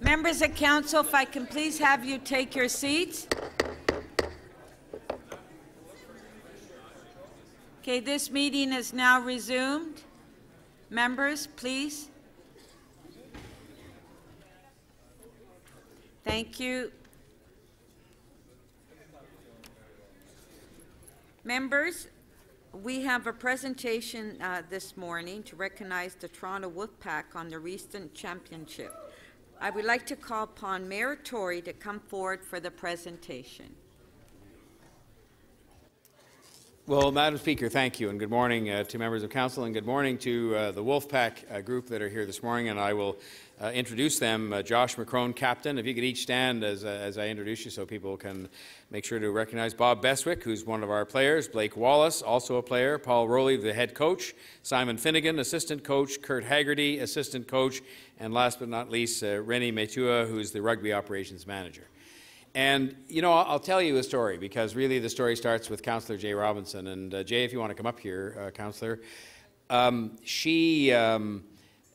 Members of council, if I can please have you take your seats. Okay, this meeting is now resumed. Members, please. Thank you. Members, we have a presentation uh, this morning to recognize the Toronto Wolfpack on the recent championship. I would like to call upon Mayor Tory to come forward for the presentation. Well, Madam Speaker, thank you, and good morning uh, to members of council, and good morning to uh, the Wolfpack uh, group that are here this morning, and I will uh, introduce them. Uh, Josh McCrone, captain. If you could each stand as, uh, as I introduce you so people can make sure to recognize Bob Beswick, who's one of our players, Blake Wallace, also a player, Paul Rowley, the head coach, Simon Finnigan, assistant coach, Kurt Haggerty, assistant coach, and last but not least, Rennie Metua, who's the rugby operations manager. And, you know, I'll, tell you a story because really the story starts with Councillor Jaye Robinson. And, uh, Jaye, if you want to come up here, uh, Councillor, um, she um,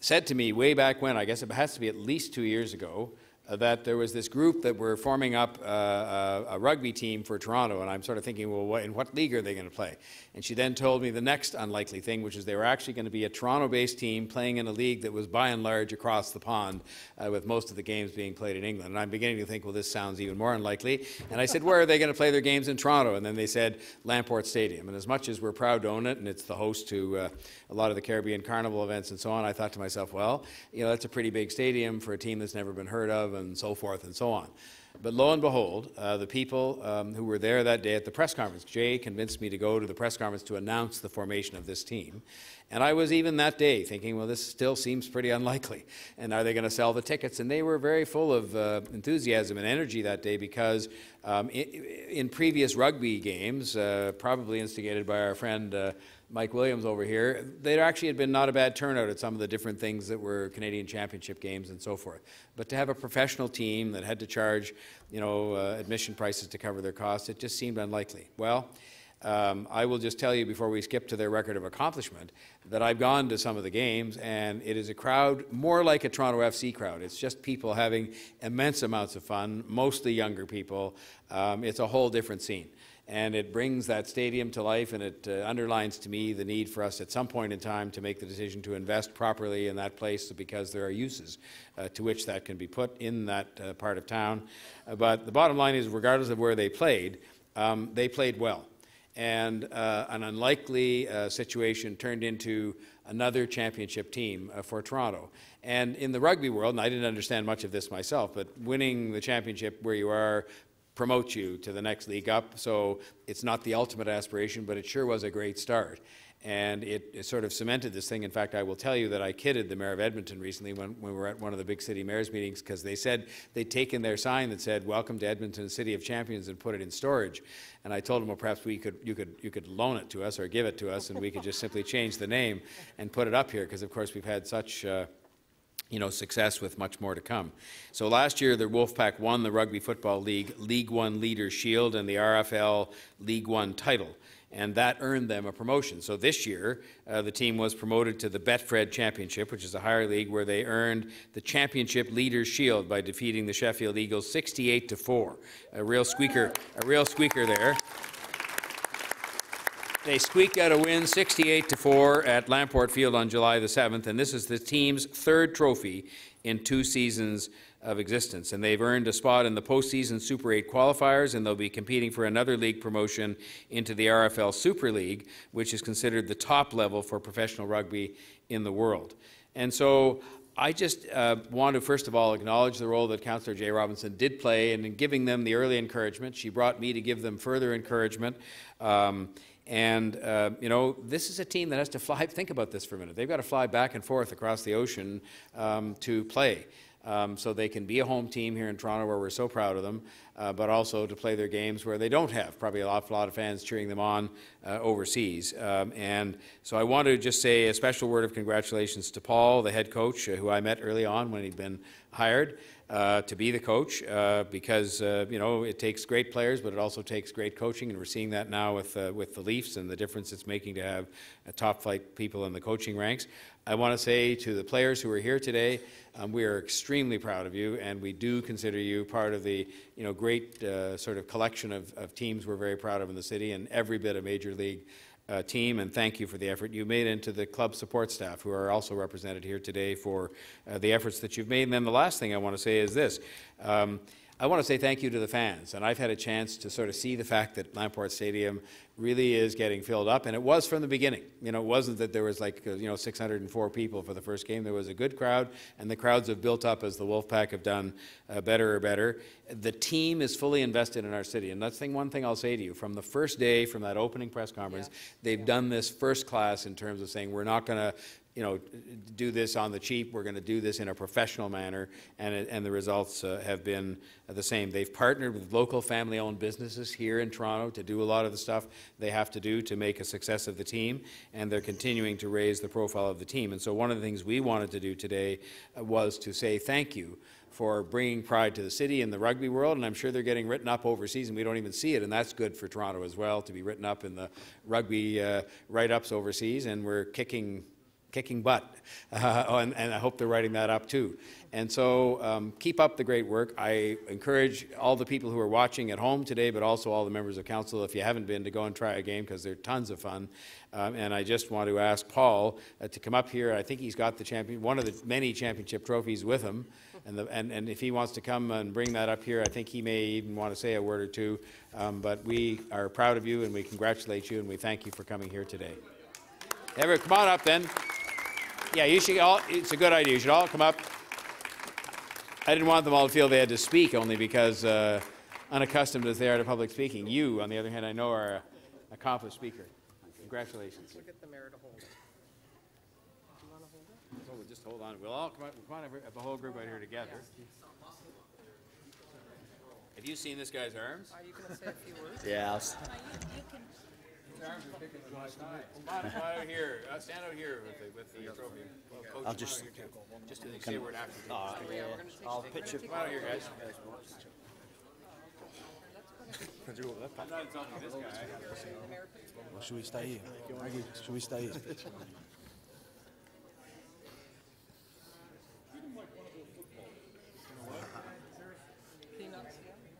said to me way back when, I guess it has to be at least two years ago, that there was this group that were forming up uh, a, a, rugby team for Toronto, and I'm sort of thinking, well, what, in what league are they going to play? And she then told me the next unlikely thing, which is they were actually going to be a Toronto-based team playing in a league that was by and large across the pond, uh, with most of the games being played in England. And I'm beginning to think, well, this sounds even more unlikely. And I said, where are they going to play their games in Toronto? And then they said Lamport Stadium. And as much as we're proud to own it, and it's the host to uh, a lot of the Caribbean Carnival events and so on, I thought to myself, well, you know, that's a pretty big stadium for a team that's never been heard of and so forth and so on. But lo and behold, uh, the people um, who were there that day at the press conference, Jaye convinced me to go to the press conference to announce the formation of this team. And I was even that day thinking, well, this still seems pretty unlikely. And are they going to sell the tickets? And they were very full of uh, enthusiasm and energy that day because um, in, in, previous rugby games, uh, probably instigated by our friend uh, Mike Williams over here, there actually had been not a bad turnout at some of the different things that were Canadian Championship games and so forth. But to have a professional team that had to charge, you know, uh, admission prices to cover their costs, it just seemed unlikely. Well, um, I will just tell you before we skip to their record of accomplishment that I've gone to some of the games and it is a crowd more like a Toronto FC crowd. It's just people having immense amounts of fun, mostly younger people. Um, it's a whole different scene and it brings that stadium to life and it uh, underlines to me the need for us at some point in time to make the decision to invest properly in that place because there are uses uh, to which that can be put in that uh, part of town. Uh, but the bottom line is regardless of where they played, um, they played well. And uh, an unlikely uh, situation turned into another championship team for Toronto. And in the rugby world, and I didn't understand much of this myself, but winning the championship where you are promote you to the next league up. So it's not the ultimate aspiration, but it sure was a great start. And it, it, sort of cemented this thing. In fact, I will tell you that I kidded the mayor of Edmonton recently when, when we were at one of the big city mayors meetings because they said they'd taken their sign that said, Welcome to Edmonton, City of Champions, and put it in storage. And I told them, well, perhaps we could, you, could, you could loan it to us or give it to us, and we could just simply change the name and put it up here because, of course, we've had such. Uh, you know, success with much more to come. So last year, the Wolfpack won the Rugby Football League League One Leaders Shield and the RFL League One title, and that earned them a promotion. So this year, uh, the team was promoted to the Betfred Championship, which is a higher league where they earned the Championship Leaders Shield by defeating the Sheffield Eagles 68 to 4. A real squeaker, a real squeaker there. They squeaked out a win 68 to 4 at Lamport Field on July the 7th, and this is the team's third trophy in two seasons of existence. And they've earned a spot in the postseason Super 8 qualifiers, and they'll be competing for another league promotion into the RFL Super League, which is considered the top level for professional rugby in the world. And so I just uh, want to, first of all, acknowledge the role that Councillor Jaye Robinson did play in giving them the early encouragement. She brought me to give them further encouragement. Um, and, uh, you know, this is a team that has to fly. Think about this for a minute. They've got to fly back and forth across the ocean um, to play. Um, so they can be a home team here in Toronto where we're so proud of them. uh, but also to play their games where they don't have probably a lot, a lot of fans cheering them on uh, overseas. Um, and so I want to just say a special word of congratulations to Paul, the head coach, uh, who I met early on when he'd been hired uh, to be the coach uh, because uh, you know it takes great players, but it also takes great coaching, and we're seeing that now with uh, with the Leafs and the difference it's making to have top flight people in the coaching ranks. I want to say to the players who are here today, um, we are extremely proud of you, and we do consider you part of the you know great uh, sort of collection of, of teams we're very proud of in the city, and every bit of major league uh, team, and thank you for the effort you made into the club support staff, who are also represented here today for uh, the efforts that you've made. And then the last thing I want to say is this. Um, I want to say thank you to the fans, and I've had a chance to sort of see the fact that Lamport Stadium really is getting filled up, and it was from the beginning. You know, it wasn't that there was like, uh, you know, 604 people for the first game. There was a good crowd, and the crowds have built up as the Wolfpack have done uh, better or better. The team is fully invested in our city, and that's thing, one thing I'll say to you. From the first day, from that opening press conference, yeah. they've done this first class in terms of saying we're not going to you know, do this on the cheap. We're going to do this in a professional manner, and, and the results uh, have been the same. They've partnered with local family-owned businesses here in Toronto to do a lot of the stuff they have to do to make a success of the team, and they're continuing to raise the profile of the team. And so one of the things we wanted to do today uh, was to say thank you for bringing pride to the city and the rugby world, and I'm sure they're getting written up overseas, and we don't even see it, and that's good for Toronto as well, to be written up in the rugby uh, write-ups overseas, and we're kicking kicking butt. Uh, and, and, I hope they're writing that up too. And so um, keep up the great work. I encourage all the people who are watching at home today, but also all the members of council, if you haven't been, to go and try a game because they're tons of fun. Um, and I just want to ask Paul uh, to come up here. I think he's got the champion, one of the many championship trophies with him. And, the, and, and, if he wants to come and bring that up here, I think he may even want to say a word or two. Um, but we are proud of you and we congratulate you and we thank you for coming here today. Everett, come on up then. Yeah, you should all, it's a good idea. You should all come up. I didn't want them all to feel they had to speak only because uh, unaccustomed as they are to public speaking. You, on the other hand, I know are an accomplished speaker. Congratulations. We'll get the mayor to hold it. Do you want to hold it? So we'll just hold on. We'll all come, up, come on, every, the whole group right here together. Have you seen this guy's arms? Are you going to say a few words? Yeah. Out here. Uh, stand out here with the, with the trophy. Well, I'll just- Just to say a word after. all right, yeah. I'll pitch it. Come out here, guys. I'm not insulting this guy. Well, should we stay here? Should we stay here?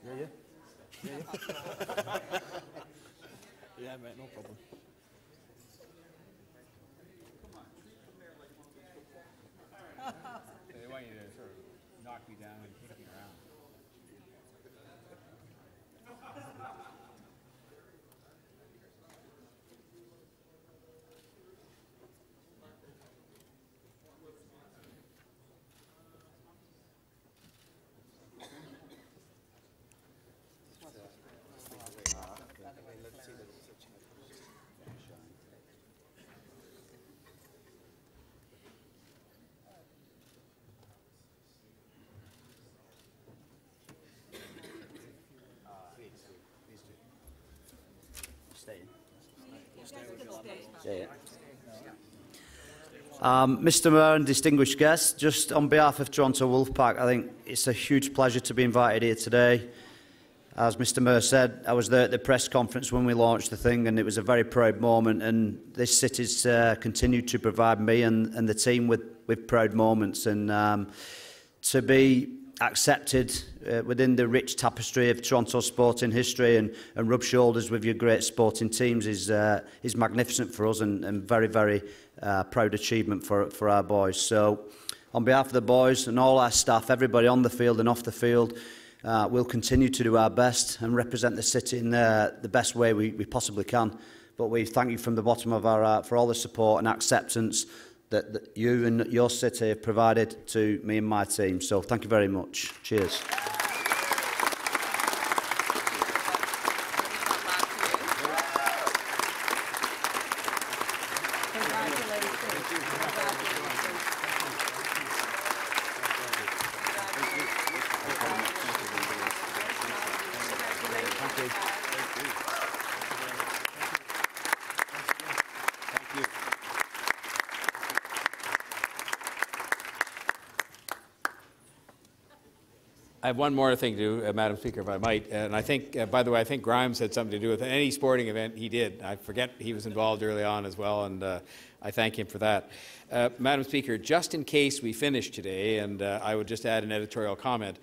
Yeah, yeah. Yeah, yeah. Yeah, mate, no problem. They want you to sort of knock me down and kick me around. Staying. Yeah, yeah. Um, Mr Mayor and distinguished guests, just on behalf of Toronto Wolfpack, I think it's a huge pleasure to be invited here today. As Mr Mayor said, I was there at the press conference when we launched the thing and it was a very proud moment and this city's uh, continued to provide me and, and the team with, with proud moments and um, to be accepted uh, within the rich tapestry of Toronto sporting history and, and rub shoulders with your great sporting teams is, uh, is magnificent for us and, and very, very uh, proud achievement for, for our boys. So on behalf of the boys and all our staff, everybody on the field and off the field, uh, we'll continue to do our best and represent the city in uh, the best way we, we possibly can. But we thank you from the bottom of our heart for all the support and acceptance that, that you and your city have provided to me and my team. So thank you very much. Cheers. One more thing to do, uh, Madam Speaker, if I might. And I think, uh, by the way, I think Grimes had something to do with any sporting event he did. I forget he was involved early on as well, and uh, I thank him for that. Madam Speaker, just in case we finish today, and I would just add an editorial comment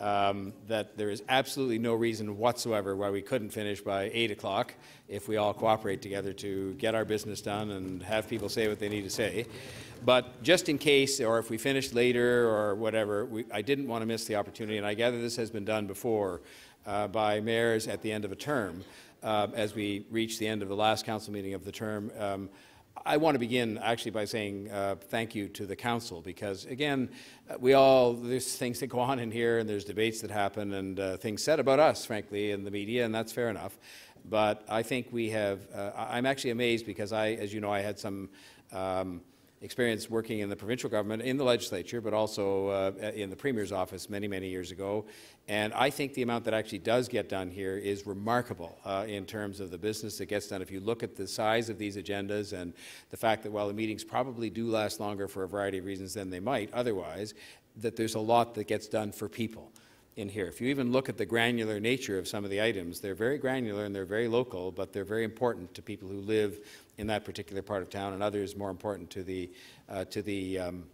um, that there is absolutely no reason whatsoever why we couldn't finish by 8 o'clock if we all cooperate together to get our business done and have people say what they need to say. But just in case, or if we finish later or whatever, we, I didn't want to miss the opportunity, and I gather this has been done before uh, by mayors at the end of a term, uh, as we reach the end of the last council meeting of the term. Um, I want to begin actually by saying uh, thank you to the council because, again, uh, we all, there's things that go on in here and there's debates that happen and uh, things said about us, frankly, in the media, and that's fair enough. But I think we have, uh, I'm actually amazed because I, as you know, I had some. Um, experience working in the provincial government, in the legislature, but also uh, in the Premier's office many, many years ago. And I think the amount that actually does get done here is remarkable uh, in terms of the business that gets done. If you look at the size of these agendas and the fact that while the meetings probably do last longer for a variety of reasons than they might otherwise, that there's a lot that gets done for people in here. If you even look at the granular nature of some of the items, they're very granular and they're very local, but they're very important to people who live in that particular part of town, and others more important to the, uh, to the um,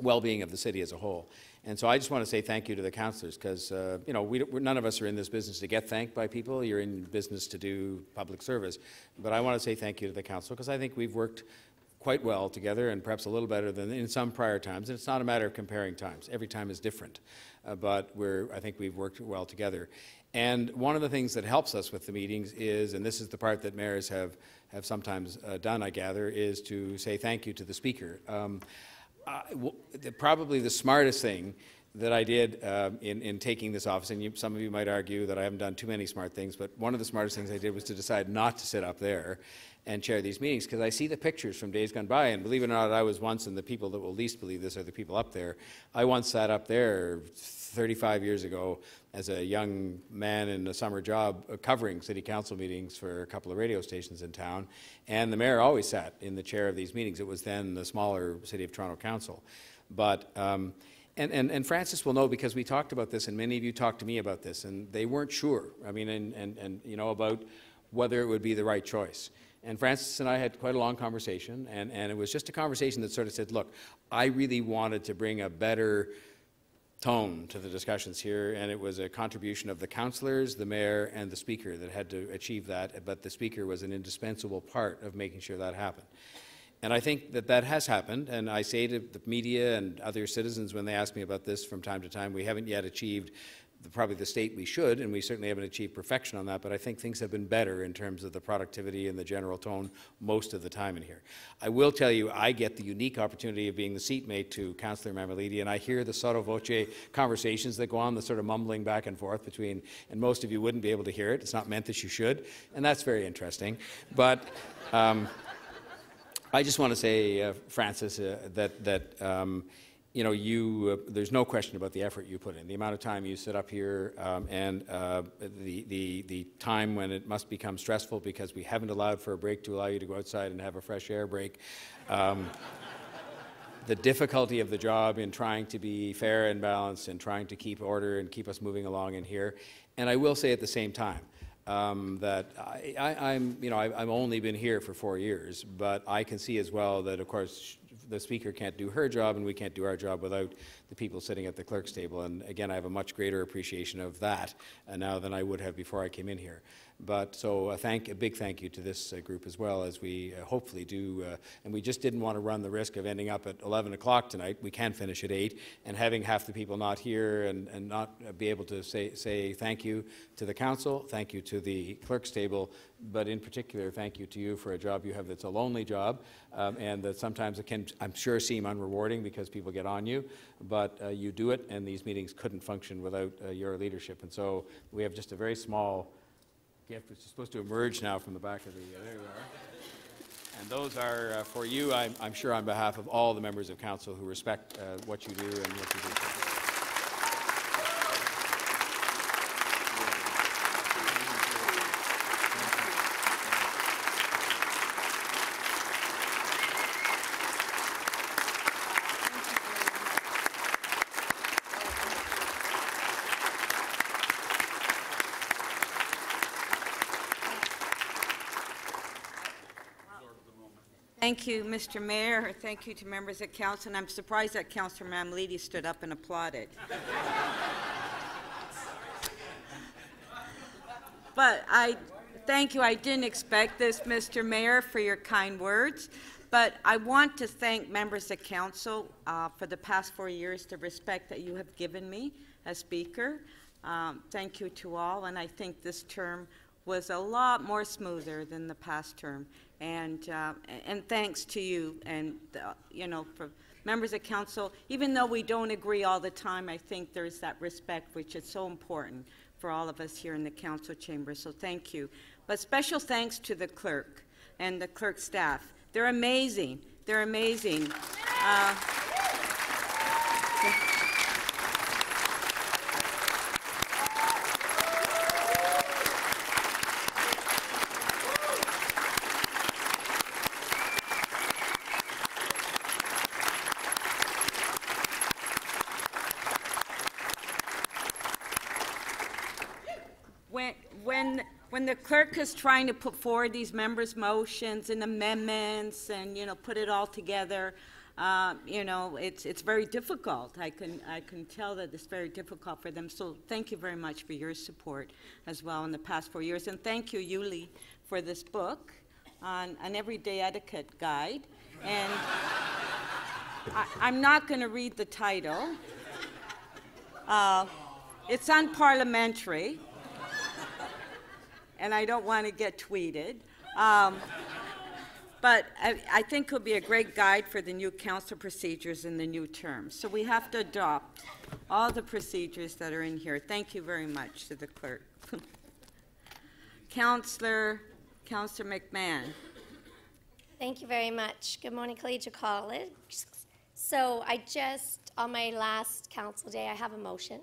well-being of the city as a whole. And so I just want to say thank you to the councillors because, uh, you know, we, none of us are in this business to get thanked by people. You're in business to do public service. But I want to say thank you to the council because I think we've worked quite well together and perhaps a little better than in some prior times. And it's not a matter of comparing times. Every time is different. Uh, but we're, I think we've worked well together. And one of the things that helps us with the meetings is, and this is the part that mayors have have sometimes uh, done, I gather, is to say thank you to the speaker. Um, probably the smartest thing that I did uh, in, in taking this office, and you, some of you might argue that I haven't done too many smart things, but one of the smartest things I did was to decide not to sit up there and chair these meetings because I see the pictures from days gone by, and believe it or not, I was once, and the people that will least believe this are the people up there. I once sat up there 35 years ago as a young man in a summer job uh, covering city council meetings for a couple of radio stations in town. And the mayor always sat in the chair of these meetings. It was then the smaller City of Toronto Council. But, um, and, and, and Frances will know because we talked about this, and many of you talked to me about this, and they weren't sure. I mean, and, and, and you know, about whether it would be the right choice. And Frances and I had quite a long conversation, and, and it was just a conversation that sort of said, look, I really wanted to bring a better tone to the discussions here, and it was a contribution of the councillors, the mayor, and the speaker that had to achieve that, but the speaker was an indispensable part of making sure that happened. And I think that that has happened, and I say to the media and other citizens when they ask me about this from time to time, we haven't yet achieved the, probably the state we should, and we certainly haven't achieved perfection on that, but I think things have been better in terms of the productivity and the general tone most of the time in here. I will tell you, I get the unique opportunity of being the seatmate to Councillor Mammoliti, and I hear the sotto voce conversations that go on, the sort of mumbling back and forth between, and most of you wouldn't be able to hear it. It's not meant that you should, and that's very interesting. But um, I just want to say, uh, Frances, uh, that, that um, you know, you, uh, there's no question about the effort you put in, the amount of time you sit up here, um, and uh, the, the, the time when it must become stressful because we haven't allowed for a break to allow you to go outside and have a fresh air break. Um, the difficulty of the job in trying to be fair and balanced and trying to keep order and keep us moving along in here. And I will say at the same time, um, that I, am you know, I, I've only been here for four years, but I can see as well that, of course, the speaker can't do her job and we can't do our job without the people sitting at the clerk's table. And again, I have a much greater appreciation of that uh, now than I would have before I came in here. But so a, thank, a big thank you to this uh, group as well as we uh, hopefully do. Uh, and we just didn't want to run the risk of ending up at 11 o'clock tonight. We can finish at 8 and having half the people not here and, and not be able to say, say thank you to the council, thank you to the clerk's table, but in particular, thank you to you for a job you have that's a lonely job um, and that sometimes it can, I'm sure, seem unrewarding because people get on you, but uh, you do it and these meetings couldn't function without uh, your leadership. And so we have just a very small gift which is supposed to emerge now from the back of the, uh, there we are. And those are uh, for you, I'm, I'm, sure on behalf of all the members of council who respect uh, what you do and what you do. Thank you, Mr. Mayor. Thank you to members of council. And I'm surprised that Councillor Mammoliti stood up and applauded. But I, thank you. I didn't expect this, Mr. Mayor, for your kind words. But I want to thank members of council uh, for the past four years, the respect that you have given me as Speaker. Um, Thank you to all, and I think this term was a lot more smoother than the past term. And, uh, and thanks to you and, uh, you know, for members of council, even though we don't agree all the time, I think there's that respect which is so important for all of us here in the council chamber, so thank you. But special thanks to the clerk and the clerk staff. They're amazing. They're amazing. Uh, when, when, the clerk is trying to put forward these members' motions and amendments and, you know, put it all together, uh, you know, it's, it's very difficult. I can, I can tell that it's very difficult for them. So thank you very much for your support as well in the past four years. And thank you, Ulli, for this book on an everyday etiquette guide. And I, I'm not going to read the title. Uh, it's unparliamentary and I don't want to get tweeted. Um, but I, I think it'll be a great guide for the new council procedures in the new term. So we have to adopt all the procedures that are in here. Thank you very much to the clerk. Councillor, Councillor McMahon. Thank you very much. Good morning, Collegiate College. So I just, on my last council day, I have a motion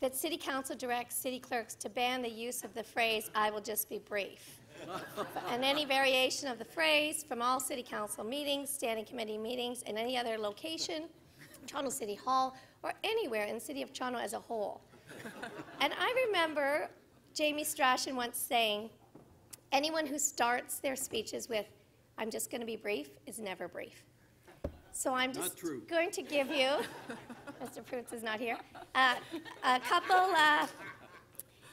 that City Council directs city clerks to ban the use of the phrase, "I will just be brief," and any variation of the phrase from all City Council meetings, standing committee meetings, and any other location, Toronto City Hall, or anywhere in the City of Toronto as a whole. And I remember Jamie Strachan once saying, anyone who starts their speeches with, I'm just going to be brief, is never brief. So I'm just going to give you, Mr. Proots is not here, uh, a couple uh,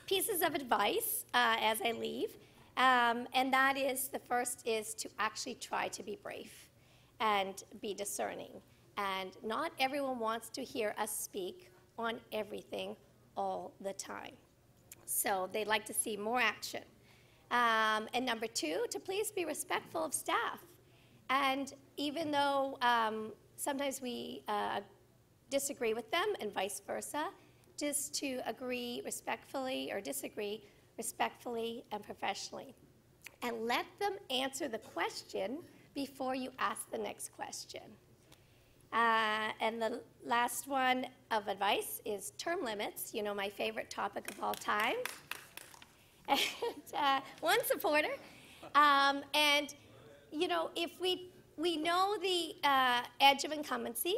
pieces of advice uh, as I leave. Um, and that is the first is to actually try to be brief and be discerning. And not everyone wants to hear us speak on everything all the time. So they'd like to see more action. Um, and number two, to please be respectful of staff. And even though um, sometimes we uh, disagree with them and vice versa, just to agree respectfully or disagree respectfully and professionally. And let them answer the question before you ask the next question. Uh, and the last one of advice is term limits, you know, my favorite topic of all time. And uh, one supporter. Um, and, you know, if we, we know the uh, edge of incumbency,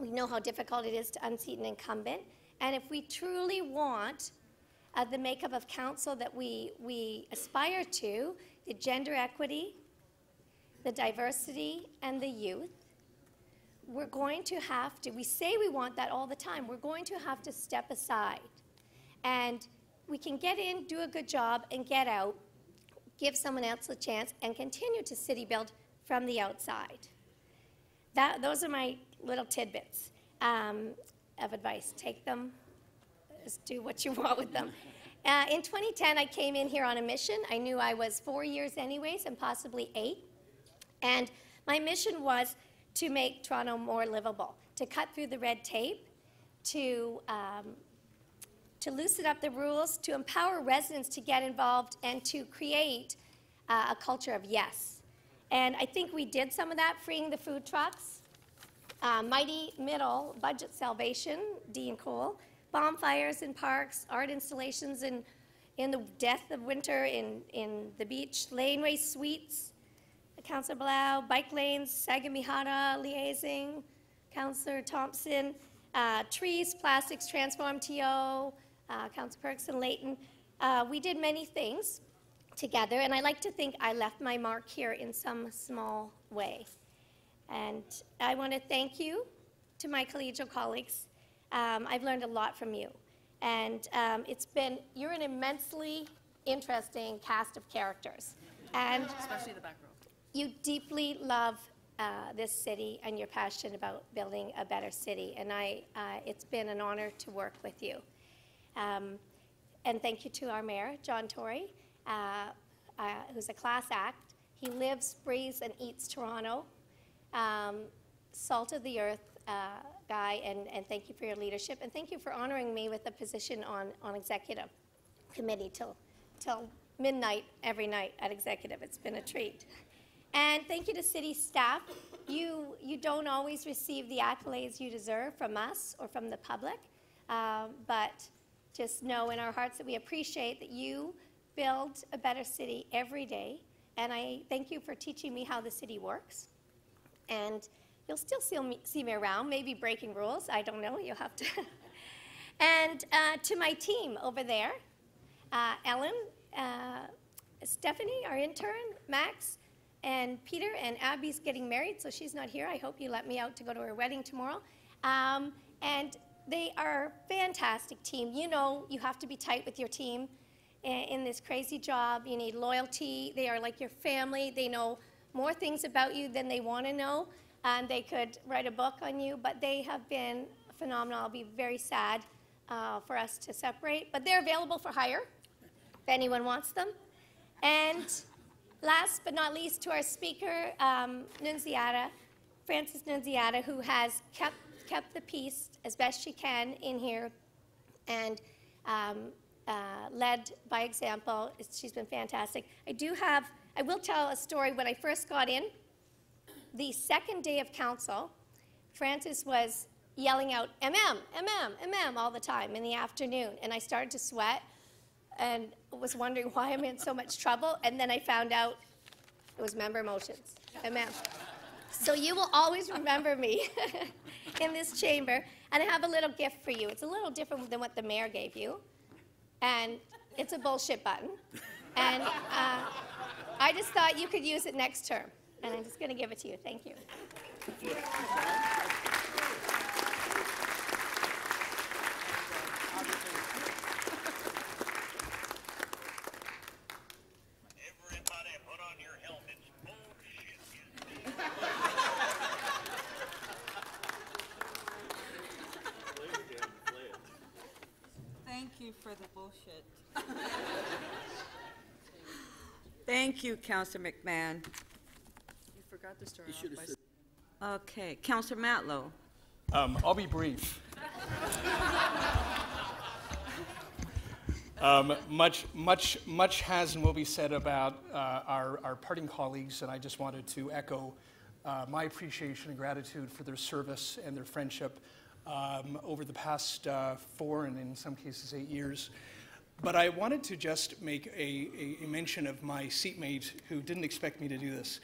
we know how difficult it is to unseat an incumbent, and if we truly want uh, the makeup of council that we, we aspire to, the gender equity, the diversity, and the youth, we're going to have to, we say we want that all the time, we're going to have to step aside. And we can get in, do a good job, and get out, give someone else a chance, and continue to city build from the outside. That, those are my little tidbits um, of advice. Take them, just do what you want with them. Uh, in 2010, I came in here on a mission. I knew I was four years anyways, and possibly eight. And my mission was to make Toronto more livable, to cut through the red tape, to um, to loosen up the rules, to empower residents to get involved, and to create uh, a culture of yes. And I think we did some of that, freeing the food trucks. Uh, Mighty Middle, Budget Salvation, Dean Cole, bonfires in parks, art installations in, in the death of winter in, in the beach, laneway suites, Councillor Bailão, bike lanes, Sagamihara liaising, Councillor Thompson, uh, trees, plastics, transform TO, uh, Councillor Perkson, Layton. Uh, we did many things together, and I like to think I left my mark here in some small way. And I want to thank you to my collegial colleagues. Um, I've learned a lot from you. And um, it's been, you're an immensely interesting cast of characters. And Especially the back row. you deeply love uh, this city and you're passionate about building a better city. And I, uh, it's been an honor to work with you. Um, and thank you to our mayor, John Tory, uh, uh, who's a class act. He lives, breathes, and eats Toronto. Um, salt of the earth uh, guy, and, and thank you for your leadership. And thank you for honoring me with a position on, on executive committee till, till midnight every night at executive. It's been a treat. And thank you to city staff. You, you don't always receive the accolades you deserve from us or from the public, um, but just know in our hearts that we appreciate that you build a better city every day. And I thank you for teaching me how the city works. And you'll still see me, see me around, maybe breaking rules. I don't know. You'll have to. and uh, to my team over there, uh, Ellen, uh, Stephanie, our intern, Max, and Peter, and Abby's getting married, so she's not here. I hope you let me out to go to her wedding tomorrow. Um, and they are a fantastic team. You know, you have to be tight with your team in this crazy job. You need loyalty. They are like your family. They know more things about you than they want to know, and they could write a book on you. But they have been phenomenal. I'll be very sad uh, for us to separate, but they're available for hire if anyone wants them. And last but not least, to our speaker, um, Nunziata, Frances Nunziata, who has kept, kept the peace as best she can in here and um, uh, led by example. She's been fantastic. I do have, I will tell a story. When I first got in, the second day of council, Frances was yelling out, MM, MM, MM all the time in the afternoon. And I started to sweat and was wondering why I'm in so much trouble. And then I found out it was member motions, MM. So you will always remember me in this chamber. And I have a little gift for you. It's a little different than what the mayor gave you. And it's a bullshit button. And uh, I just thought you could use it next term. And I'm just going to give it to you. Thank you. Everybody put on your helmets. Bullshit. Thank you for the bullshit. Thank you, Councillor McMahon. You forgot to start off by Okay, Councillor Matlow. Um, I'll be brief. um, much, much, much has and will be said about uh, our, our parting colleagues, and I just wanted to echo uh, my appreciation and gratitude for their service and their friendship um, over the past uh, four and in some cases eight years. But I wanted to just make a, a, a mention of my seatmate who didn't expect me to do this.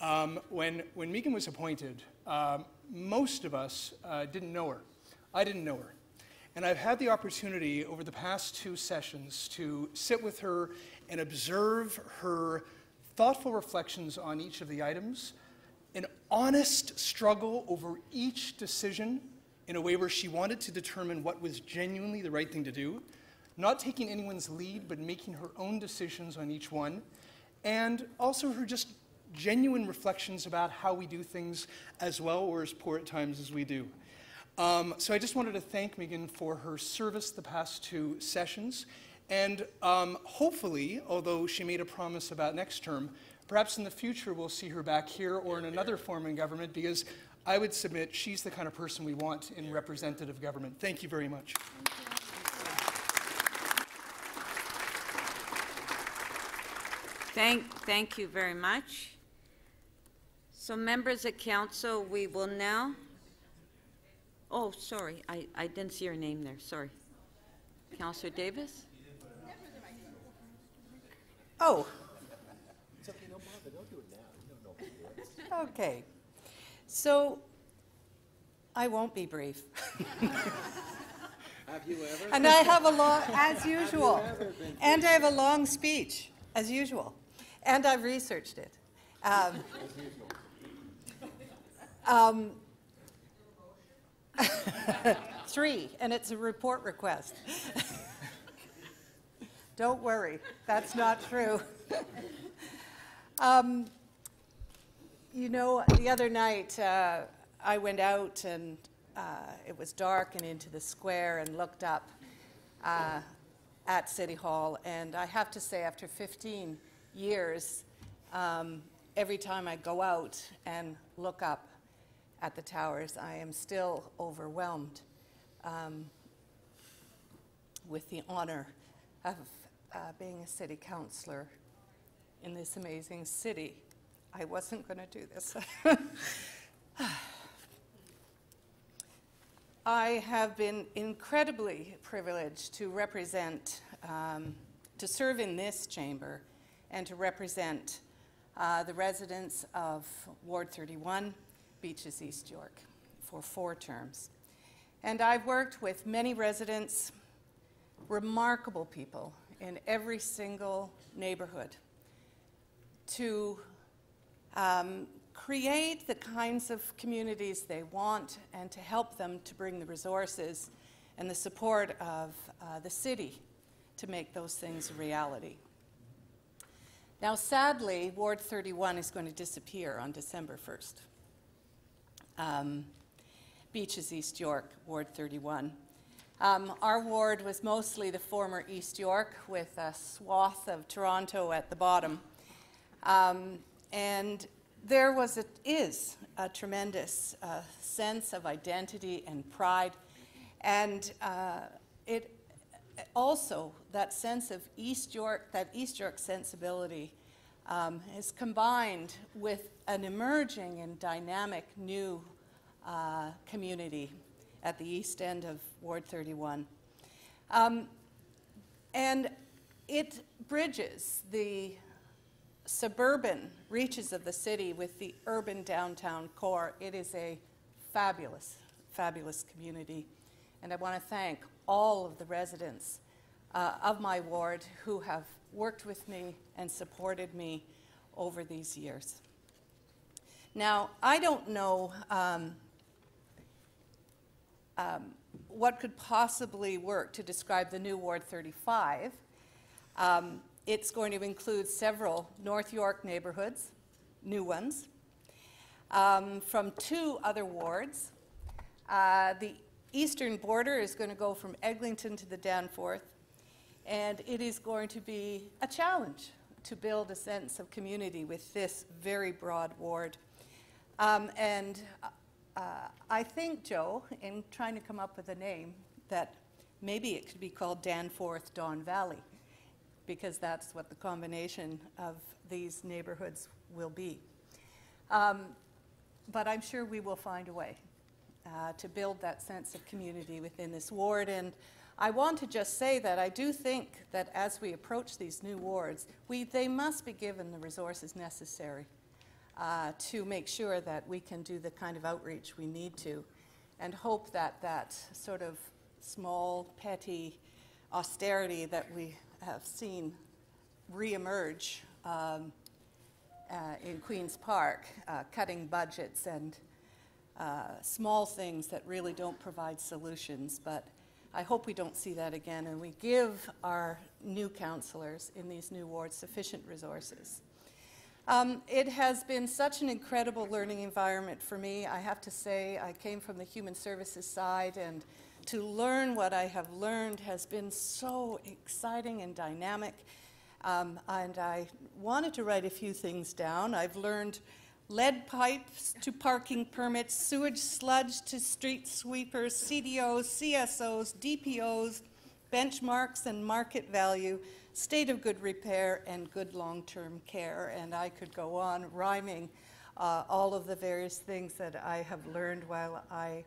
Um, when, when Megan was appointed, um, most of us uh, didn't know her. I didn't know her. And I've had the opportunity over the past two sessions to sit with her and observe her thoughtful reflections on each of the items, an honest struggle over each decision in a way where she wanted to determine what was genuinely the right thing to do, not taking anyone's lead, but making her own decisions on each one, and also her just genuine reflections about how we do things as well or as poor at times as we do. Um, so I just wanted to thank Megan for her service the past two sessions. And um, hopefully, although she made a promise about next term, perhaps in the future we'll see her back here or in another form in government because I would submit she's the kind of person we want in representative government. Thank you very much. Thank, thank you very much. So members of council, we will now, oh, sorry, I, I didn't see your name there, sorry. Councillor Davis? Oh. Okay. So, I won't be brief. Have you ever? And I have a long, as usual. And I have a long speech. as usual. And I've researched it. Um, um, three, and it's a report request. Don't worry, that's not true. um, you know, the other night uh, I went out and uh, it was dark and into the square and looked up uh, at City Hall. And I have to say, after 15 years, um, every time I go out and look up at the towers, I am still overwhelmed um, with the honor of uh, being a city councillor in this amazing city. I wasn't going to do this. I have been incredibly privileged to represent, um, to serve in this chamber and to represent uh, the residents of Ward 31, Beaches East York, for four terms. And I've worked with many residents, remarkable people in every single neighborhood to um, create the kinds of communities they want and to help them to bring the resources and the support of uh, the city to make those things a reality. Now, sadly, Ward 31 is going to disappear on December 1st. Um, Beaches East York, Ward 31. Um, our ward was mostly the former East York with a swath of Toronto at the bottom. Um, and there was a, is a tremendous uh, sense of identity and pride. And uh, it also, that sense of East York, that East York sensibility um, is combined with an emerging and dynamic new uh, community at the east end of Ward 31. Um, and it bridges the suburban reaches of the city with the urban downtown core. It is a fabulous, fabulous community. And I want to thank all of the residents uh, of my ward who have worked with me and supported me over these years. Now, I don't know um, um, what could possibly work to describe the new Ward 35. Um, it's going to include several North York neighborhoods, new ones, um, from two other wards. Uh, the eastern border is going to go from Eglinton to the Danforth, and it is going to be a challenge to build a sense of community with this very broad ward. Um, and uh, I think, Joe, in trying to come up with a name, that maybe it could be called Danforth Don Valley because that's what the combination of these neighborhoods will be. Um, but I'm sure we will find a way uh, to build that sense of community within this ward. And I want to just say that I do think that as we approach these new wards, we, they must be given the resources necessary uh, to make sure that we can do the kind of outreach we need to and hope that that sort of small, petty austerity that we have seen reemerge um, uh, in Queen's Park, uh, cutting budgets and uh, small things that really don't provide solutions. But I hope we don't see that again and we give our new councillors in these new wards sufficient resources. Um, it has been such an incredible learning environment for me. I have to say, I came from the human services side and to learn what I have learned has been so exciting and dynamic. Um, and I wanted to write a few things down. I've learned lead pipes to parking permits, sewage sludge to street sweepers, CDOs, CSOs, DPOs, benchmarks and market value, state of good repair, and good long-term care. And I could go on rhyming uh, all of the various things that I have learned while I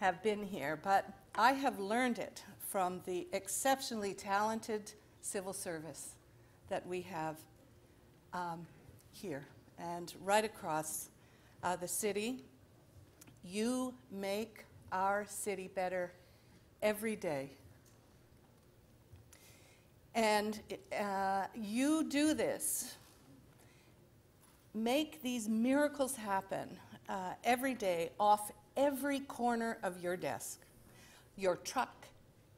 have been here. But I have learned it from the exceptionally talented civil service that we have um, here and right across uh, the city. You make our city better every day. And uh, you do this. Make these miracles happen uh, every day off every corner of your desk, your truck,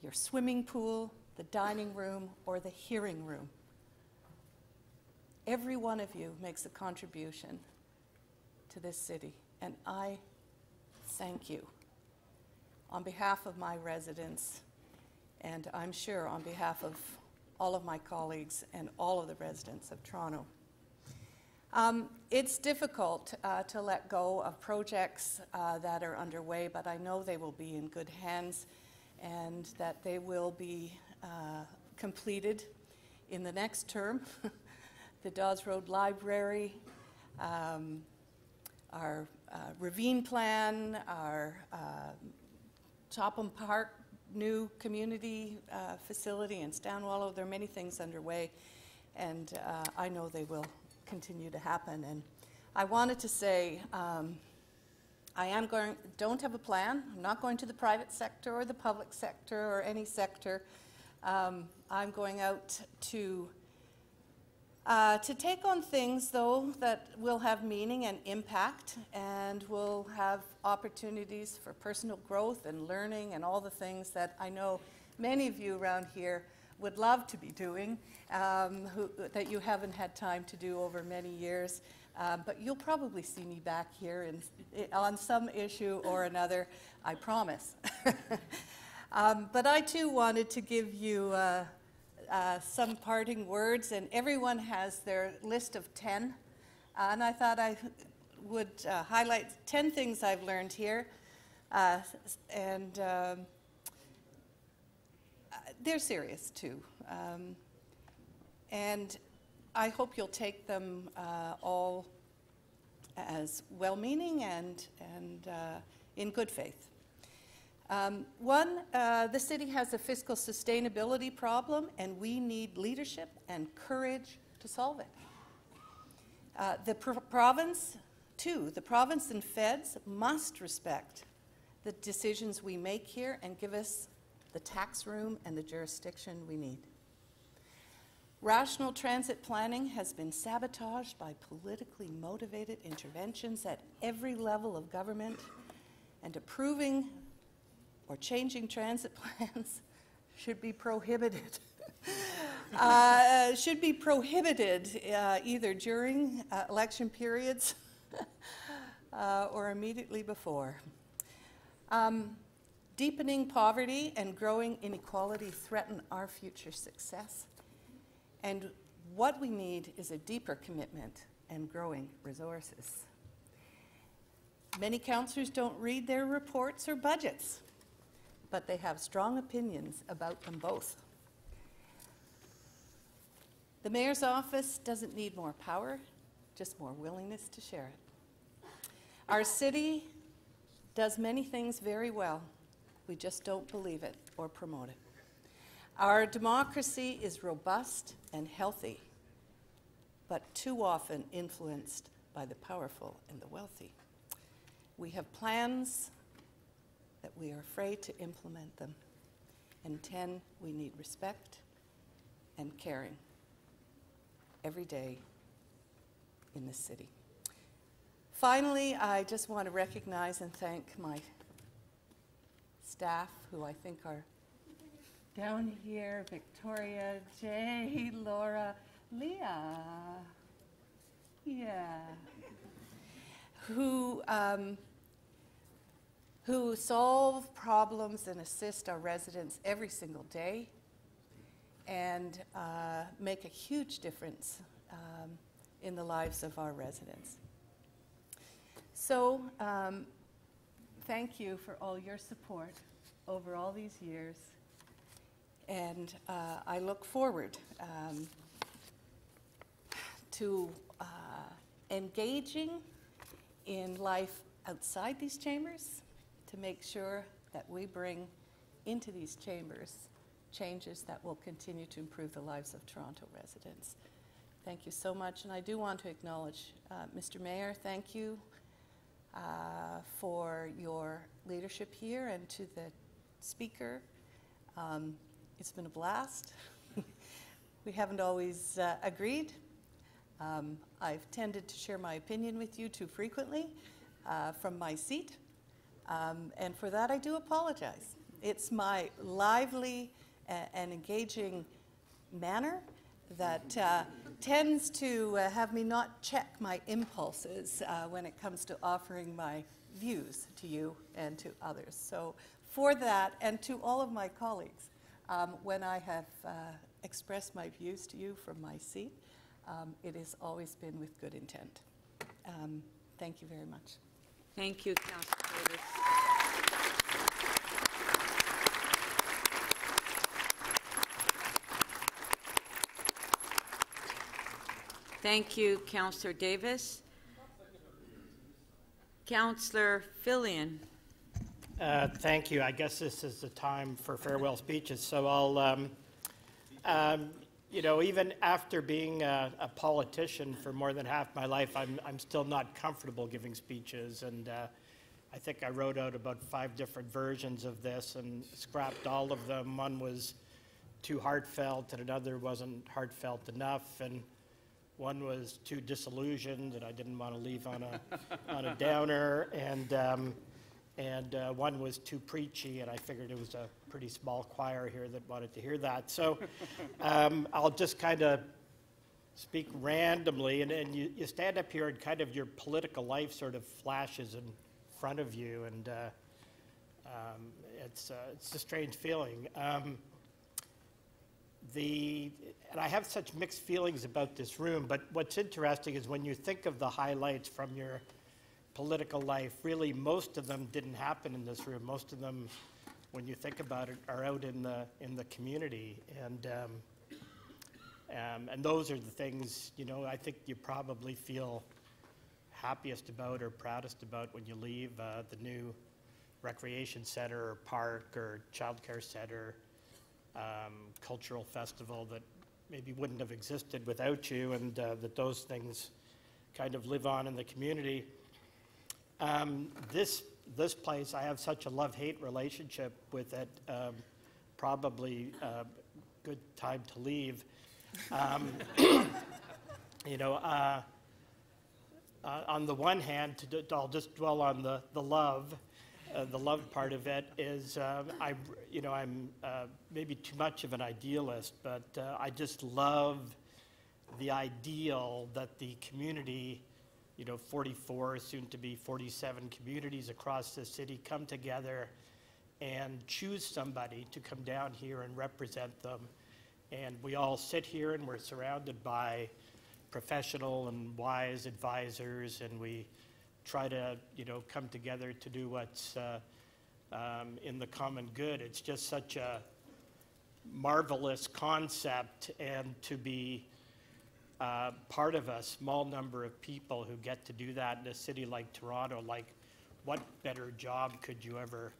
your swimming pool, the dining room, or the hearing room. Every one of you makes a contribution to this city, and I thank you on behalf of my residents, and I'm sure on behalf of all of my colleagues and all of the residents of Toronto. Um, it's difficult uh, to let go of projects uh, that are underway, but I know they will be in good hands and that they will be uh, completed in the next term. the Dawes Road Library, um, our uh, ravine plan, our uh, Topham Park new community uh, facility in Stan Wadlow. There are many things underway, and uh, I know they will continue to happen. And I wanted to say, um, I am going, don't have a plan. I'm not going to the private sector or the public sector or any sector. Um, I'm going out to uh, to take on things, though, that will have meaning and impact and will have opportunities for personal growth and learning and all the things that I know many of you around here would love to be doing um, who, that you haven't had time to do over many years. Uh, but you'll probably see me back here in, on some issue or another, I promise. um, but I too wanted to give you uh, uh, some parting words, and everyone has their list of 10. Uh, and I thought I would uh, highlight 10 things I've learned here. Uh, and um, they're serious too. Um, and I hope you'll take them uh, all as well meaning and, and uh, in good faith. Um, one, uh, the city has a fiscal sustainability problem, and we need leadership and courage to solve it. Uh, the pr province, two, the province and feds must respect the decisions we make here and give us the tax room and the jurisdiction we need. Rational transit planning has been sabotaged by politically motivated interventions at every level of government, and approving or changing transit plans should be prohibited. uh, should be prohibited uh, either during uh, election periods uh, or immediately before. Um, deepening poverty and growing inequality threaten our future success. And what we need is a deeper commitment and growing resources. Many councillors don't read their reports or budgets but they have strong opinions about them both. The mayor's office doesn't need more power, just more willingness to share it. Our city does many things very well. We just don't believe it or promote it. Our democracy is robust and healthy, but too often influenced by the powerful and the wealthy. We have plans that we are afraid to implement them. And 10, we need respect and caring every day in this city. Finally, I just want to recognize and thank my staff, who I think are down here Victoria, Jay, Laura, Leah. Yeah. Who um, who solve problems and assist our residents every single day and uh, make a huge difference um, in the lives of our residents. So, um, thank you for all your support over all these years. And uh, I look forward um, to uh, engaging in life outside these chambers to make sure that we bring into these chambers changes that will continue to improve the lives of Toronto residents. Thank you so much. And I do want to acknowledge uh, Mr. Mayor, thank you uh, for your leadership here and to the speaker. Um, it's been a blast. We haven't always uh, agreed. Um, I've tended to share my opinion with you too frequently uh, from my seat, um, and for that I do apologize. It's my lively and engaging manner that uh, tends to uh, have me not check my impulses uh, when it comes to offering my views to you and to others. So, for that, and to all of my colleagues, um, when I have uh, expressed my views to you from my seat, um, it has always been with good intent. Um, thank you very much. Thank you, Councillor Davis. Thank you, Councillor Davis. Councillor Filion. Uh, Thank you. I guess this is the time for farewell speeches, so I'll, um, um, you know, even after being a a politician for more than half my life, I'm, I'm still not comfortable giving speeches, and uh, I think I wrote out about five different versions of this and scrapped all of them. One was too heartfelt, and another wasn't heartfelt enough, and one was too disillusioned, and I didn't want to leave on a, on a downer, and, um, and uh, one was too preachy, and I figured it was a pretty small choir here that wanted to hear that. So um, I'll just kind of speak randomly, and, and you, you stand up here and kind of your political life sort of flashes in front of you, and uh, um, it's, uh, it's a strange feeling. Um, the, and I have such mixed feelings about this room, but what's interesting is when you think of the highlights from your political life, really most of them didn't happen in this room. Most of them, when you think about it, are out in the, in the community. And, um, um, and those are the things, you know, I think you probably feel happiest about or proudest about when you leave uh, the new recreation center or park or childcare center um, cultural festival that maybe wouldn't have existed without you, and uh, that those things kind of live on in the community. Um, this this place, I have such a love-hate relationship with it. Um, probably uh, good time to leave. Um, you know. Uh, uh, on the one hand, to, I'll just dwell on the, the love. Uh, the love part of it is, um, I, you know, I'm uh, maybe too much of an idealist, but uh, I just love the ideal that the community, you know, 44, soon to be 47 communities across the city come together and choose somebody to come down here and represent them. And we all sit here and we're surrounded by professional and wise advisors, and we try to, you know, come together to do what's uh, um, in the common good. It's just such a marvelous concept, and to be uh, part of a small number of people who get to do that in a city like Toronto, like, what better job could you ever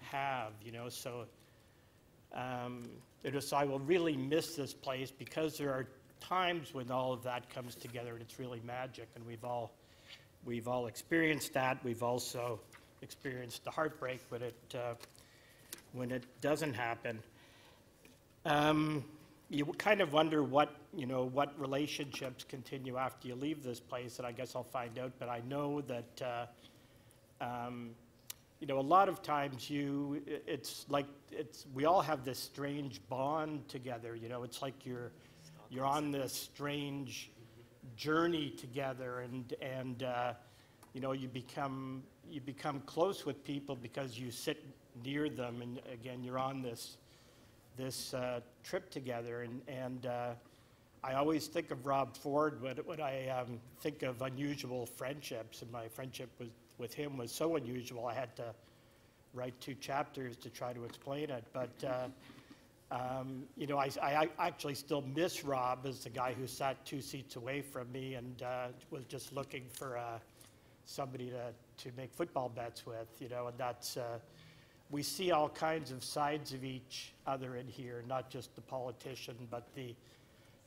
have, you know? So, um, know, so I will really miss this place because there are times when all of that comes together and it's really magic, and we've all we've all experienced that. We've also experienced the heartbreak when it uh, when it doesn't happen. Um, you kind of wonder what you know what relationships continue after you leave this place, and I guess I'll find out. But I know that. Uh, um, you know, a lot of times you, it's like, it's, we all have this strange bond together, you know, it's like you're, you're on this strange journey together and, and, uh, you know, you become, you become close with people because you sit near them and again, you're on this, this uh, trip together and, and uh, I always think of Rob Ford when, when I um, think of unusual friendships and my friendship with, with him was so unusual I had to write two chapters to try to explain it. But uh, um, you know, I, I actually still miss Rob as the guy who sat two seats away from me and uh, was just looking for uh, somebody to, to make football bets with, you know, and that's, uh, we see all kinds of sides of each other in here, not just the politician, but the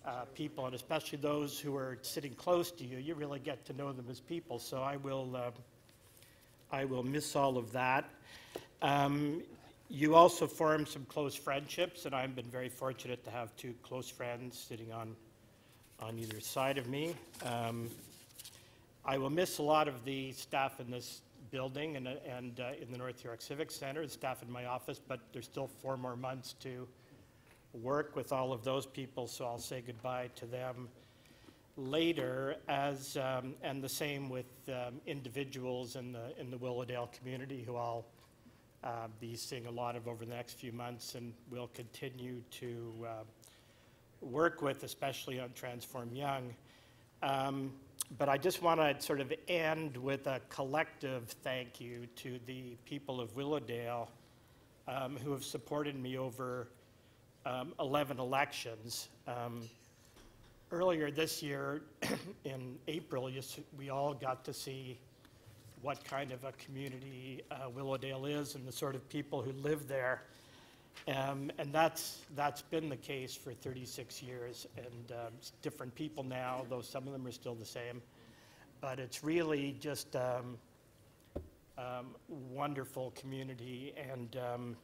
uh, people, and especially those who are sitting close to you. You really get to know them as people. So I will, um, I will miss all of that. Um, you also form some close friendships, and I've been very fortunate to have two close friends sitting on, on either side of me. Um, I will miss a lot of the staff in this building and, and uh, in the North York Civic Center, the staff in my office, but there's still four more months to work with all of those people, so I'll say goodbye to them later as, um, and the same with um, individuals in the, in the Willowdale community who I'll uh, be seeing a lot of over the next few months and will continue to uh, work with, especially on Transform Yonge. Um, but I just want to sort of end with a collective thank you to the people of Willowdale um, who have supported me over um, 11 elections. Um, earlier this year, in April, we all got to see what kind of a community uh, Willowdale is and the sort of people who live there. Um, and that's, that's been the case for 36 years. And um, different people now, though some of them are still the same. But it's really just um, um, wonderful community. And, um,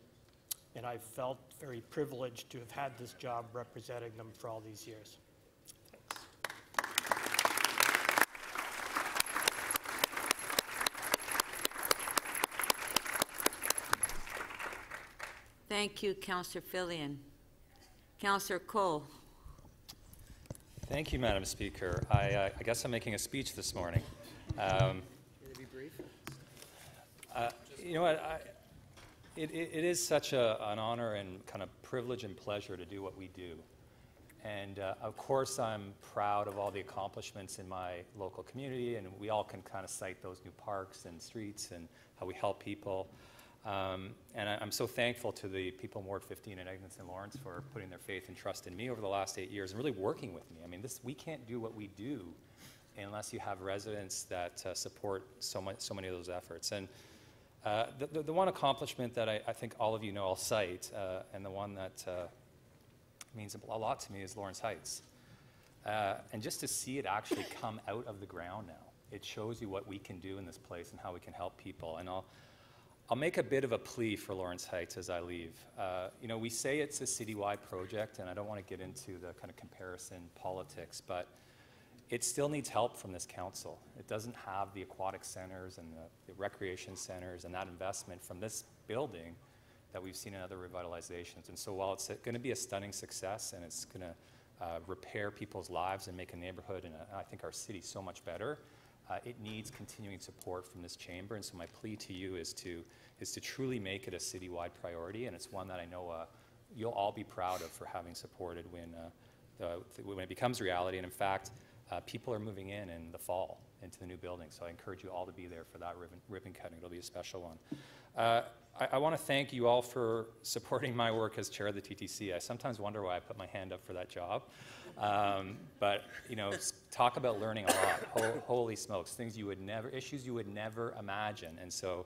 and I felt very privileged to have had this job representing them for all these years. Thank you, Councillor Filion. Councillor Colle. Thank you, Madam Speaker. I, uh, I guess I'm making a speech this morning. Um, uh, you know what? I, it, it, it is such a, an honor and kind of privilege and pleasure to do what we do. And uh, of course, I'm proud of all the accomplishments in my local community, and we all can kind of cite those new parks and streets and how we help people. Um, and I, I'm so thankful to the people in Ward 15 and Eglinton Lawrence for putting their faith and trust in me over the last eight years and really working with me. I mean, this, we can't do what we do unless you have residents that uh, support so, much, so many of those efforts. And uh, the, the, the one accomplishment that I, I think all of you know I'll cite, uh, and the one that uh, means a lot to me, is Lawrence Heights. Uh, and just to see it actually come out of the ground now, it shows you what we can do in this place and how we can help people. And I'll, I'll make a bit of a plea for Lawrence Heights as I leave. Uh, you know, we say it's a citywide project, and I don't want to get into the kind of comparison politics, but it still needs help from this council. It doesn't have the aquatic centers and the, the recreation centers and that investment from this building that we've seen in other revitalizations. And so while it's going to be a stunning success and it's going to uh, repair people's lives and make a neighborhood and a, I think our city so much better, uh, it needs continuing support from this chamber. And so my plea to you is to is to truly make it a citywide priority, and it's one that I know uh, you'll all be proud of for having supported when uh, the, when it becomes reality. And in fact, uh, people are moving in in the fall into the new building, so I encourage you all to be there for that ribbon, ribbon cutting. It'll be a special one. Uh, I, I want to thank you all for supporting my work as chair of the TTC. I sometimes wonder why I put my hand up for that job. Um, but you know, talk about learning a lot. Ho- holy smokes, things you would never, issues you would never imagine. And so,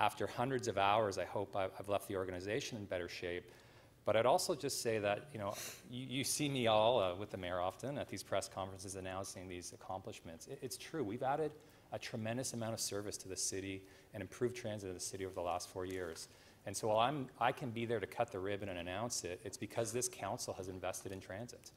after hundreds of hours, I hope I've, left the organization in better shape. But I'd also just say that you know, you, you see me all uh, with the mayor often at these press conferences announcing these accomplishments. It, it's true. We've added a tremendous amount of service to the city and improved transit in the city over the last four years. And so while I'm, I can be there to cut the ribbon and announce it, it's because this council has invested in transit.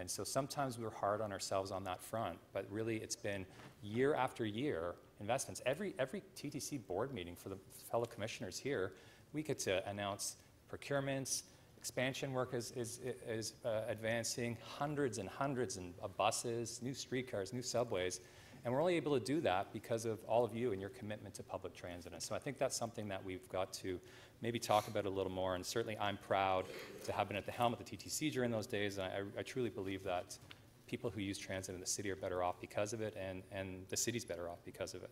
And so sometimes we're hard on ourselves on that front, but really it's been year after year investments. Every, every TTC board meeting for the fellow commissioners here, we get to announce procurements, expansion work is, is, is uh, advancing, hundreds and hundreds of buses, new streetcars, new subways. And we're only able to do that because of all of you and your commitment to public transit. And so I think that's something that we've got to maybe talk about a little more. And certainly I'm proud to have been at the helm of the TTC during those days. And I, I truly believe that people who use transit in the city are better off because of it, and, and the city's better off because of it.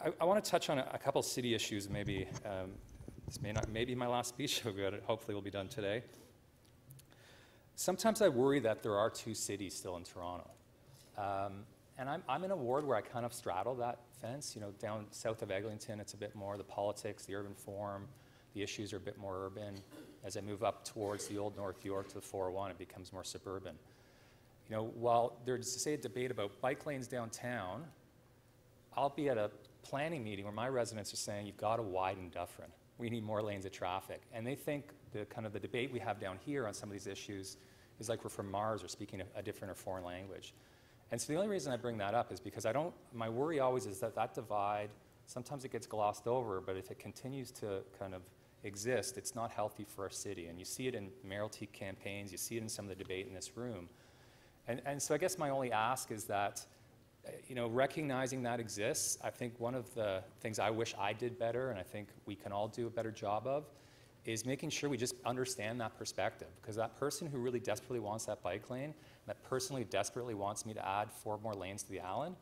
I, I want to touch on a, a couple city issues. Maybe um, this may not may be my last speech, but hopefully will be done today. Sometimes I worry that there are two cities still in Toronto. Um, and I'm, I'm in a ward where I kind of straddle that fence. You know, down south of Eglinton, it's a bit more the politics, the urban form, the issues are a bit more urban. As I move up towards the old North York to the 401, it becomes more suburban. You know, while there's, say, a debate about bike lanes downtown, I'll be at a planning meeting where my residents are saying you've got to widen Dufferin. we need more lanes of traffic. And they think the kind of the debate we have down here on some of these issues is like we're from Mars or speaking a, a different or foreign language. And so the only reason I bring that up is because I don't, my worry always is that that divide, sometimes it gets glossed over, but if it continues to kind of exist, it's not healthy for our city. And you see it in mayoralty campaigns, you see it in some of the debate in this room. And, and so I guess my only ask is that, uh, you know, recognizing that exists, I think one of the things I wish I did better, and I think we can all do a better job of, is making sure we just understand that perspective. Because that person who really desperately wants that bike lane, that personally desperately wants me to add four more lanes to the Allen,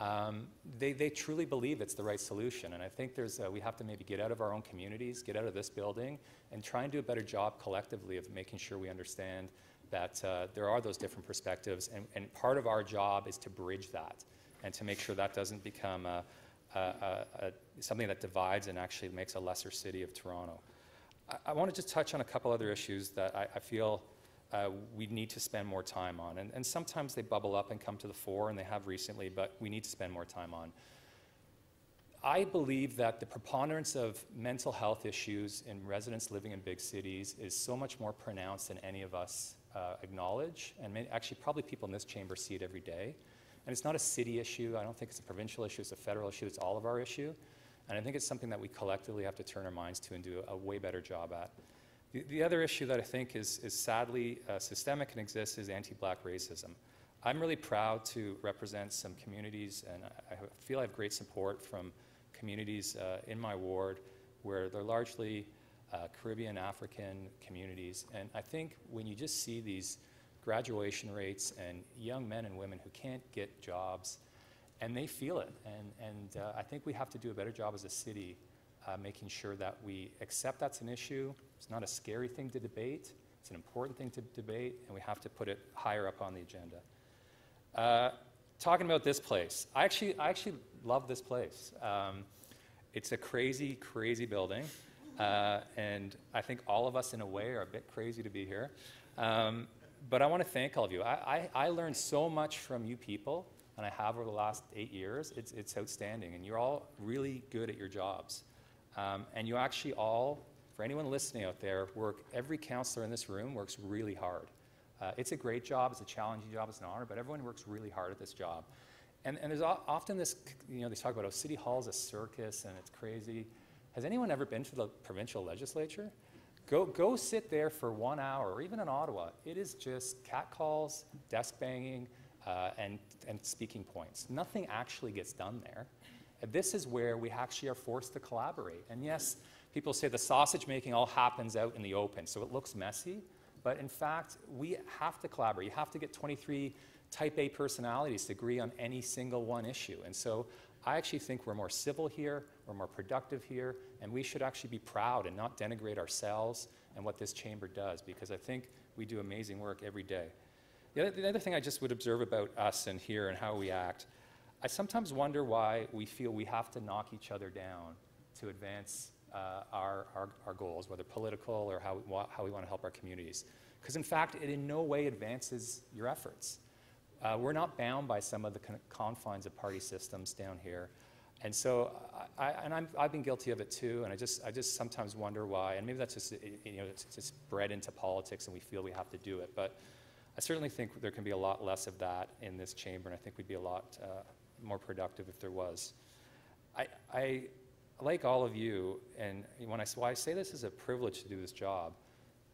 um, they, they truly believe it's the right solution. And I think there's we have to maybe get out of our own communities, get out of this building, and try and do a better job collectively of making sure we understand that uh, there are those different perspectives. And, and part of our job is to bridge that and to make sure that doesn't become a, a, a something that divides and actually makes a lesser city of Toronto. I, I want to touch on a couple other issues that I, I feel uh, we need to spend more time on. And, and, sometimes they bubble up and come to the fore, and they have recently, but we need to spend more time on. I believe that the preponderance of mental health issues in residents living in big cities is so much more pronounced than any of us uh, acknowledge. And actually, probably people in this chamber see it every day. And it's not a city issue. I don't think it's a provincial issue. It's a federal issue. It's all of our issue. And I think it's something that we collectively have to turn our minds to and do a, way better job at. The, the, other issue that I think is, is sadly uh, systemic and exists is anti black racism. I'm really proud to represent some communities, and I, I feel I have great support from communities uh, in my ward where they're largely uh, Caribbean, African communities. And I think when you just see these graduation rates and young men and women who can't get jobs, and they feel it. And, and uh, I think we have to do a better job as a city uh, making sure that we accept that's an issue. It's not a scary thing to debate. It's an important thing to debate, and we have to put it higher up on the agenda. Uh, talking about this place, I actually, I actually love this place. Um, it's a crazy, crazy building, uh, and I think all of us, in a way, are a bit crazy to be here. Um, but I want to thank all of you. I, I, I learned so much from you people and I have over the last eight years, it's, it's outstanding. And you're all really good at your jobs. Um, and you actually all, for anyone listening out there, work, every counselor in this room works really hard. Uh, it's a great job, it's a challenging job, it's an honor, but everyone works really hard at this job. And, and there's often this, you know, they talk about, oh, City Hall is a circus and it's crazy. Has anyone ever been to the provincial legislature? Go, go sit there for one hour, or even in Ottawa. It is just catcalls, desk banging, uh, and, and speaking points. Nothing actually gets done there. This is where we actually are forced to collaborate. And yes, people say the sausage making all happens out in the open, so it looks messy. But in fact, we have to collaborate. You have to get 23 type A personalities to agree on any single one issue. And so I actually think we're more civil here, we're more productive here, and we should actually be proud and not denigrate ourselves and what this chamber does, because I think we do amazing work every day. The other, the other thing I just would observe about us and here and how we act, I sometimes wonder why we feel we have to knock each other down to advance uh, our, our, our, goals, whether political or how we, how we want to help our communities. Because in fact, it in no way advances your efforts. Uh, we're not bound by some of the confines of party systems down here. And so, I, and i have been guilty of it too, and I just, I just sometimes wonder why, and maybe that's just, you know, it's just bred into politics and we feel we have to do it. But I certainly think there can be a lot less of that in this chamber, and I think we'd be a lot uh, more productive if there was. I, I, like all of you, and when I, why I say this is a privilege to do this job,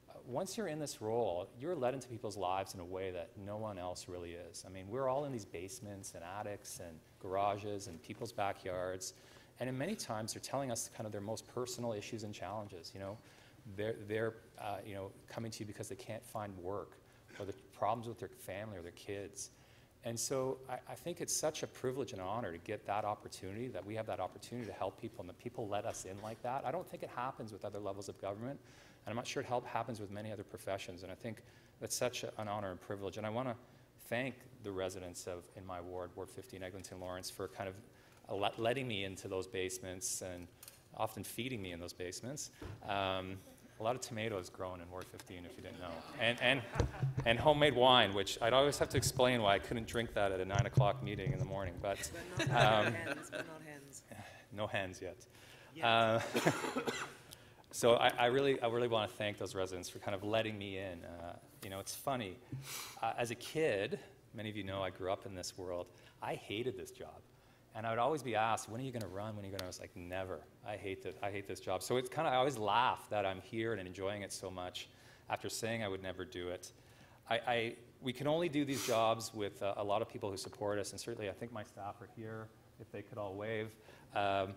uh, once you're in this role, you're led into people's lives in a way that no one else really is. I mean, we're all in these basements and attics and garages and people's backyards, and in many times they're telling us kind of their most personal issues and challenges. You know, they're, they're uh, you know, coming to you because they can't find work or the problems with their family or their kids. And so I, I, think it's such a privilege and honor to get that opportunity, that we have that opportunity to help people and that people let us in like that. I don't think it happens with other levels of government, and I'm not sure it help, happens with many other professions. And I think that's such a, an honor and privilege. And I want to thank the residents of in my ward, Ward 15, Eglinton Lawrence, for kind of letting me into those basements and often feeding me in those basements. Um, a lot of tomatoes grown in Ward 15, if you didn't know, and, and, and homemade wine, which I'd always have to explain why I couldn't drink that at a 9 o'clock meeting in the morning. But, but not um, hens, but not hens. No hens yet. Uh, so I, I really, I really want to thank those residents for kind of letting me in. Uh, you know, it's funny. Uh, as a kid, many of you know I grew up in this world. I hated this job, and I would always be asked, "When are you going to run? When are you going to?" I was like, "Never. I hate this. I hate this job." So it's kind of I always laugh that I'm here and enjoying it so much, after saying I would never do it. I, I we can only do these jobs with uh, a lot of people who support us, and certainly I think my staff are here. If they could all wave. Um,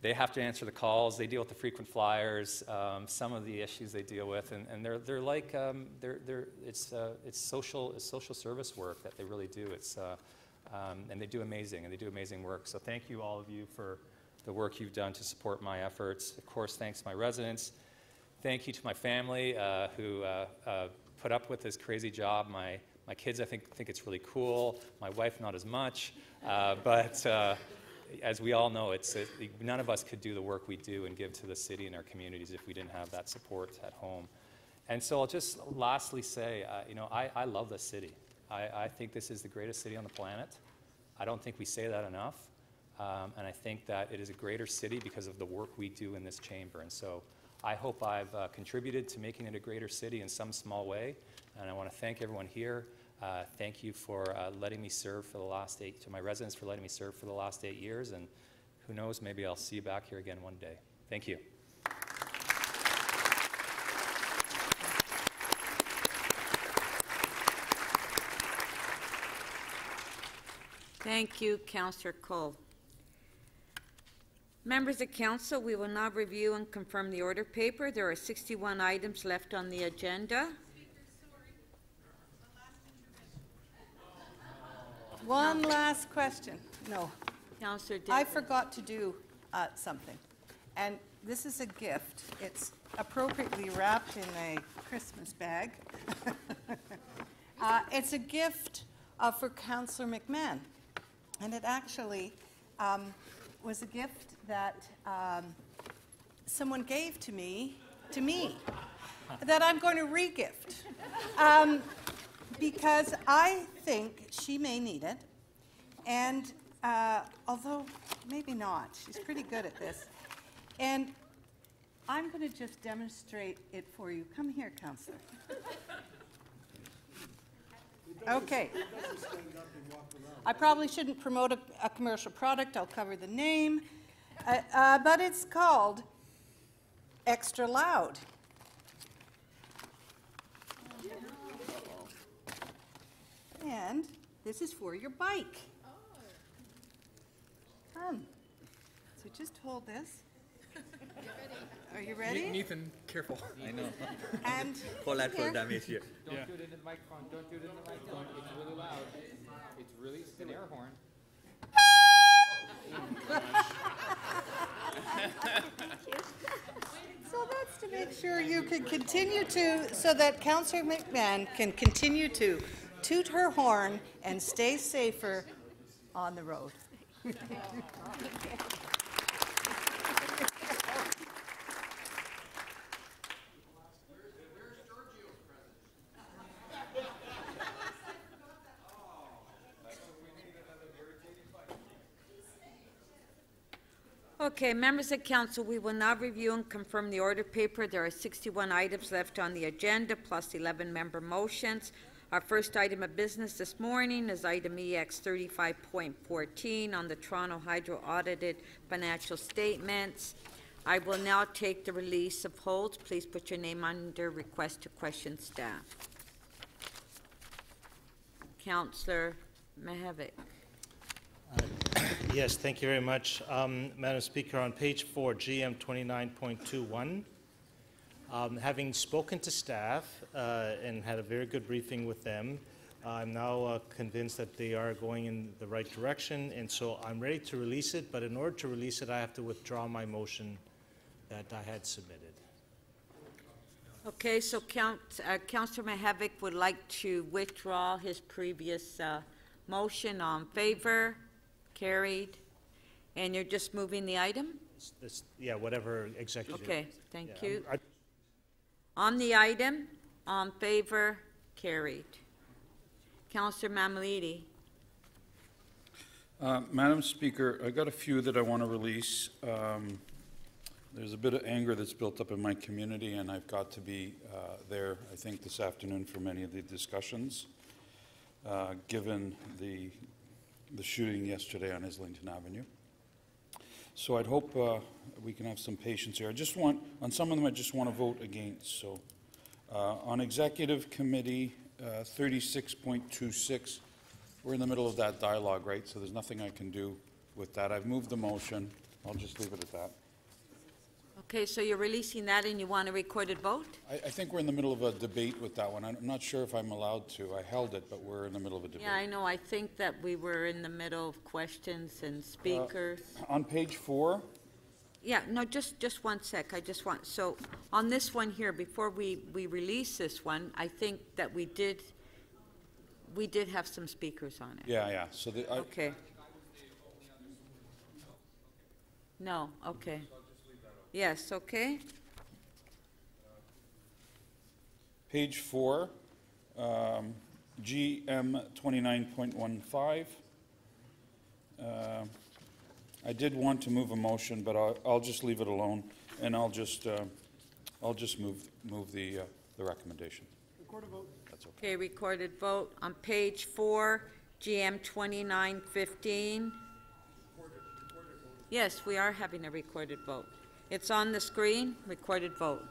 they have to answer the calls. They deal with the frequent flyers, um, some of the issues they deal with, and, and they're, they're like um, they're, they're, it's, uh, it's social it's social service work that they really do. It's uh, um, and they do amazing, and they do amazing work. So thank you all of you for the work you've done to support my efforts. Of course, thanks to my residents. Thank you to my family uh, who uh, uh, put up with this crazy job. My my kids, I think, think it's really cool. My wife, not as much, uh, but as we all know, it's, it, none of us could do the work we do and give to the city and our communities if we didn't have that support at home. And so I'll just lastly say, uh, you know, I, I love this city. I, I think this is the greatest city on the planet. I don't think we say that enough. Um, and I think that it is a greater city because of the work we do in this chamber. And so I hope I've uh, contributed to making it a greater city in some small way. And I want to thank everyone here. Uh, thank you for uh, letting me serve for the last eight, to my residents for letting me serve for the last eight years. And who knows, maybe I'll see you back here again one day. Thank you. Thank you, Councillor Colle. Members of council, we will now review and confirm the order paper. There are 61 items left on the agenda. One last question. No, Councillor I forgot to do uh, something. And this is a gift. It's appropriately wrapped in a Christmas bag. Uh, It's a gift uh, for Councillor McMahon. And it actually um, was a gift that um, someone gave to me, to me, that I'm going to regift. Um, because I think she may need it. And uh, although maybe not, she's pretty good at this. And I'm going to just demonstrate it for you. Come here, counselor. Okay. I probably shouldn't promote a, a commercial product. I'll cover the name. Uh, uh, but it's called Extra Loud. And this is for your bike. Come. So just hold this. Are you ready? Nathan, careful. I know. And Collateral here. damage here. Don't do it in the microphone. Don't do it in the microphone. It's really loud. It's really it's an air horn. So that's to make sure you can continue to, so that Councillor McMahon can continue to toot her horn and stay safer on the road. Okay, members of council, we will now review and confirm the order paper. There are 61 items left on the agenda, plus 11 member motions. Our first item of business this morning is item EX 35.14 on the Toronto Hydro audited financial statements. I will now take the release of holds. Please put your name under request to question staff. Councillor Mihevc. Uh, Yes, thank you very much. Um, Madam Speaker, on page four, GM 29.21, um, having spoken to staff uh, and had a very good briefing with them, I'm now uh, convinced that they are going in the right direction, and so I'm ready to release it, but in order to release it, I have to withdraw my motion that I had submitted. Okay, so Count, uh, Councillor Mihevc would like to withdraw his previous, uh, motion on favor, carried, and you're just moving the item? It's- it's- Yeah, whatever executive. Okay, thank Yeah, you. I'm- On the item, on favor, carried. Councillor Mammoliti. Uh, Madam Speaker, I got a few that I want to release. Um, there's a bit of anger that's built up in my community, and I've got to be uh, there, I think, this afternoon for many of the discussions, uh, given the, the shooting yesterday on Islington Avenue. So I'd hope uh, we can have some patience here. I just want, on some of them, I just want to vote against. So uh, on Executive Committee uh, 36.26, we're in the middle of that dialogue, right? So there's nothing I can do with that. I've moved the motion. I'll just leave it at that. Okay, so you're releasing that and you want a recorded vote? I, I think we're in the middle of a debate with that one. I'm not sure if I'm allowed to. I held it, but we're in the middle of a debate. Yeah, I know, I think that we were in the middle of questions and uh, speakers. On page four, Yeah, no, just, just one sec, I just want, so, on this one here, before we, we release this one, I think that we did, we did have some speakers on it. yeah, yeah, so the, I, Okay. No, okay. Yes, okay? page four, um, GM twenty-nine point one five. Uh, I did want to move a motion, but I'll, I'll just leave it alone, and I'll just, uh, I'll just move, move the, uh, the recommendation. Recorded vote. That's okay. Okay, recorded vote on page four, GM twenty-nine fifteen. Yes, we are having a recorded vote. It's on the screen, recorded vote.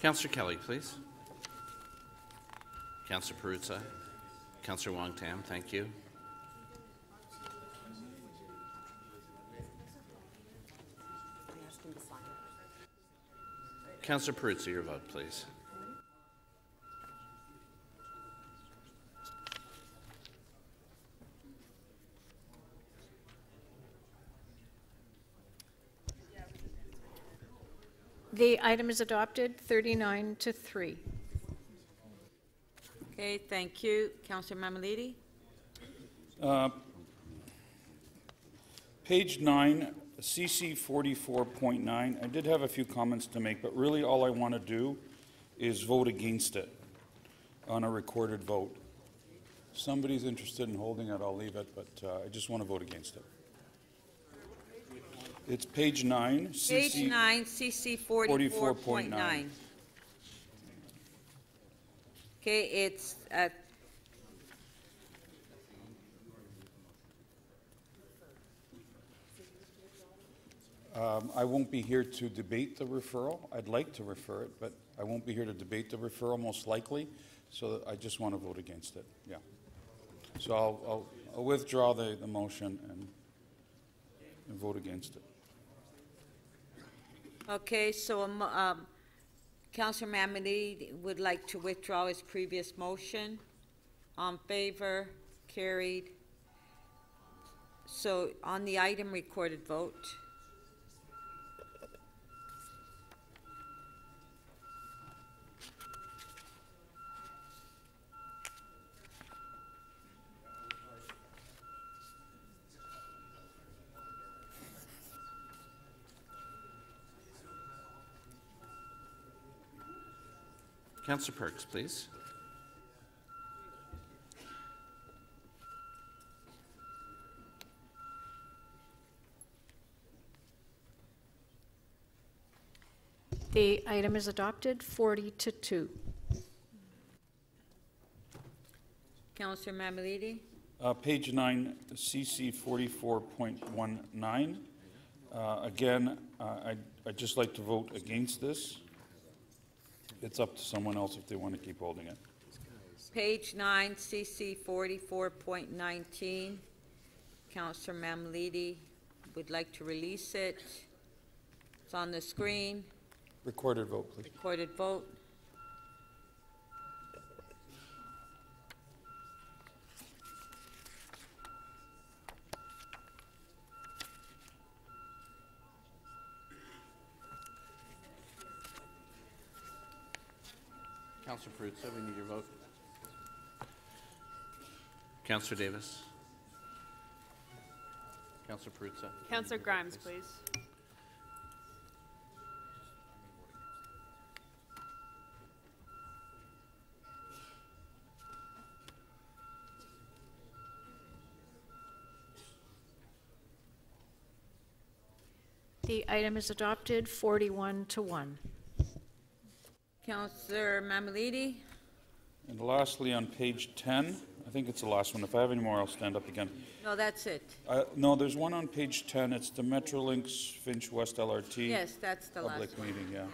Councillor Kelly, please. Councillor Perruzza. Councillor Wong Tam, thank you. Councillor Perruzza, your vote, please. The item is adopted, 39 to 3. Okay, thank you. Councillor Mammoliti? Uh, Page CC forty-four point nine, I did have a few comments to make, but really all I want to do is vote against it on a recorded vote. If Somebody's interested in holding it, I'll leave it, but uh, I just want to vote against it. It's page nine, Page CC. nine, CC forty-four point nine. Okay, it's, uh, Um, I won't be here to debate the referral. I'd like to refer it, but I won't be here to debate the referral most likely, so I just want to vote against it, yeah. So I'll, I'll- I'll withdraw the, the motion and, and vote against it. okay, so, um, um, Councillor Mammoliti would like to withdraw his previous motion. On favor, carried. So, on the item recorded vote, Councillor Perks, please. The item is adopted, 40 to 2. Councillor Mammoliti? Uh, Page nine, CC forty-four point one nine. Uh, Again, uh, I'd, I'd just like to vote against this. It's up to someone else if they want to keep holding it. Page nine, CC forty-four point nineteen. Counselor Mammoliti would like to release it. It's on the screen, Recorded vote, please. recorded vote. Councillor Perruzza, we need your vote. Councillor Davis. Councillor Perruzza. Councillor Grimes, please. The item is adopted, 41 to 1. Councillor Mammoliti? And lastly, on page 10, I think it's the last one. If I have any more, I'll stand up again. No, that's it. Uh, No, there's one on page 10. It's the Metrolinx Finch West LRT. Yes, that's the last Public one. meeting, yeah.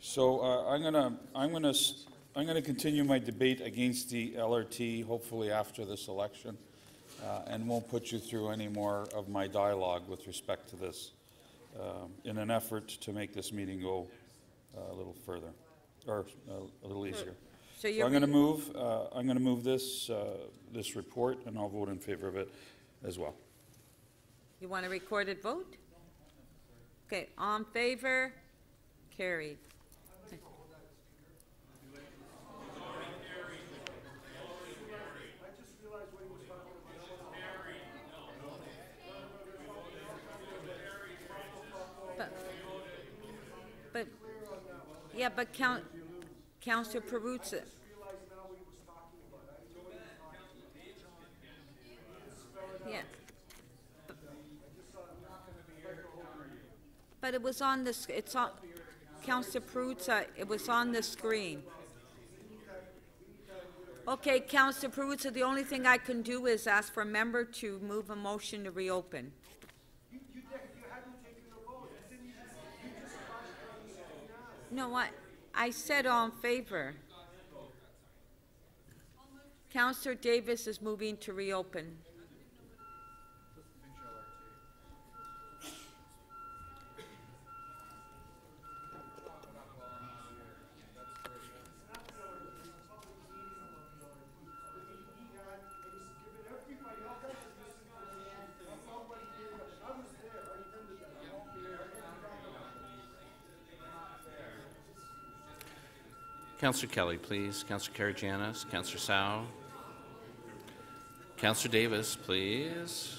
So uh, I'm gonna, I'm gonna, I'm gonna continue my debate against the LRT, hopefully after this election, uh, and won't put you through any more of my dialogue with respect to this, um, in an effort to make this meeting go uh, a little further, or uh, a little easier. so So I'm gonna move, uh, I'm gonna move this, uh, this report, and I'll vote in favor of it as well. You want a recorded vote? Okay, all in favor? Carried. Yeah, but Count, Councillor Perruzza. Yeah. But it was on the, sc- it's on, Councillor Perruzza, it was on the screen. Okay, Councillor Perruzza, the only thing I can do is ask for a member to move a motion to reopen. No, what, I said all in favor. Councillor Davis is moving to reopen. Councillor Kelly, please. Councillor Karygiannis, Councillor Sao. Councillor Davis, please.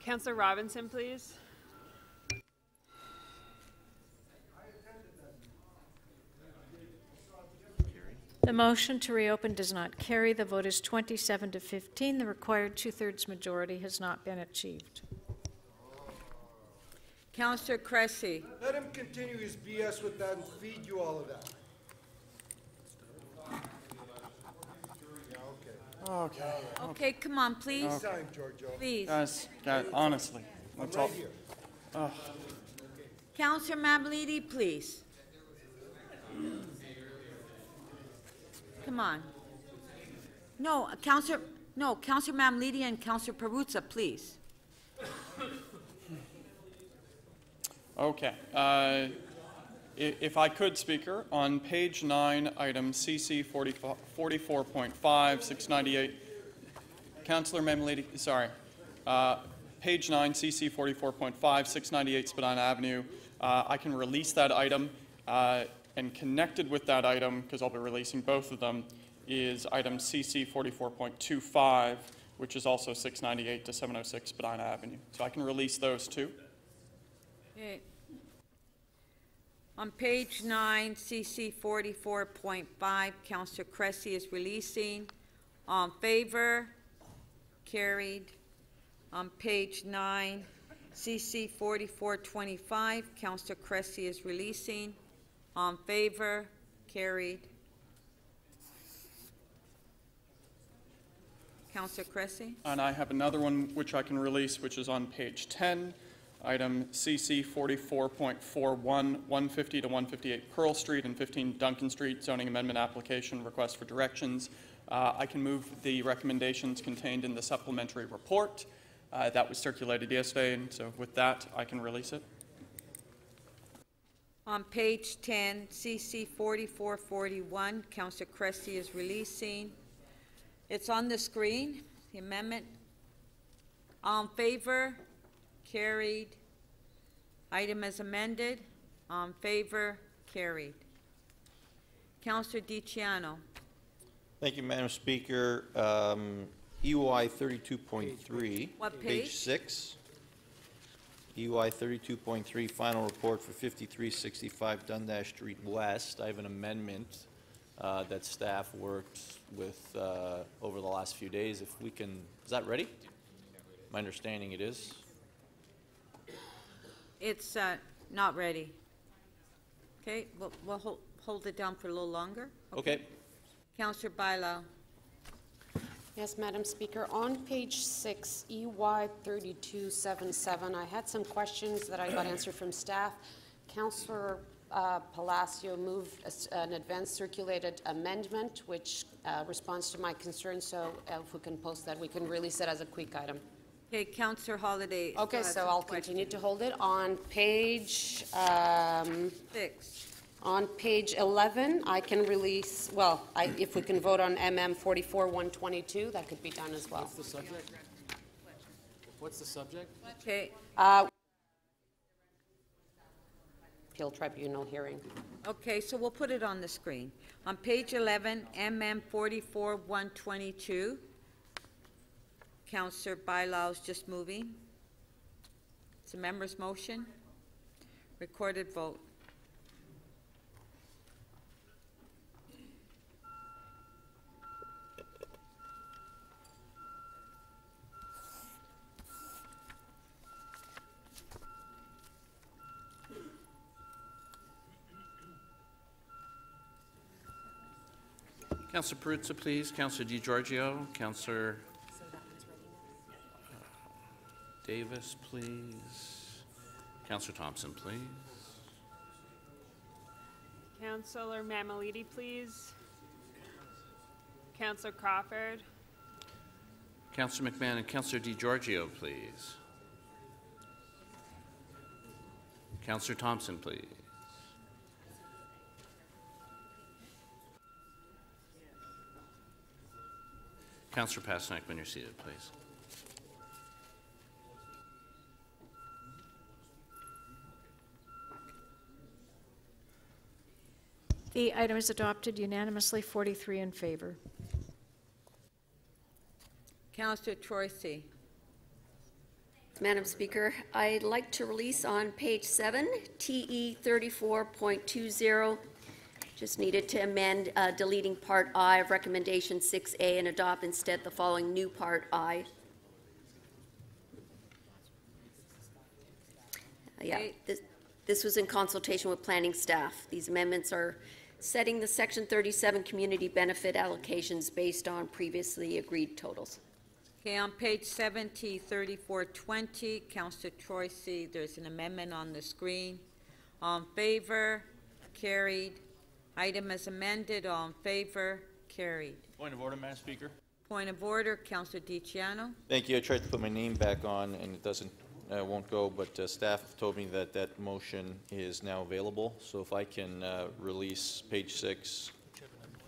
Councillor Robinson, please. The motion to reopen does not carry. The vote is 27 to 15. The required two-thirds majority has not been achieved. Councillor Cressy. Let him continue his BS with that and feed you all of that. Okay. Okay, come on, please. Time, Giorgio. Please. Guys, guys, honestly, let's I'm all. right here. Ugh. Councillor Mammoliti, please. Come on. No, uh, Councillor, no, Councillor Mammoliti and Councillor Perruzza, please. Okay. Uh, i- If I could, Speaker, on page nine, item CC 44 44.5, 698, Councillor Memlady, sorry, uh, page nine, CC 44.5, 698 Spadina Avenue, uh, I can release that item, uh, and connected with that item, because I'll be releasing both of them, is item CC 44.25, which is also 698 to 706 Spadina Avenue. So I can release those two. Okay. On page nine, CC forty-four point five, Councillor Cressy is releasing. In favor? Carried. On page nine, CC forty-four twenty-five, Councillor Cressy is releasing. In favor? Carried. Councillor Cressy? And I have another one which I can release, which is on page 10, item CC 44.41, 150 to 158 Pearl Street and 15 Duncan Street zoning amendment application request for directions. Uh, I can move the recommendations contained in the supplementary report. Uh, That was circulated yesterday, and so with that, I can release it. On page 10, CC 4441, Councillor Cressy is releasing. It's on the screen, the amendment. In favor? Carried. Item as amended. In favor? Carried. Councillor Di Ciano. Thank you, Madam Speaker. Um, EY 32.3. What page? Page 6. EY 32.3, final report for 5365 Dundas Street West. I have an amendment uh, that staff worked with uh, over the last few days. If we can, is that ready? My understanding it is. It's uh, not ready. Okay, we'll, we'll hold, hold it down for a little longer. Okay. Counselor Bailão. Yes, Madam Speaker, on page six, EY 3277, I had some questions that I got answered from staff. Councillor uh, Palacio moved a s- an advanced circulated amendment, which uh, responds to my concerns, so uh, if we can post that, we can release it as a quick item. Okay, Counselor Holyday. Okay, so I'll questions. continue to hold it. On page, um, Six. on page 11, I can release, well, I- if we can vote on MM 44-122, that could be done as well. What's the subject? What's the subject? Okay, Uh, Appeal Tribunal hearing. okay, so we'll put it on the screen. On page 11, MM 44-122, Counselor Bailão just moving. It's a member's motion. Recorded vote. Councillor Perruzza, please. Councillor Di Giorgio. Councillor Davis, please. Councillor Thompson, please. Councillor Mammoliti, please. Councillor Crawford. Councillor McMahon and Councillor Di Giorgio, please. Councillor Thompson, please. Councillor Pasternak, when you're seated, please. The item is adopted unanimously, 43 in favor. Counselor Troisi. Madam Speaker, I'd like to release on page seven, TE thirty-four point two zero. Just needed to amend uh, deleting Part I of Recommendation six A and adopt instead the following new Part I. Uh, Yeah, this, this was in consultation with planning staff. These amendments are setting the Section thirty-seven community benefit allocations based on previously agreed totals. Okay, on page 70, 3420, Counselor Troisi, there's an amendment on the screen. All in favor? Carried. Item as amended, all in favor? Carried. Point of order, Madam Speaker. Point of order, Counselor Di Ciano. Thank you. I tried to put my name back on, and it doesn't, uh, won't go, but uh, staff told me that that motion is now available. So if I can uh, release page six,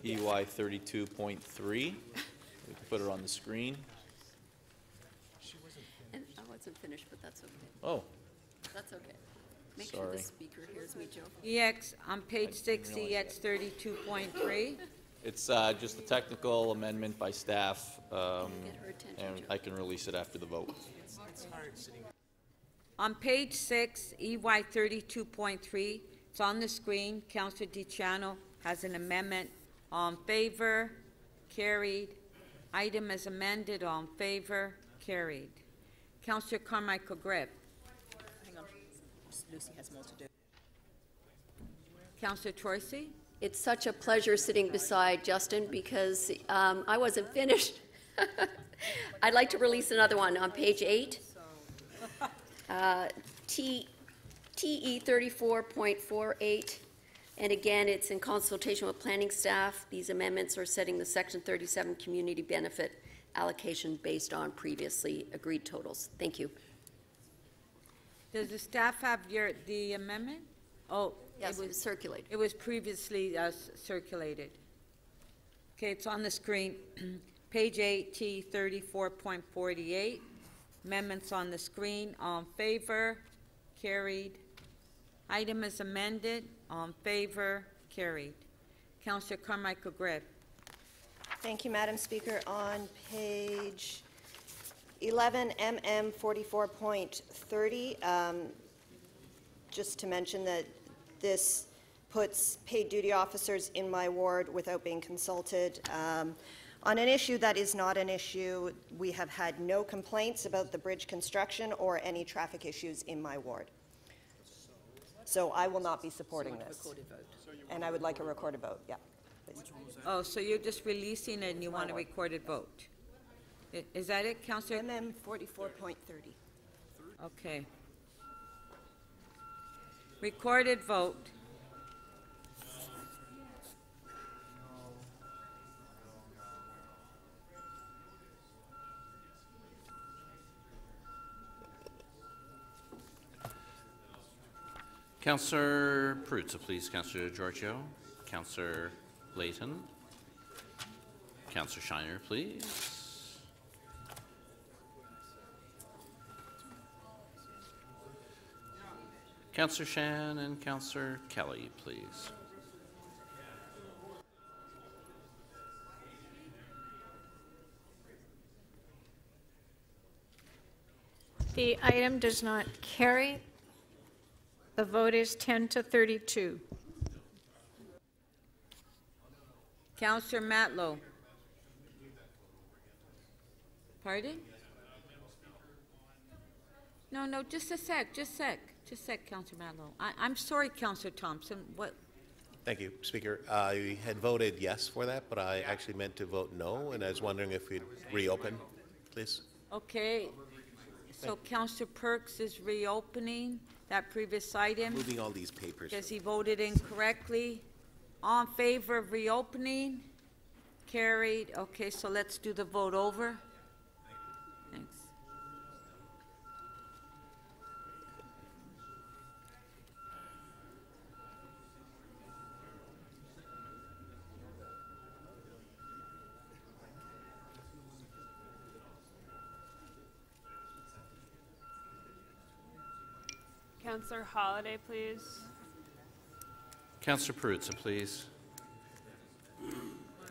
EY 32.3, we can put it on the screen. And I wasn't finished, but that's okay. Oh, That's okay. Make sure the Sorry. speaker hears me, Joe. EX, on page six, EX 32.3. it's uh, just a technical amendment by staff, um, Get her attention, and I can release it after the vote. On page six, EY 32.3, it's on the screen. Counselor Di Ciano has an amendment. All in favor? Carried. Item as amended, all in favor? Carried. Counselor Carmichael Greb. Hang on. Lucy has more to do. Counselor Troisi? It's such a pleasure sitting beside Justin because um, I wasn't finished. I'd like to release another one on page eight. Uh, T, TE thirty-four point four eight. And again, it's in consultation with planning staff. These amendments are setting the section thirty-seven community benefit allocation based on previously agreed totals. Thank you. Does the staff have your, the amendment? Oh. Yes, it was circulated. It was previously uh, circulated. Okay, it's on the screen. Page eight, T thirty-four point forty-eight. Amendments on the screen. All in favor? Carried. Item is amended. All in favor? Carried. Counselor Carmichael Greb. Thank you, Madam Speaker. On page 11, MM 44.30, um, just to mention that this puts paid duty officers in my ward without being consulted. Um, On an issue that is not an issue, we have had no complaints about the bridge construction or any traffic issues in my ward. So I will not be supporting this. And I would like a recorded vote, yeah. Oh, so you're just releasing it and you want a recorded vote? I- Is that it, Counselor? MM 44.30. Okay. Recorded vote. Counselor Perruzza, please. Counselor Giorgio. Counselor Layton. Counselor Shiner, please. Counselor Shan and Counselor Kelly, please. The item does not carry. The vote is 10 to 32. Councillor Matlow. Pardon? No, no, just a sec, just a sec, just a sec, Councillor Matlow. I, I'm sorry, Councillor Thompson, what, Thank you, Speaker. I had voted yes for that, but I actually meant to vote no, and I was wondering if we'd reopen, please. okay. So Councillor Perks is reopening that previous item Moving all these papers. because he voted incorrectly. All in favor of reopening? Carried. Okay, so let's do the vote over. Counselor Holyday, please. Councillor Perruzza, please.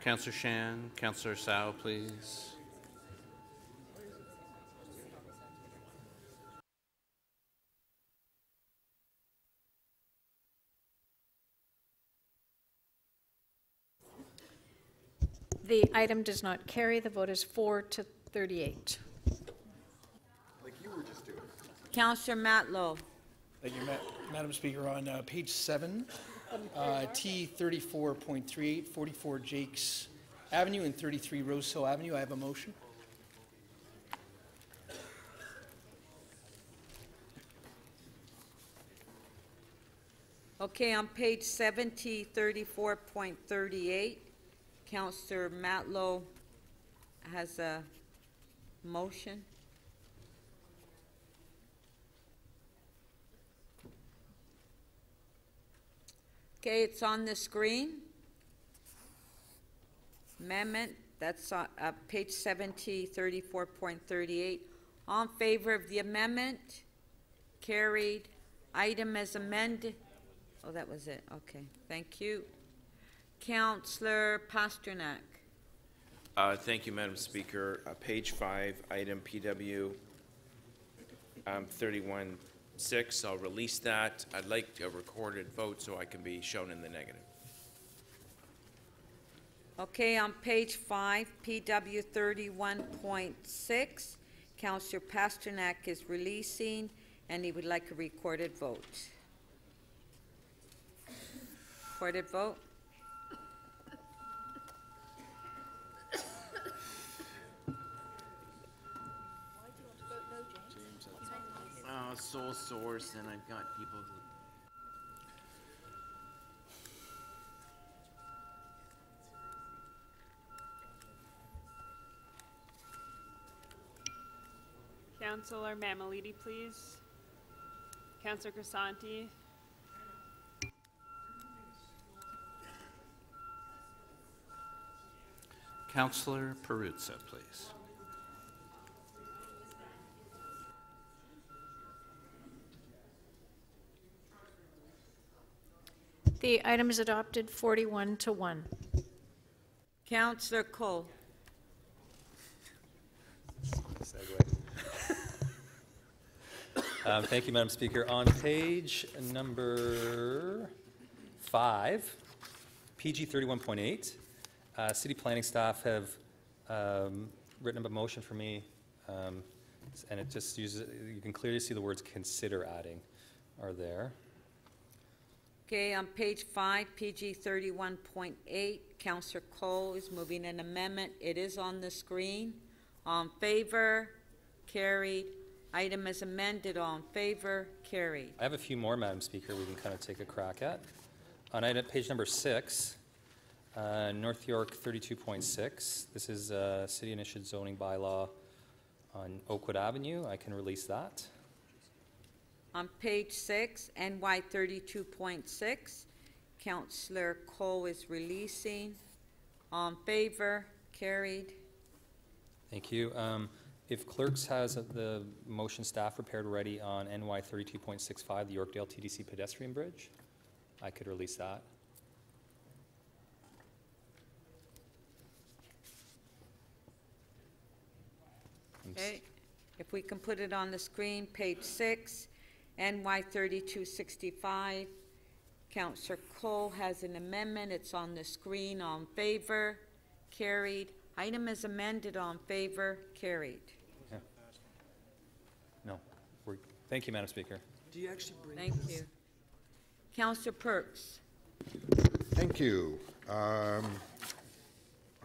Councillor Shan, Councillor Sao, please. The item does not carry. The vote is 4 to 38. Like you were just doing. Counselor Matlow. Thank you, Ma- Madam Speaker. On uh, page seven, uh, T 34.38, 44 Jackes Avenue and 33 Rose Hill Avenue, I have a motion. Okay, on page 70, 34.38, Counselor Matlow has a motion. Okay, it's on the screen. Amendment, that's on, uh, page 70, 34.38. All in favor of the amendment? Carried. Item as amended. Oh, that was it. Okay, thank you. Counselor Pasternak. Uh, Thank you, Madam Speaker. Uh, Page five, item PW um, 31-6, I'll release that. I'd like a recorded vote so I can be shown in the negative. Okay, on page five, PW thirty-one point six, Counselor Pasternak is releasing, and he would like a recorded vote. Recorded vote? Sole source, and I've got people who Counselor Mammoliti, please. Councillor Crisanti. Councillor Perruzza, please. The item is adopted 41 to 1. Councillor Colle. Um, Thank you, Madam Speaker. On page number five, PG 31.8, uh, city planning staff have um, written up a motion for me, um, and it just uses, you can clearly see the words "consider adding" are there. Okay, on page five, PG thirty-one point eight, Counselor Colle is moving an amendment. It is on the screen. On favor, carried. Item is amended. All in favor, carried. I have a few more, Madam Speaker, we can kind of take a crack at. On item, page number six, uh, North York 32.6, this is uh city-initiated zoning bylaw on Oakwood Avenue. I can release that. On page six, NY thirty-two point six, Counselor Colle is releasing. On favor, carried. Thank you. Um, If clerks has the motion staff prepared ready on NY 32.65, the Yorkdale TTC pedestrian bridge, I could release that. Okay, if we can put it on the screen, page six, NY thirty-two sixty-five. Councillor Colle has an amendment, it's on the screen, on favor, carried. Item is amended, on favor, carried. No. We're- Thank you, Madam Speaker. Do you actually bring Thank you. Councillor Perks. Thank you. Um,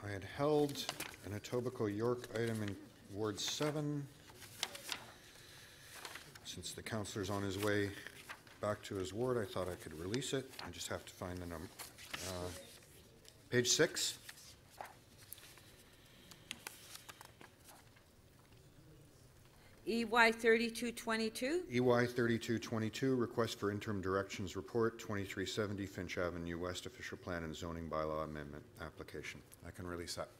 I had held an Etobicoke York item in Ward 7. Since the counselor's on his way back to his ward, I thought I could release it. I just have to find the number. Uh, Page 6. EY thirty-two twenty-two. EY 3222, request for interim directions report, 2370 Finch Avenue West, official plan and zoning bylaw amendment application. I can release that.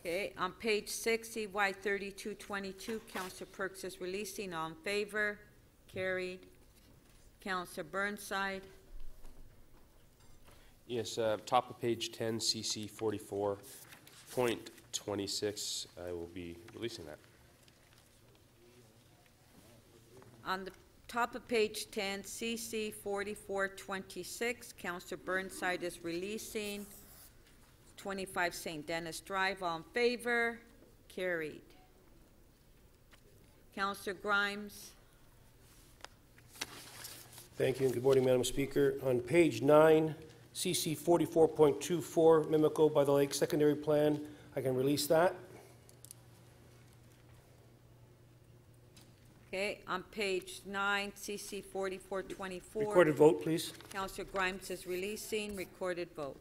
Okay, on page six, EY thirty-two twenty-two, Counselor Perks is releasing, on favor, carried. Counselor Burnside. Yes, uh, top of page 10, CC 44.26, I will be releasing that. On the top of page ten, CC forty-four twenty-six, Counselor Burnside is releasing. Twenty-five St. Dennis Drive, all in favor, carried. Counselor Grimes. Thank you, and good morning, Madam Speaker. On page nine, CC 44.24, Mimico by the Lake Secondary Plan, I can release that. Okay, on page nine, CC forty-four twenty-four. Recorded vote, please. Counselor Grimes is releasing, recorded vote.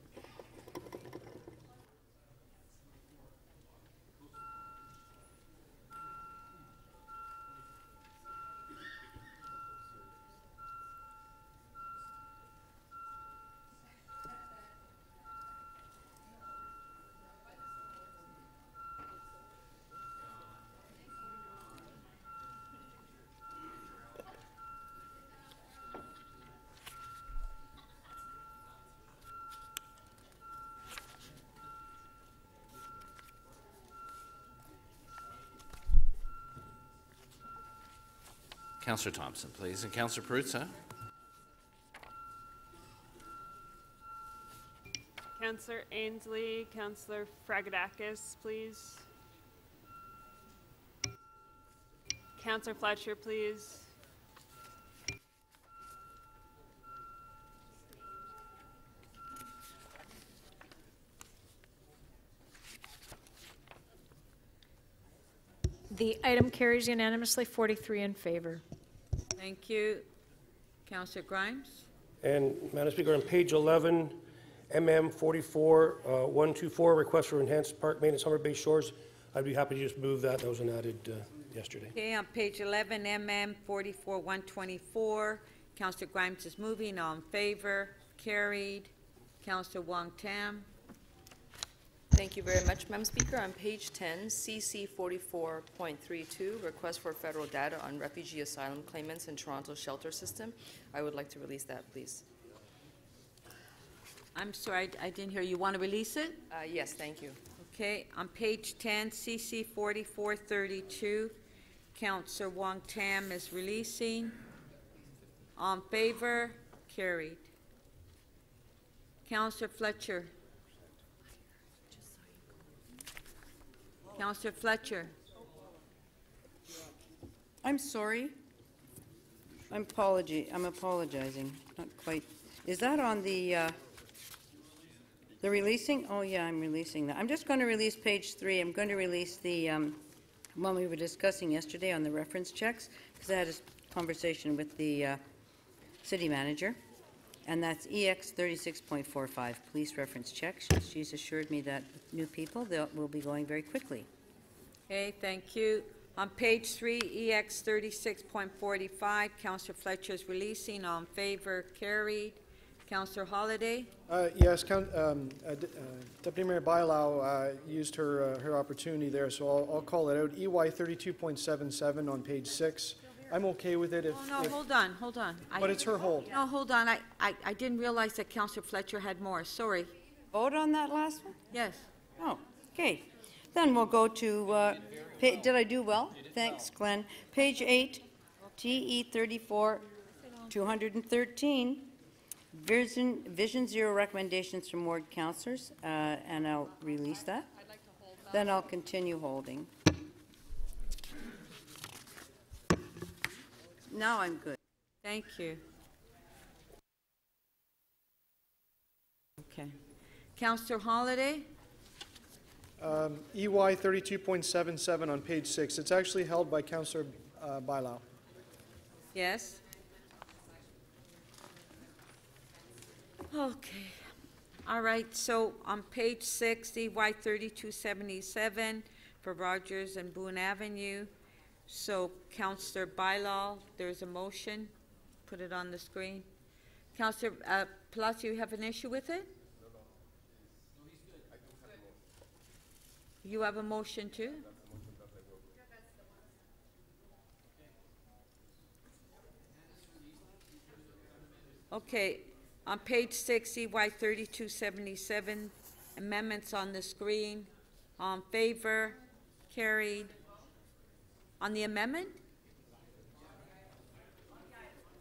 Counselor Thompson, please, and Counselor Perruzza. Counselor Ainslie, Counselor Fragedakis, please. Counselor Fletcher, please. The item carries unanimously, 43 in favor. Thank you. Counselor Grimes? And, Madam Speaker, on page 11, MM 44124, request for enhanced park maintenance Humber Bay Shores, I'd be happy to just move that. That was an added uh, yesterday. Okay, on page eleven, MM forty-four one twenty-four, Counselor Grimes is moving, all in favor, carried. Counselor Wong Tam? Thank you very much, Madam Speaker. On page 10, CC 44.32, request for federal data on refugee asylum claimants in Toronto shelter system. I would like to release that, please. I'm sorry, I I didn't hear. You want to release it? Uh, Yes, thank you. Okay, on page 10, CC 4432, Councillor Wong Tam is releasing. On favor, carried. Councillor Fletcher. Counselor Fletcher. I'm sorry. I'm apology, I'm apologizing, not quite. Is that on the, uh, the releasing? Oh, yeah, I'm releasing that. I'm just going to release page three. I'm going to release the um, one we were discussing yesterday on the reference checks, because I had a conversation with the uh, city manager, and that's EX 36.45, police reference checks. She's assured me that new people, they'll, will be going very quickly. Okay, thank you. On page three, EX 36.45, Counselor Fletcher is releasing. On favor, carried. Counselor Holyday. Uh, Yes, Coun- um, uh, D- uh, Deputy Mayor Bailão uh, used her, uh, her opportunity there, so I'll, I'll call it out. EY 32.77 on page six. I'm okay with it if. Oh, no, if- hold on, hold on. I- But it's her hold. No, hold on. I, I, I didn't realize that Counselor Fletcher had more. Sorry. Vote on that last one? Yes. Oh, okay. Then we'll go to, uh, pa- did I do well? Thanks, Glenn. Page eight, TE thirty-four, two hundred and thirteen. Vision, Vision Zero recommendations from ward councillors, uh, and I'll release that. Then I'll continue holding. Now I'm good. Thank you. Okay. Counselor Holyday? Um, EY 32.77 on page six. It's actually held by Councillor uh, Bailão. Yes? Okay. All right, so on page six, EY thirty-two seventy-seven for Rogers and Boone Avenue. So Counselor Bailão, there's a motion. Put it on the screen. Counselor uh, Palacio, you have an issue with it? You have a motion too? Okay, on page six, EY thirty-two seventy-seven, amendments on the screen. On favor, carried. On the amendment?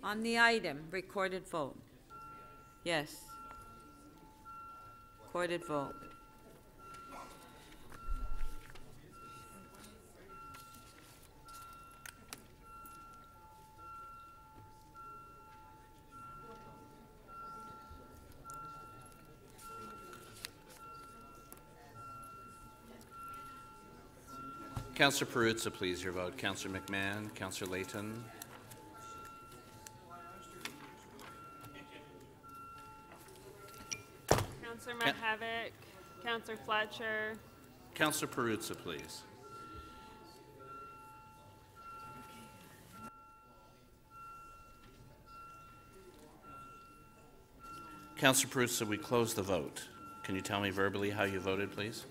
On the item, recorded vote. Yes. Recorded vote. Councillor Perruzza, please, your vote. Councillor McMahon, Councillor Layton. Counselor Mihevc, Counselor Fletcher, Councillor Perruzza, please. Councillor Perruzza, we close the vote. Can you tell me verbally how you voted, please?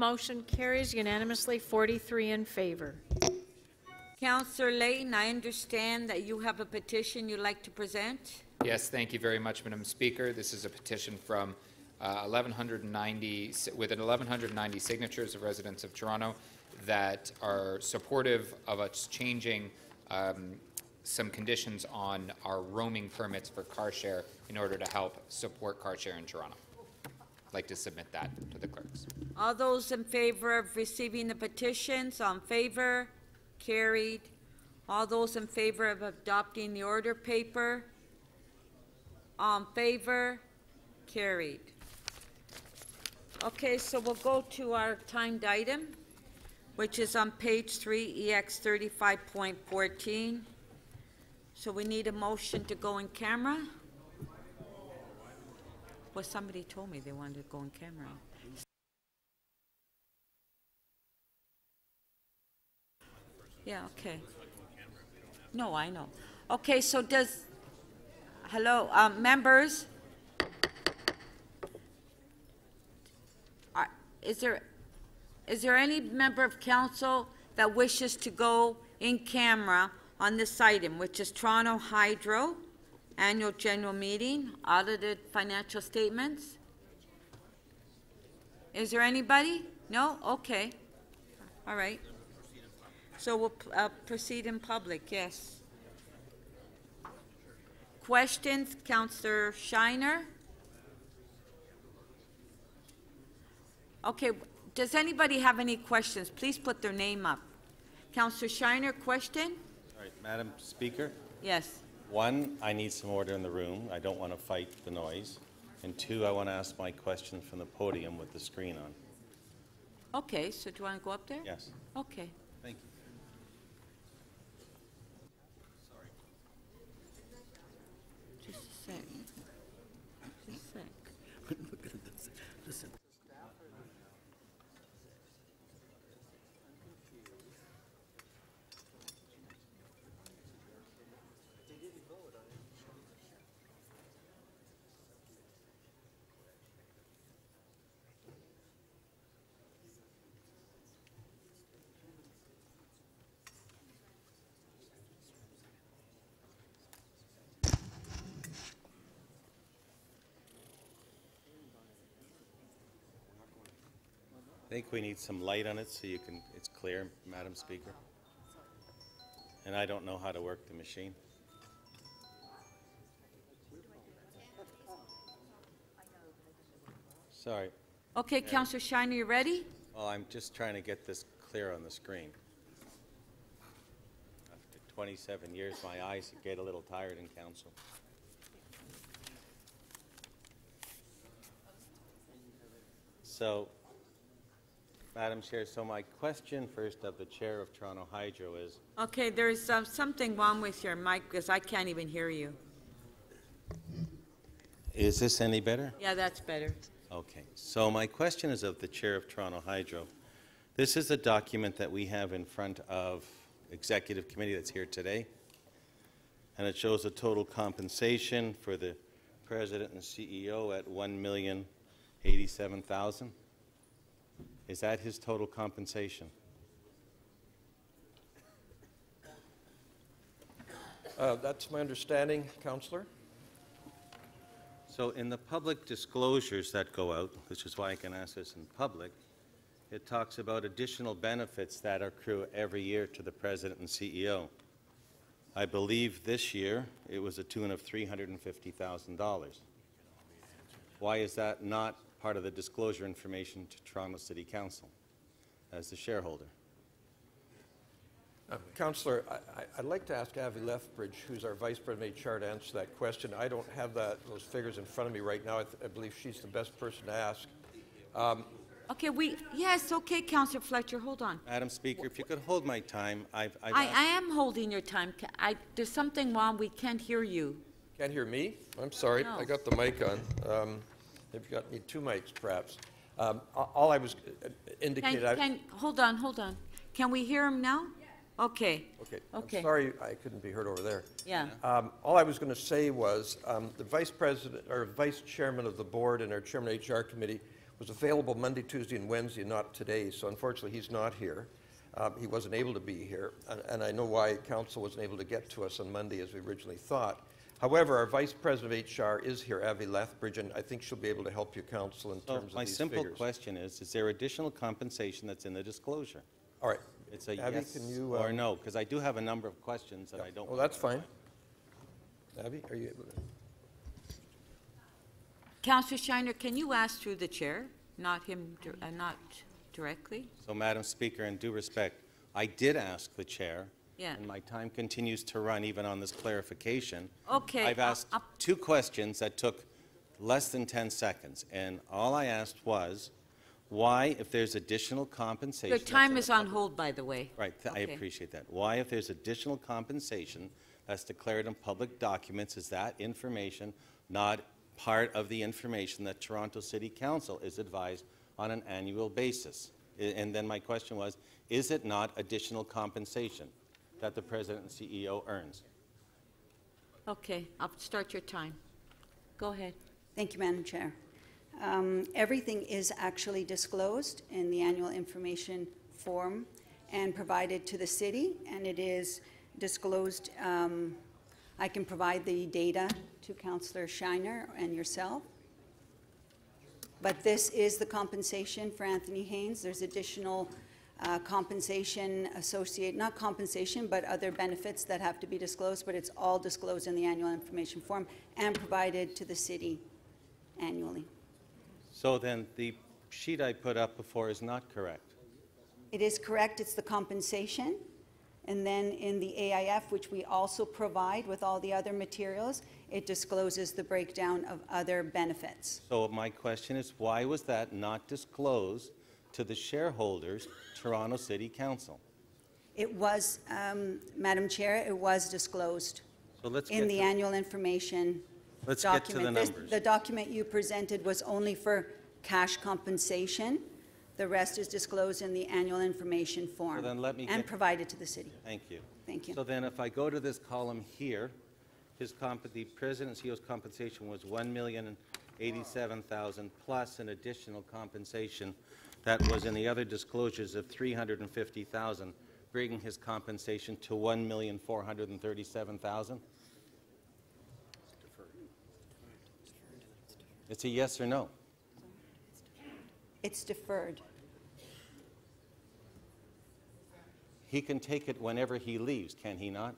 Motion carries unanimously, 43 in favor. Counselor Layton, I understand that you have a petition you'd like to present? Yes, thank you very much, Madam Speaker. This is a petition from uh, 1,190, with 1,190 signatures of residents of Toronto that are supportive of us changing um, some conditions on our roaming permits for car share in order to help support car share in Toronto. Like to submit that to the clerks. All those in favor of receiving the petitions, on favor, carried. All those in favor of adopting the order paper, on favor, carried. Okay, so we'll go to our timed item, which is on page three, EX thirty-five point fourteen. So we need a motion to go in camera? Well, somebody told me they wanted to go in camera. Yeah, okay. No, I know. Okay, so does, hello, um, members? Are- Is there, is there any member of council that wishes to go in camera on this item, which is Toronto Hydro Annual General Meeting, audited financial statements? Is there anybody? No? Okay. All right. So we'll uh, proceed in public, yes. Questions, Counselor Shiner? Okay, does anybody have any questions? Please put their name up. Counselor Shiner, question? All right, Madam Speaker, Yes. One, I need some order in the room. I don't want to fight the noise. And two, I want to ask my question from the podium with the screen on. Okay, so do you want to go up there? Yes. Okay. Thank you. Just a sec. Just a sec. I think we need some light on it so you can, it's clear, Madam Speaker. And I don't know how to work the machine. Sorry. Okay, Counselor Shiner, you ready? Well, I'm just trying to get this clear on the screen. After 27 years, my eyes get a little tired in council. So, Madam Chair, so my question first of the Chair of Toronto Hydro is, Okay, there's uh, something wrong with your mic because I can't even hear you. is this any better? Yeah, that's better. Okay, so my question is of the Chair of Toronto Hydro. This is a document that we have in front of Executive Committee that's here today, and it shows a total compensation for the President and CEO at one million eighty-seven thousand. Is that his total compensation? Uh, That's my understanding, Counselor. So in the public disclosures that go out, which is why I can ask this in public, it talks about additional benefits that accrue every year to the president and CEO. I believe this year it was a tune of $350,000. Why is that not part of the disclosure information to Toronto City Council as the shareholder? Uh, Counselor, I- I- I'd like to ask Avi Lethbridge, who's our Vice President of HR, to answer that question. I don't have that, those figures in front of me right now. I th- I believe she's the best person to ask. Um, Okay, we, yes, okay, Counselor Fletcher, hold on. Madam Speaker, if you could hold my time, I've, I've I, I am holding your time. I, there's something wrong, we can't hear you. Can't hear me? I'm sorry, No. I got the mic on. Um, They've got, me two mics, perhaps. Um, All I was uh, Can, indicated, I- can, hold on, hold on. Can we hear him now? Okay. Okay, I'm Okay. sorry I couldn't be heard over there. Yeah. Um, All I was going to say was, um, the vice president, or vice chairman of the board and our chairman of HR committee was available Monday, Tuesday, and Wednesday, not today, so unfortunately, he's not here. Um, He wasn't able to be here, and- and I know why council wasn't able to get to us on Monday as we originally thought. However, our vice president of HR is here, Avi Lethbridge, and I think she'll be able to help you, counsel in So terms of my these simple figures. question is, is there additional compensation that's in the disclosure? All right. It's a Abby, yes can you, or um, no, because I do have a number of questions that I don't. Well, that's fine. Abby, are you able to? Counselor Shiner, can you ask through the chair, not him, dir- uh, not directly? So, Madam Speaker, in due respect, I did ask the chair. Yeah. And my time continues to run even on this clarification. Okay, I've uh, asked uh, two questions that took less than 10 seconds, and all I asked was, why, if there's additional compensation... Your time is on hold, by the way. Right, th- I appreciate that. Why, if there's additional compensation that's declared in public documents, is that information not part of the information that Toronto City Council is advised on an annual basis? And then my question was, is it not additional compensation that the president and CEO earns? Okay, I'll start your time. Go ahead. Thank you, Madam Chair. Um, Everything is actually disclosed in the annual information form, and provided to the city, and it is disclosed. um, I can provide the data to Councillor Shiner and yourself. But this is the compensation for Anthony Haines. There's additional uh, compensation associate, not compensation, but other benefits that have to be disclosed, but it's all disclosed in the annual information form and provided to the city annually. So then, the sheet I put up before is not correct. It is correct, it's the compensation. And then in the AIF, which we also provide with all the other materials, it discloses the breakdown of other benefits. So my question is, why was that not disclosed to the shareholders, Toronto City Council? It was, um, Madam Chair, it was disclosed So in the annual information Let's get to the document. This- The document you presented was only for cash compensation. The rest is disclosed in the annual information form. then let me And provided to the city. Thank you. Thank you. So then, if I go to this column here, his comp, the president and CEO's compensation was one million and eighty-seven thousand plus an additional compensation that was in the other disclosures of three hundred and fifty thousand, bringing his compensation to one million four hundred and thirty-seven thousand. It's a yes or no. It's deferred. He can take it whenever he leaves, can he not?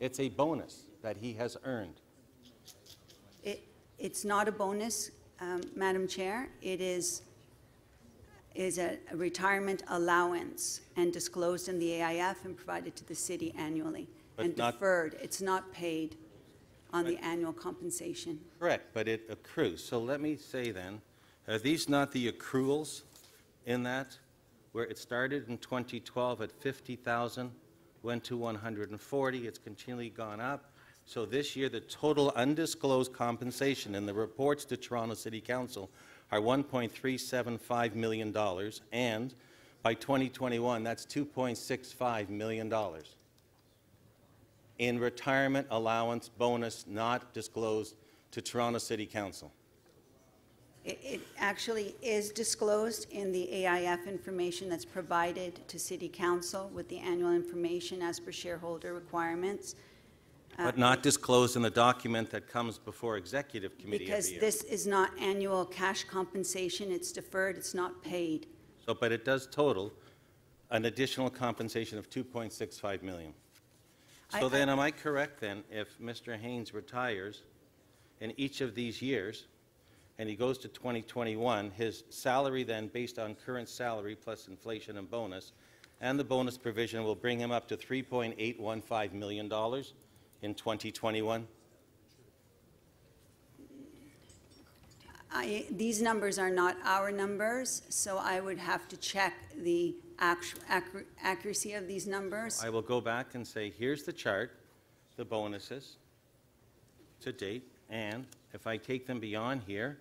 It's a bonus that he has earned. It, it's not a bonus, um, Madam Chair. It is, is a a retirement allowance and disclosed in the AIF and provided to the city annually. But And not- deferred. It's not paid on the annual compensation. Correct, but it accrues. So let me say then, are these not the accruals in that, where it started in 2012 at 50,000, went to 140, it's continually gone up. So this year, the total undisclosed compensation in the reports to Toronto City Council are $1.375 million, and by 2021, that's $2.65 million in retirement allowance bonus not disclosed to Toronto City Council. It, it actually is disclosed in the AIF information that's provided to city council with the annual information as per shareholder requirements. Uh, But not disclosed in the document that comes before Executive Committee every Because year. this is not annual cash compensation, it's deferred, it's not paid. So, but it does total an additional compensation of 2.65 million. I- So then, I- am I correct then, if Mr. Haines retires in each of these years, and he goes to 2021, his salary then, based on current salary plus inflation and bonus, and the bonus provision will bring him up to $3.815 million in 2021? I, these numbers are not our numbers, so I would have to check the actu- accur- accuracy of these numbers. I will go back and say, here's the chart, the bonuses to date, and if I take them beyond here,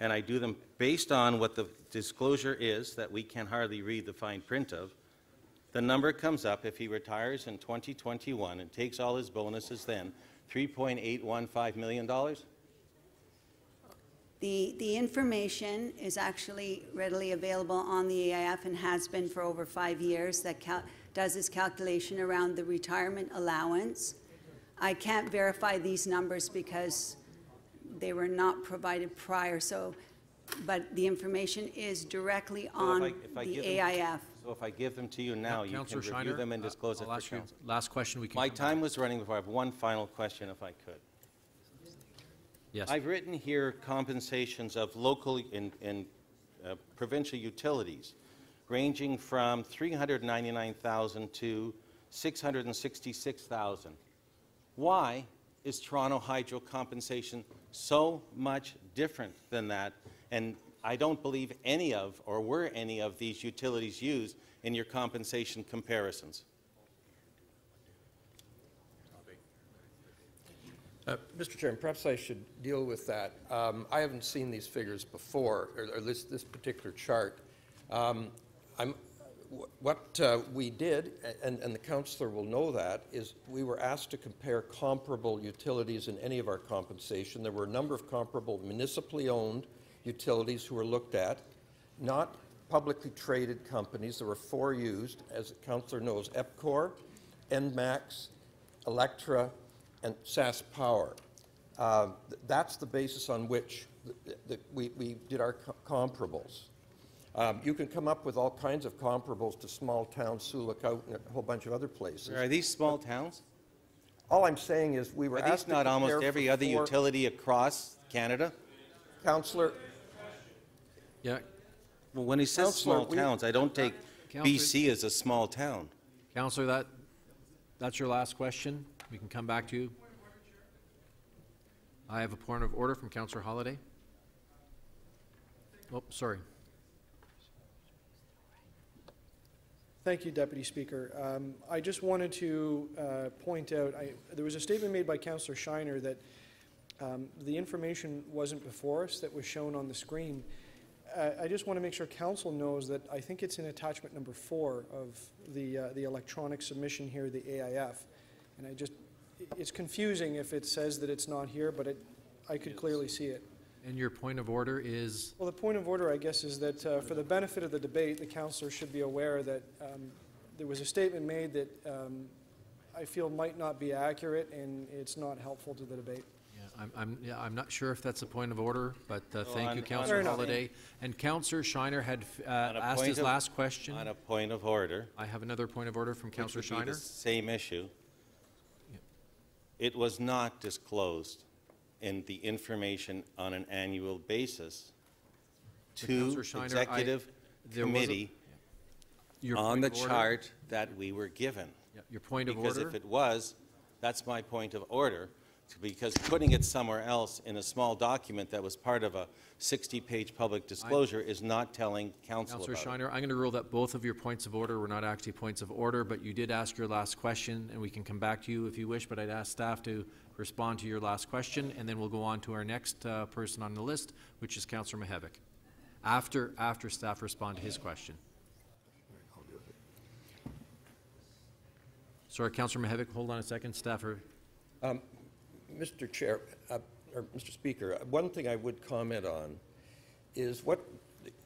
and I do them based on what the disclosure is that we can hardly read the fine print of, the number comes up, if he retires in 2021 and takes all his bonuses then, $3.815 million? The, the information is actually readily available on the AIF and has been for over five years that cal- does this calculation around the retirement allowance. I can't verify these numbers because they were not provided prior, so, but the information is directly So if on I- if I the give AIF. So if I give them to you now, you can Councillor review them and uh, disclose it I'll for ask you council. last question, we can My come time was running before. I have one final question, if I could. Yes. I've written here compensations of local and, and uh, provincial utilities ranging from 399,000 to 666,000. Why is Toronto Hydro compensation so much different than that? And I don't believe any of, or were any of these utilities used in your compensation comparisons. Uh, Mr. Chairman, perhaps I should deal with that. Um, I haven't seen these figures before, or, or this, this particular chart. Um, what uh, we did, and, and the councillor will know that, is we were asked to compare comparable utilities in any of our compensation. There were a number of comparable municipally owned utilities who were looked at, not publicly traded companies. There were four used, as the councillor knows, EPCOR, ENMAX, Alectra, and SaskPower. Uh, th- That's the basis on which we we did our co- comparables. Um, You can come up with all kinds of comparables to small towns, Sioux Lookout, and a whole bunch of other places. Are these small towns? All I'm saying is, we were Are asked to not almost every other utility across Canada? Councillor, Yeah, Well, when he says Counselor, small we- towns, I don't take Counselor- BC as a small town. Counselor, that, that's your last question. We can come back to you. I have a point of order from Counselor Holyday. Oh, sorry. Thank you, Deputy Speaker. Um, I just wanted to uh, point out, I- there was a statement made by Councillor Shiner that um, the information wasn't before us that was shown on the screen. I just want to make sure council knows that I think it's in attachment number four of the, uh, the electronic submission here, the AIF. And I just, it's confusing if it says that it's not here, but it, I could clearly see it. And your point of order is, Well, the point of order, I guess, is that uh, for the benefit of the debate, the councillor should be aware that um, there was a statement made that um, I feel might not be accurate, and it's not helpful to the debate. Yeah, I'm, I'm, yeah, I'm not sure if that's a point of order, but uh, thank on- you, on- Counselor Holyday. And Counselor Shiner had uh, asked his of- last question. On a point of order, I have another point of order from which Counselor would Shiner. the same issue. It was not disclosed in the information on an annual basis But to Counselor Shiner, I- executive there was a- committee Your on the point order- chart that we were given. Yeah, Your point of order. Because if it was, that's my point of order, to- because putting it somewhere else in a small document that was part of a 60-page public disclosure is not telling council Counselor about it. Shiner, I'm going to rule that both of your points of order were not actually points of order, but you did ask your last question, and we can come back to you if you wish, but I'd ask staff to respond to your last question, and then we'll go on to our next uh, person on the list, which is Counselor Mihevc, after, after staff respond to his question. Sorry, Counselor Mihevc, hold on a second, staff are, Mr. Chair, uh, or Mr. Speaker, one thing I would comment on is what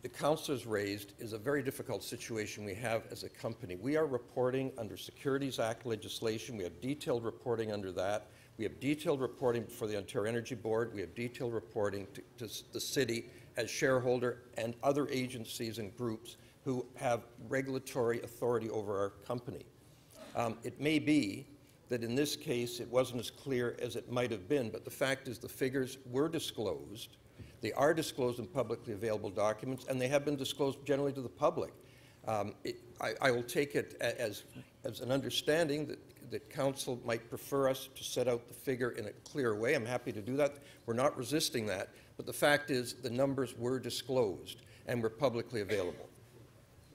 the- councilors raised is a very difficult situation we have as a company. We are reporting under Securities Act legislation. We have detailed reporting under that. We have detailed reporting for the Ontario Energy Board. We have detailed reporting to, to the city as shareholder and other agencies and groups who have regulatory authority over our company. Um, It may be that in this case, it wasn't as clear as it might have been, but the fact is the figures were disclosed. They are disclosed in publicly available documents, and they have been disclosed generally to the public. Um, it- I I will take it as, as an understanding that, that council might prefer us to set out the figure in a clear way. I'm happy to do that. We're not resisting that. But the fact is, the numbers were disclosed and were publicly available.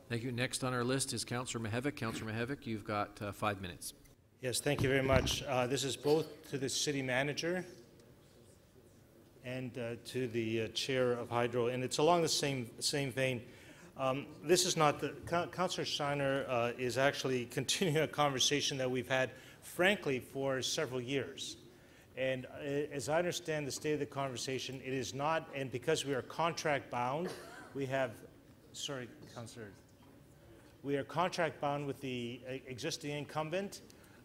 thank you. Next on our list is Counselor Mihevc. Counselor Mihevc, you've got uh, five minutes. Yes, thank you very much. Uh, This is both to the city manager and uh, to the uh, chair of Hydro, and it's along the same, same vein. Um, This is not, the Coun- Councillor Shiner uh, is actually continuing a conversation that we've had, frankly, for several years. And uh, as I understand the state of the conversation, it is not, and because we are contract bound, we have, sorry, Councillor, we are contract bound with the uh, existing incumbent,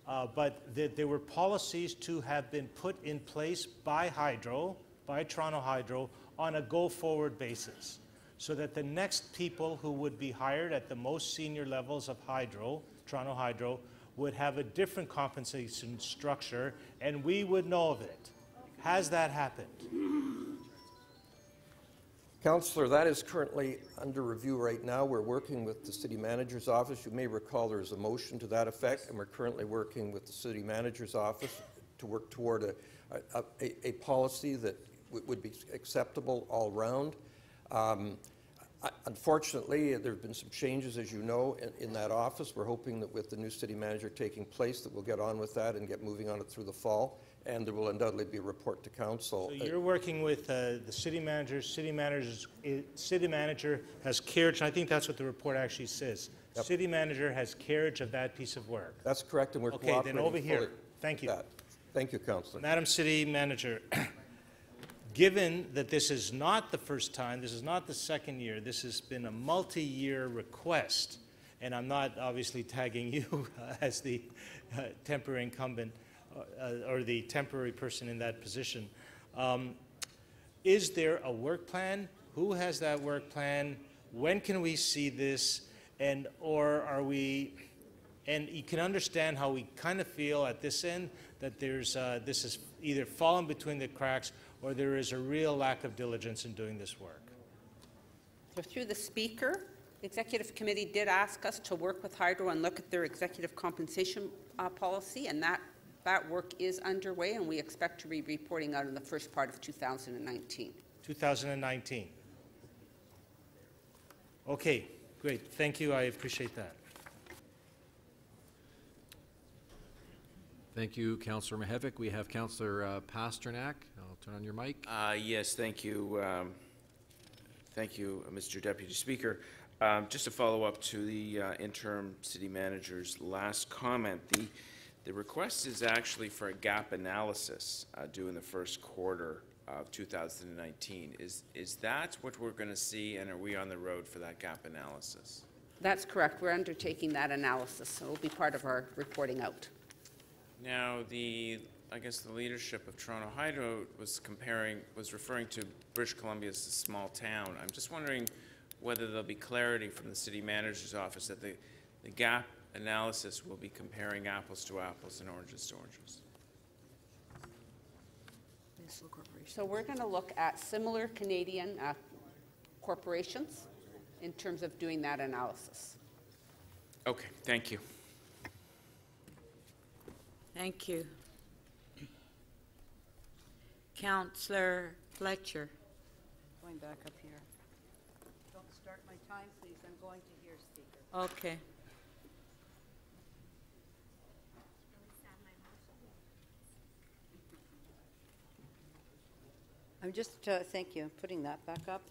uh, but that there were policies to have been put in place by Hydro, by Toronto Hydro, on a go-forward basis, so that the next people who would be hired at the most senior levels of Hydro, Toronto Hydro, would have a different compensation structure, and we would know of it. Has that happened? Counselor, that is currently under review right now. We're working with the city manager's office. You may recall there is a motion to that effect, and we're currently working with the city manager's office to work toward a, a, a, a policy that would be acceptable all round. Um, Unfortunately, there have been some changes, as you know, in, in that office. We're hoping that with the new city manager taking place, that we'll get on with that and get moving on it through the fall, and there will undoubtedly be a report to council. So you're working with uh, the city manager, city managers, city manager has carriage, and I think that's what the report actually says. City manager has carriage of that piece of work. That's correct, and we're Okay, then over here. Thank you. that. Thank you, Counselor. Madam City Manager, given that this is not the first time, this is not the second year, this has been a multi-year request, and I'm not obviously tagging you as the uh, temporary incumbent uh, or the temporary person in that position. Um, is there a work plan? Who has that work plan? When can we see this? And or are we? And you can understand how we kind of feel at this end that there's uh, this is either fallen between the cracks or there is a real lack of diligence in doing this work. So through the Speaker, the Executive Committee did ask us to work with Hydro and look at their executive compensation uh, policy, and that, that work is underway, and we expect to be reporting out in the first part of 2019. 2019. Okay, great. Thank you. I appreciate that. Thank you, Councillor Mihevc. We have Councillor uh, Pasternak. I'll turn on your mic. Uh, Yes, thank you. um, Thank you, uh, Mr. Deputy Speaker. Um, Just to follow up to the uh, interim city manager's last comment, the, the request is actually for a gap analysis uh, due in the first quarter of 2019. Is, is that what we're going to see, and are we on the road for that gap analysis? That's correct. We're undertaking that analysis, so it will be part of our reporting out. Now, the, I guess the leadership of Toronto Hydro was comparing, was referring to British Columbia as a small town. I'm just wondering whether there'll be clarity from the city manager's office that the, the gap analysis will be comparing apples to apples and oranges to oranges. So we're going to look at similar Canadian uh, corporations in terms of doing that analysis. Okay, thank you. Thank you. Councillor Fletcher. Going back up here. Don't start my time, please. I'm going to hear Speaker. Okay. I'm just, uh, thank you, I'm putting that back up.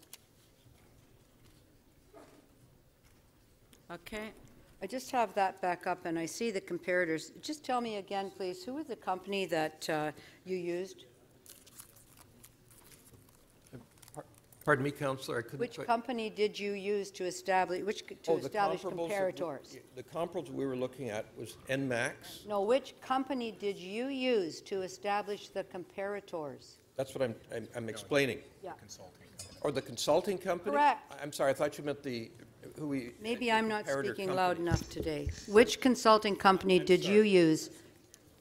Okay. I just have that back up, and I see the comparators. Just tell me again, please, who was the company that uh, you used? Pardon me, Councillor, I couldn't Which quite- company did you use to establish, which, to Oh, the establish comparables that we- comparators? The comparables we were looking at was ENMAX. No, which company did you use to establish the comparators? That's what I'm, I'm- I'm explaining. Yeah. Or the consulting company? Correct. I'm sorry, I thought you meant the, who we. Maybe I'm not comparator speaking loud company. enough today. Which consulting company did you use?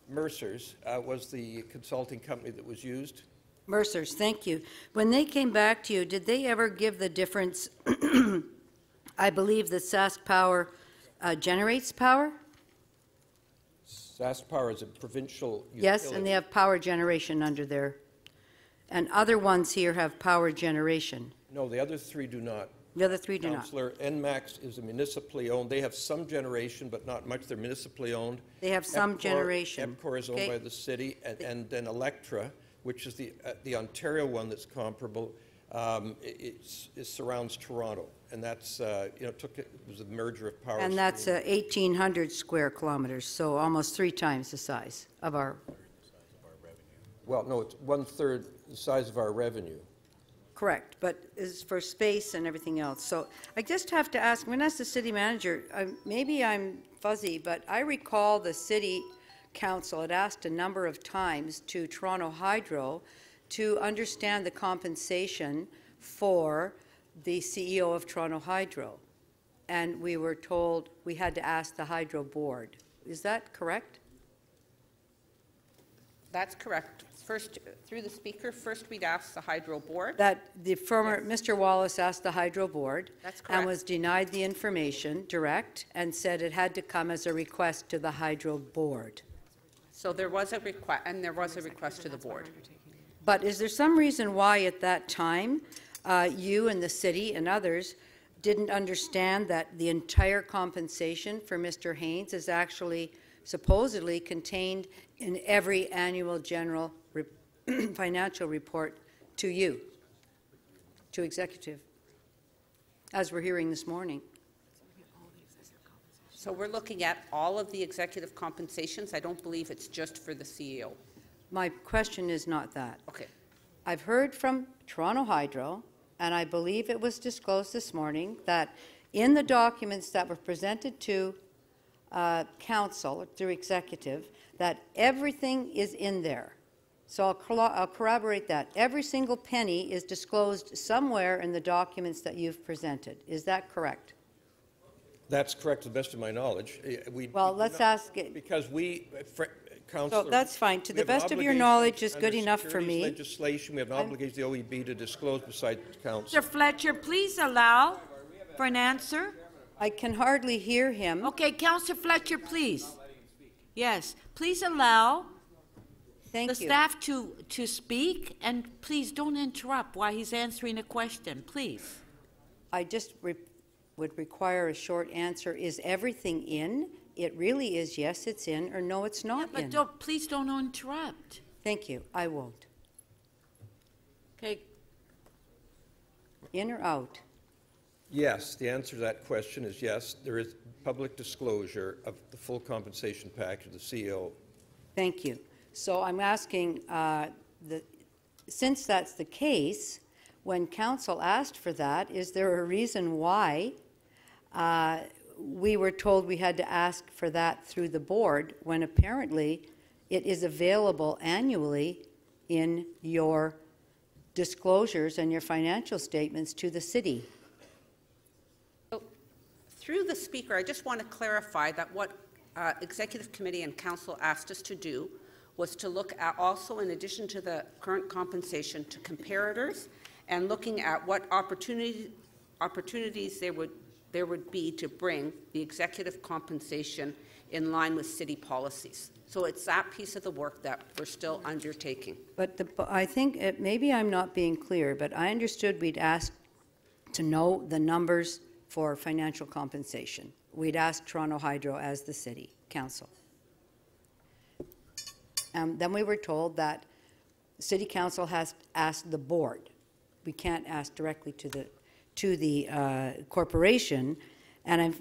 Mercer's uh, was the consulting company that was used. Mercer's, thank you. When they came back to you, did they ever give the difference? I believe that SaskPower uh, generates power? SaskPower is a provincial utility. Yes, and they have power generation under there. And other ones here have power generation. No, the other three do not. The other three do not. Councillor, ENMAX is a municipally owned, they have some generation, but not much, they're municipally owned. They have some EPCOR generation. EPCOR is owned Okay. by the city, and, and then Alectra, which is the, uh, the Ontario one that's comparable, um, i- it's, it surrounds Toronto. And that's, uh, you know, took, it was a merger of power. And that's uh, 1,800 square kilometers, so almost three times the size of our, Well, no, it's one-third the size of our revenue. correct, but is for space and everything else. So I just have to ask, when as the city manager, I- maybe I'm fuzzy, but I recall the city council had asked a number of times to Toronto Hydro to understand the compensation for the CEO of Toronto Hydro. And we were told we had to ask the Hydro Board. Is that correct? That's correct. First, through the Speaker, first we'd ask the Hydro Board. That the former, Mr. Wallace asked the Hydro Board. That's And was denied the information direct and said it had to come as a request to the Hydro Board. So there was a request, and there was a request to the board. But is there some reason why at that time, uh, you and the city and others didn't understand that the entire compensation for Mr. Haines is actually supposedly contained in every annual general re- financial report to you, to executive, as we're hearing this morning? So we're looking at all of the executive compensations. I don't believe it's just for the CEO. My question is not that. Okay. I've heard from Toronto Hydro, and I believe it was disclosed this morning, that in the documents that were presented to uh, council, through executive, that everything is in there. So I'll corro- I'll corroborate that. Every single penny is disclosed somewhere in the documents that you've presented. Is that correct? That's correct to the best of my knowledge. Eh, We. Well, we let's not- ask it- Because we, fr- Counselor. So that's fine. To the best of your knowledge is good enough for me. legislation, we have an obligation to the OEB to disclose beside council. Mr. Fletcher, please allow for an answer. I can hardly hear him. Okay, Counselor Fletcher, please. Yes, please allow Thank the you. staff to, to speak, and please don't interrupt while he's answering a question, please. I just re- would require a short answer. Is everything in? It really is yes, it's in, or no, it's not But in. don't, please don't interrupt. Thank you. I won't. Okay, In or out? Yes, the answer to that question is yes. There is public disclosure of the full compensation package of the CEO. Thank you. So I'm asking, uh, the, since that's the case, when council asked for that, is there a reason why uh, we were told we had to ask for that through the board, when apparently it is available annually in your disclosures and your financial statements to the city? Through the speaker, I just want to clarify that what uh, Executive Committee and Council asked us to do was to look at also, in addition to the current compensation, to comparators and looking at what opportunity, opportunities there would, there would be to bring the executive compensation in line with city policies. So it's that piece of the work that we're still undertaking. But the, I think, it- maybe I'm not being clear, but I understood we'd ask to know the numbers for financial compensation. We'd ask Toronto Hydro as the city council. Um, Then we were told that city council has asked the board. We can't ask directly to the, to the uh, corporation. And I'm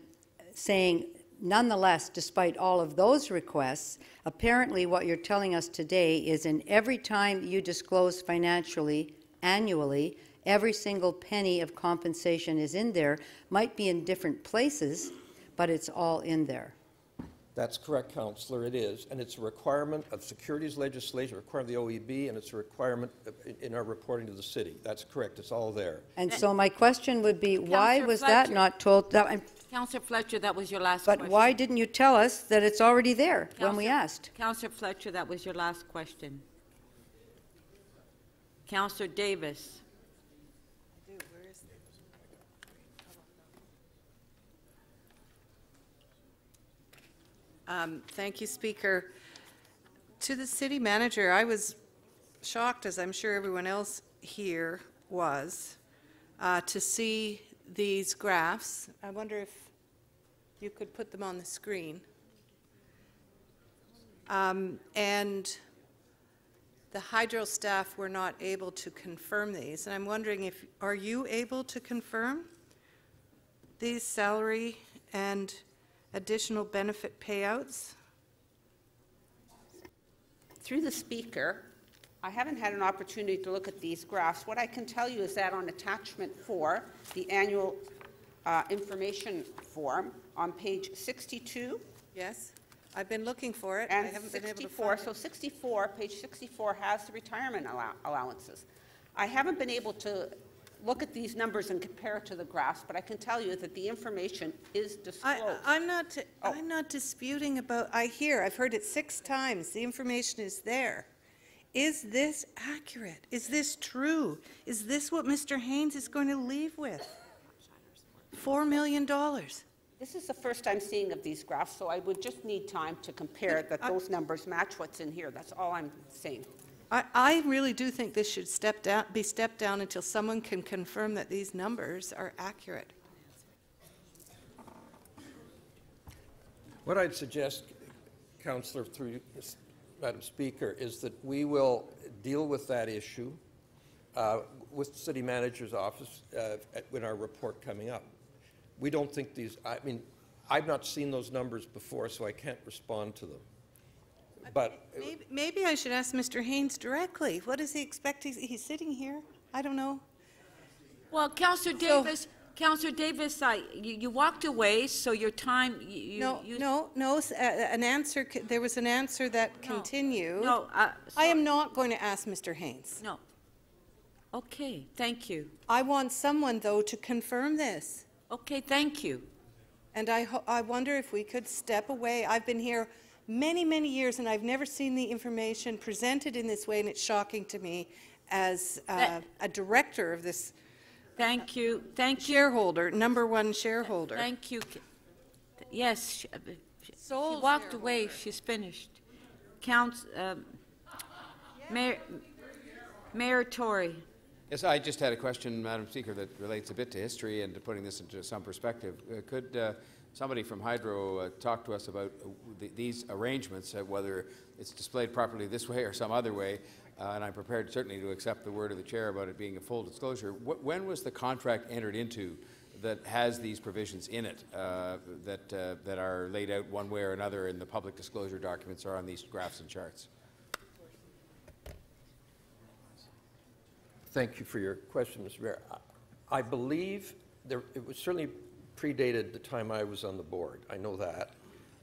saying, nonetheless, despite all of those requests, apparently what you're telling us today is in every time you disclose financially, annually, every single penny of compensation is in there, might be in different places, but it's all in there. That's correct, Counselor, it is. And it's a requirement of securities legislation, a requirement of the OEB, and it's a requirement in- in our reporting to the city. That's correct, it's all there. And so my question would be, why Councillor was that not told? that- I'm- Counselor Fletcher, that was your last question. But question. why didn't you tell us that it's already there when we asked? Counselor Fletcher, that was your last question. Counselor Davis. Um, Thank you, Speaker. To the city manager, I was shocked, as I'm sure everyone else here was, uh, to see these graphs. I wonder if you could put them on the screen. Um, And the hydro staff were not able to confirm these. And I'm wondering if, are you able to confirm these salary and additional benefit payouts? Through the speaker, I haven't had an opportunity to look at these graphs. What I can tell you is that on attachment four, the annual uh, information form, on page 62. Yes, I've been looking for it. I And haven't been able to 64, find so 64, page 64 has the retirement allow- allowances. I haven't been able to look at these numbers and compare it to the graphs, but I can tell you that the information is disclosed. I, I'm not, oh. I'm not disputing about, I hear, I've heard it six times, the information is there. Is this accurate? Is this true? Is this what Mr. Haines is going to leave with? $4 million. This is the first I'm seeing of these graphs, so I would just need time to compare that those numbers match what's in here. That's all I'm saying. I, I really do think this should step down, be stepped down until someone can confirm that these numbers are accurate. What I'd suggest, Counselor, through Madam Speaker, is that we will deal with that issue uh, with the city manager's office uh, in our report coming up. We don't think these, I mean, I've not seen those numbers before, so I can't respond to them. But Maybe- Maybe I should ask Mr. Haines directly. What does he expect? He's, he's sitting here. I don't know. Well, Counselor So- Davis, Counselor Davis, I, you, you walked away, so your time, you, you. No, you- no, no, s- a- an answer, there was an answer that continued. No, uh, I am not going to ask Mr. Haines. No. Okay, thank you. I want someone, though, to confirm this. Okay, thank you. And I, ho- I wonder if we could step away. I've been here many, many years, and I've never seen the information presented in this way, and it's shocking to me as uh, a director of this Thank you, thank you, shareholder, number one shareholder. thank you. Yes, she uh, she- she Sole walked away, she's finished. Counts, um, Mayor, Mayor Tory. Yes, I just had a question, Madam Speaker, that relates a bit to history and to putting this into some perspective. Uh, Could uh, somebody from Hydro uh, talk to us about uh, th- these arrangements, uh, whether it's displayed properly this way or some other way? Uh, And I'm prepared certainly to accept the word of the chair about it being a full disclosure. Wh- When was the contract entered into that has these provisions in it that, that are laid out one way or another in the public disclosure documents or on these graphs and charts? Thank you for your question, Mr. Mayor. I believe there, it was certainly predated the time I was on the board. I know that.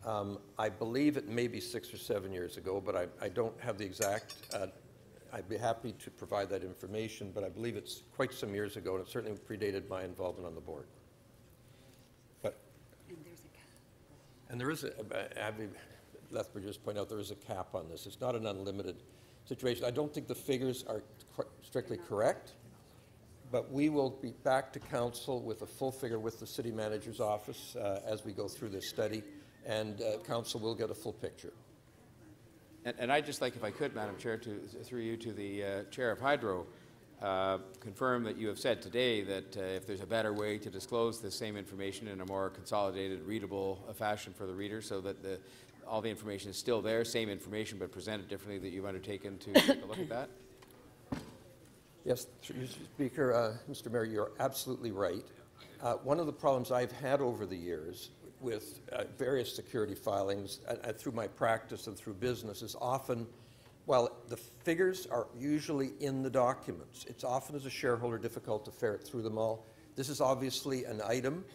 Um, I believe it may be six or seven years ago, but I, I don't have the exact, uh, I'd be happy to provide that information, but I believe it's quite some years ago, and it certainly predated my involvement on the board. But, and there is a, Abby Lethbridge just pointed out, there is a cap on this. It's not an unlimited situation. I don't think the figures are strictly correct, but we will be back to council with a full figure with the city manager's office uh, as we go through this study, and uh, council will get a full picture. And, and I'd just like, if I could, Madam Chair, to, through you to the uh, Chair of Hydro, uh, confirm that you have said today that uh, if there's a better way to disclose the same information in a more consolidated, readable uh, fashion for the reader, so that the, all the information is still there, same information, but presented differently, that you've undertaken to take a look at that? Yes, you, Speaker, uh, Mr. Mayor, you're absolutely right. Uh, One of the problems I've had over the years with uh, various security filings, and and through my practice and through business, is often, while the figures are usually in the documents, it's often as a shareholder difficult to ferret through them all. This is obviously an item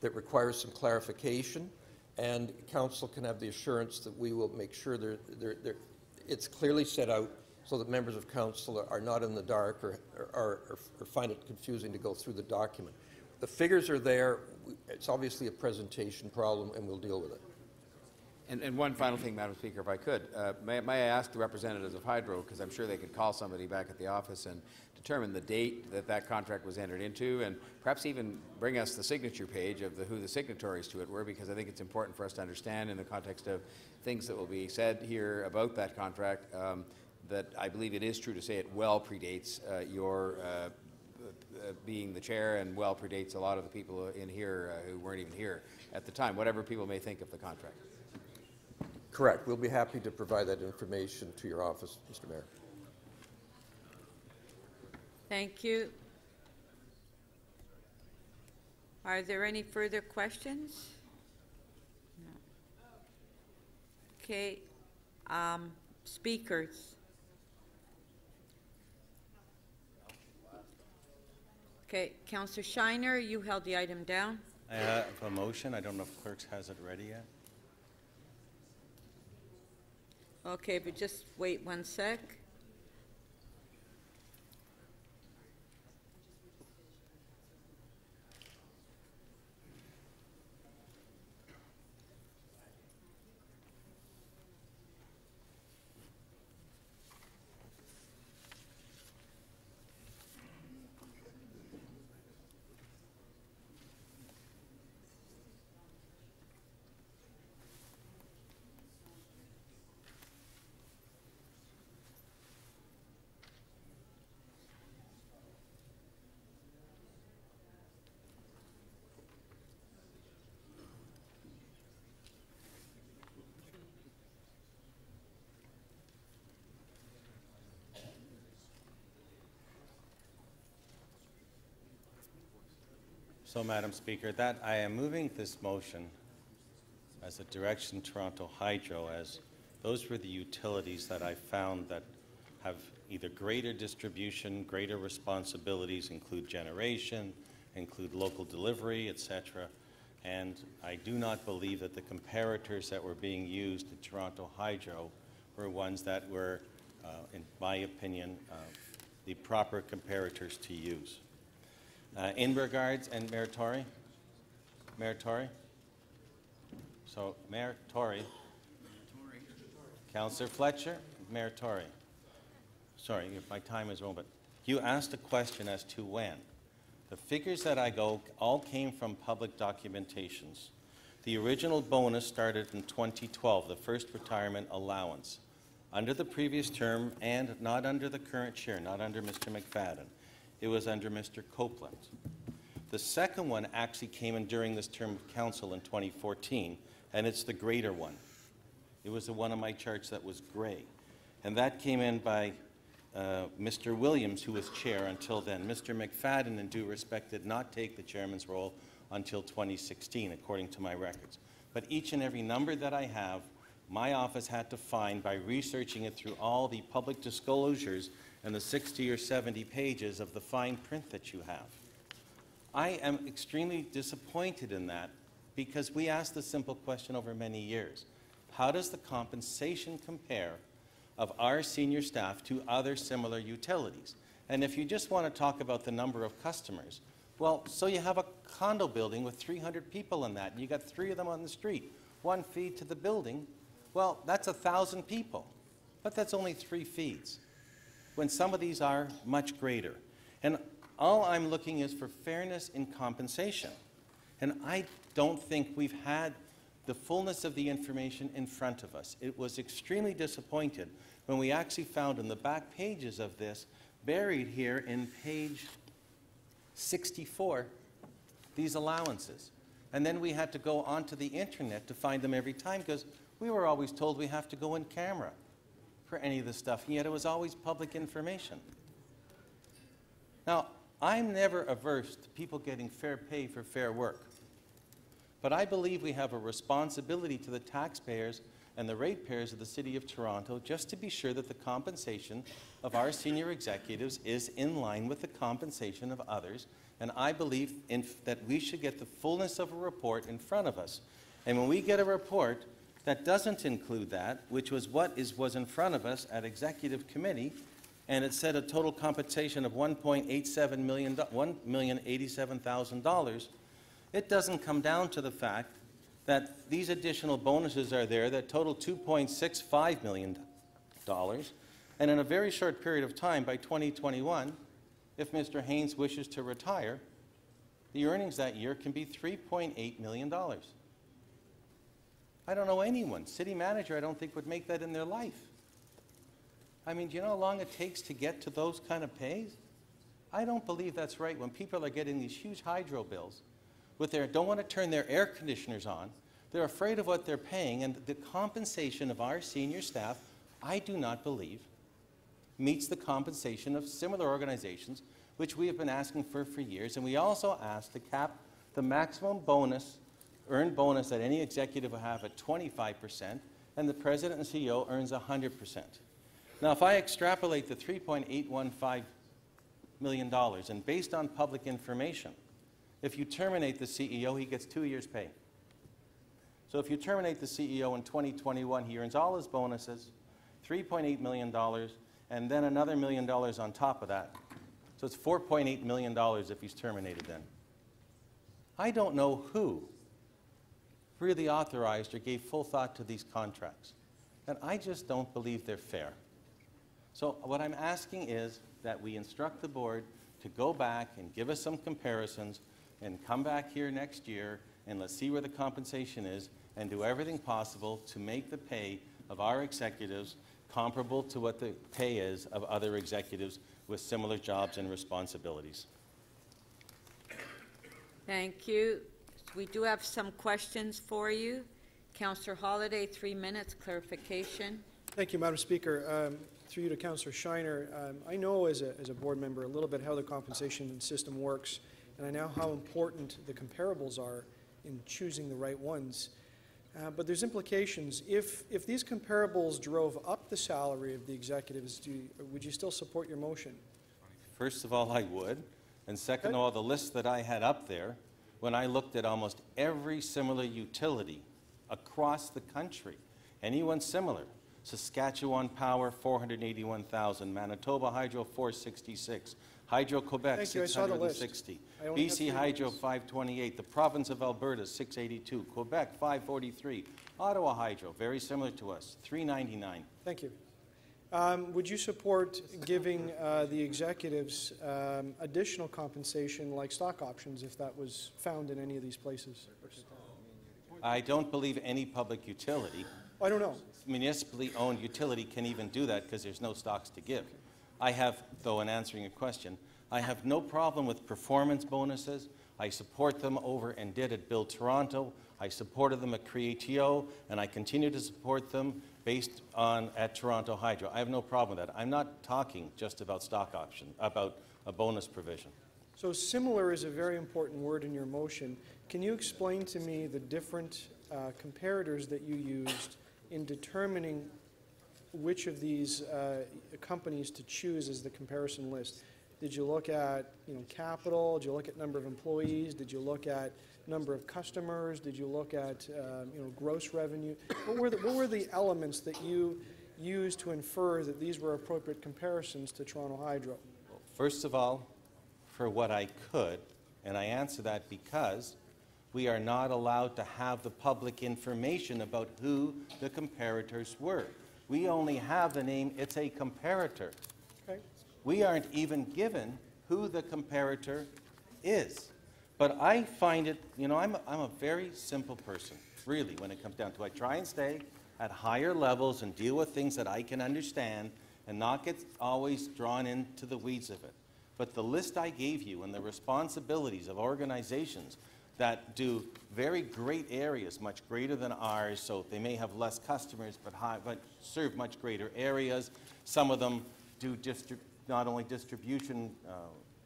that requires some clarification, and council can have the assurance that we will make sure they're, they're, they're, it's clearly set out so that members of council are- not in the dark or, or, or or find it confusing to go through the document. The figures are there. It's obviously a presentation problem, and we'll deal with it. And, and one final thing, Madam Speaker, if I could. Uh, May, may I ask the representatives of Hydro, because I'm sure they could call somebody back at the office and determine the date that that contract was entered into, and perhaps even bring us the signature page of the, who the signatories to it were, because I think it's important for us to understand in the context of things that will be said here about that contract, um, that I believe it is true to say it well predates uh, your uh, uh, being the chair and well predates a lot of the people in here uh, who weren't even here at the time, whatever people may think of the contract. Correct. We'll be happy to provide that information to your office, Mr. Mayor. Thank you. Are there any further questions? No. Okay, um, speakers. Okay, Counselor Shiner, you held the item down. I have a motion. I don't know if clerks has it ready yet. Okay, but just wait one sec. So, Madam Speaker, that I am moving this motion as a direction Toronto Hydro as those were the utilities that I found that have either greater distribution, greater responsibilities, include generation, include local delivery, etc. And I do not believe that the comparators that were being used at Toronto Hydro were ones that were, uh, in my opinion, uh, the proper comparators to use. Uh, in regards, and Mayor Tory? Mayor Tory? So, Mayor Tory. Councillor Fletcher, Mayor Tory. Sorry, if my time is over, but you asked a question as to when. The figures that I go all came from public documentations. The original bonus started in 2012, the first retirement allowance. Under the previous term and not under the current chair, not under Mr. McFadden. It was under Mr. Copeland. The second one actually came in during this term of council in 2014, and it's the greater one. It was the one on my charts that was gray. And that came in by uh, Mr. Williams, who was chair until then. Mr. McFadden, in due respect, did not take the chairman's role until 2016, according to my records. But each and every number that I have, my office had to find by researching it through all the public disclosures and the 60 or 70 pages of the fine print that you have. I am extremely disappointed in that because we asked the simple question over many years. How does the compensation compare of our senior staff to other similar utilities? And if you just want to talk about the number of customers, well, so you have a condo building with 300 people in that, and you got three of them on the street, one feed to the building. Well, that's a 1,000 people, but that's only three feeds, when some of these are much greater. And all I'm looking is for fairness in compensation. And I don't think we've had the fullness of the information in front of us. It was extremely disappointed when we actually found in the back pages of this, buried here in page 64, these allowances. And then we had to go onto the internet to find them every time because we were always told we have to go in camera for any of this stuff, and yet it was always public information. Now, I'm never averse to people getting fair pay for fair work. But I believe we have a responsibility to the taxpayers and the ratepayers of the City of Toronto just to be sure that the compensation of our senior executives is in line with the compensation of others. And I believe in, that we should get the fullness of a report in front of us. And when we get a report that doesn't include that, which was what is, was in front of us at Executive Committee, and it said a total compensation of $1.87 million, $1,087,000, it doesn't come down to the fact that these additional bonuses are there that total $2.65 million. And in a very short period of time, by 2021, if Mr. Haines wishes to retire, the earnings that year can be $3.8 million. I don't know anyone, city manager, I don't think would make that in their life. I mean, do you know how long it takes to get to those kind of pays? I don't believe that's right when people are getting these huge hydro bills with their don't want to turn their air conditioners on. They're afraid of what they're paying, and the compensation of our senior staff, I do not believe, meets the compensation of similar organizations, which we have been asking for for years. And we also asked to cap the maximum bonus, earned bonus that any executive will have at 25%, and the president and CEO earns 100%. Now, if I extrapolate the $3.815 million, and based on public information, if you terminate the CEO, he gets two years' pay. So if you terminate the CEO in 2021, he earns all his bonuses, $3.8 million, and then another million dollars on top of that. So it's $4.8 million if he's terminated then. I don't know who really authorized or gave full thought to these contracts. And I just don't believe they're fair. So what I'm asking is that we instruct the board to go back and give us some comparisons and come back here next year and let's see where the compensation is and do everything possible to make the pay of our executives comparable to what the pay is of other executives with similar jobs and responsibilities. Thank you. We do have some questions for you. Councillor Holyday, three minutes, clarification. Thank you, Madam Speaker. Um, through you to Councillor Shiner, um, I know as a, as a board member a little bit how the compensation system works, and I know how important the comparables are in choosing the right ones. Uh, But there's implications. If, if these comparables drove up the salary of the executives, do you- would you still support your motion? First of all, I would. And second of all, the list that I had up there, when I looked at almost every similar utility across the country, anyone similar, Saskatchewan Power, 481,000, Manitoba Hydro, 466, Hydro-Quebec, Thank you, I saw the list. 660, I only have BC Hydro, minutes. 528, the province of Alberta, 682, Quebec, 543, Ottawa Hydro, very similar to us, 399. Thank you. Um, Would you support giving uh, the executives um, additional compensation like stock options if that was found in any of these places? I don't believe any public utility I don't know. municipally owned utility can even do that because there's no stocks to give. I have, though, in answering a question, I have no problem with performance bonuses. I support them over and did at Build Toronto. I supported them at CreateTO, and I continue to support them based on at Toronto Hydro. I have no problem with that. I'm not talking just about stock option, about a bonus provision. So similar is a very important word in your motion. Can you explain to me the different uh, comparators that you used in determining which of these uh, companies to choose as the comparison list? Did you look at, you know, capital? Did you look at number of employees? Did you look at number of customers? Did you look at, um, you know, gross revenue? What were the, what were the elements that you used to infer that these were appropriate comparisons to Toronto Hydro? Well, First of all, for what I could, and I answer that because we are not allowed to have the public information about who the comparators were. We only have the name, it's a comparator. Okay. We aren't even given who the comparator is. But I find it, you know, I'm, a- I'm a very simple person, really, when it comes down to it. I try and stay at higher levels and deal with things that I can understand and not get always drawn into the weeds of it. But the list I gave you and the responsibilities of organizations that do very great areas, much greater than ours, so they may have less customers but, high, but serve much greater areas. Some of them do not only distribution uh,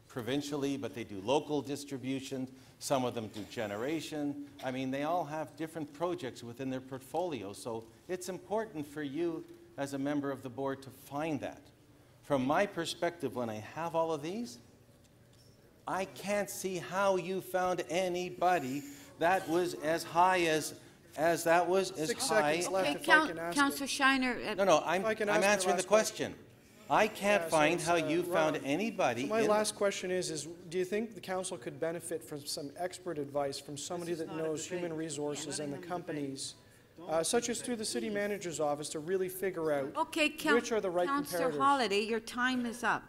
provincially, but they do local distribution. Some of them do generation. I mean, they all have different projects within their portfolio. So it's important for you as a member of the board to find that. From my perspective, when I have all of these, I can't see how you found anybody that was as high as, as that was as Six high. seconds left, Okay, if I Coun- can ask it. Counselor Shiner, uh, No, no, I'm, I can I'm answering the last question. I can't Yeah, so find it's, how uh, you found Ron. anybody. So my in- last question is, is do you think the council could benefit from some expert advice from somebody that knows human resources and the companies, uh, such as through the city manager's office, to really figure out okay, Coun- which are the right Counselor comparators? Holyday, your time is up.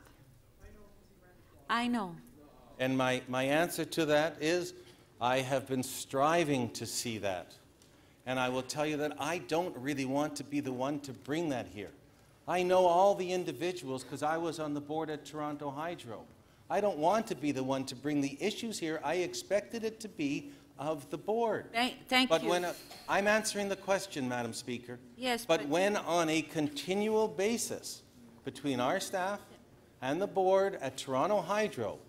I know. And my, my answer to that is, I have been striving to see that. And I will tell you that I don't really want to be the one to bring that here. I know all the individuals because I was on the board at Toronto Hydro. I don't want to be the one to bring the issues here. I expected it to be of the board. Thank, thank But you. when, uh, I'm answering the question, Madam Speaker. Yes, But but- when on a continual basis between our staff and the board at Toronto Hydro,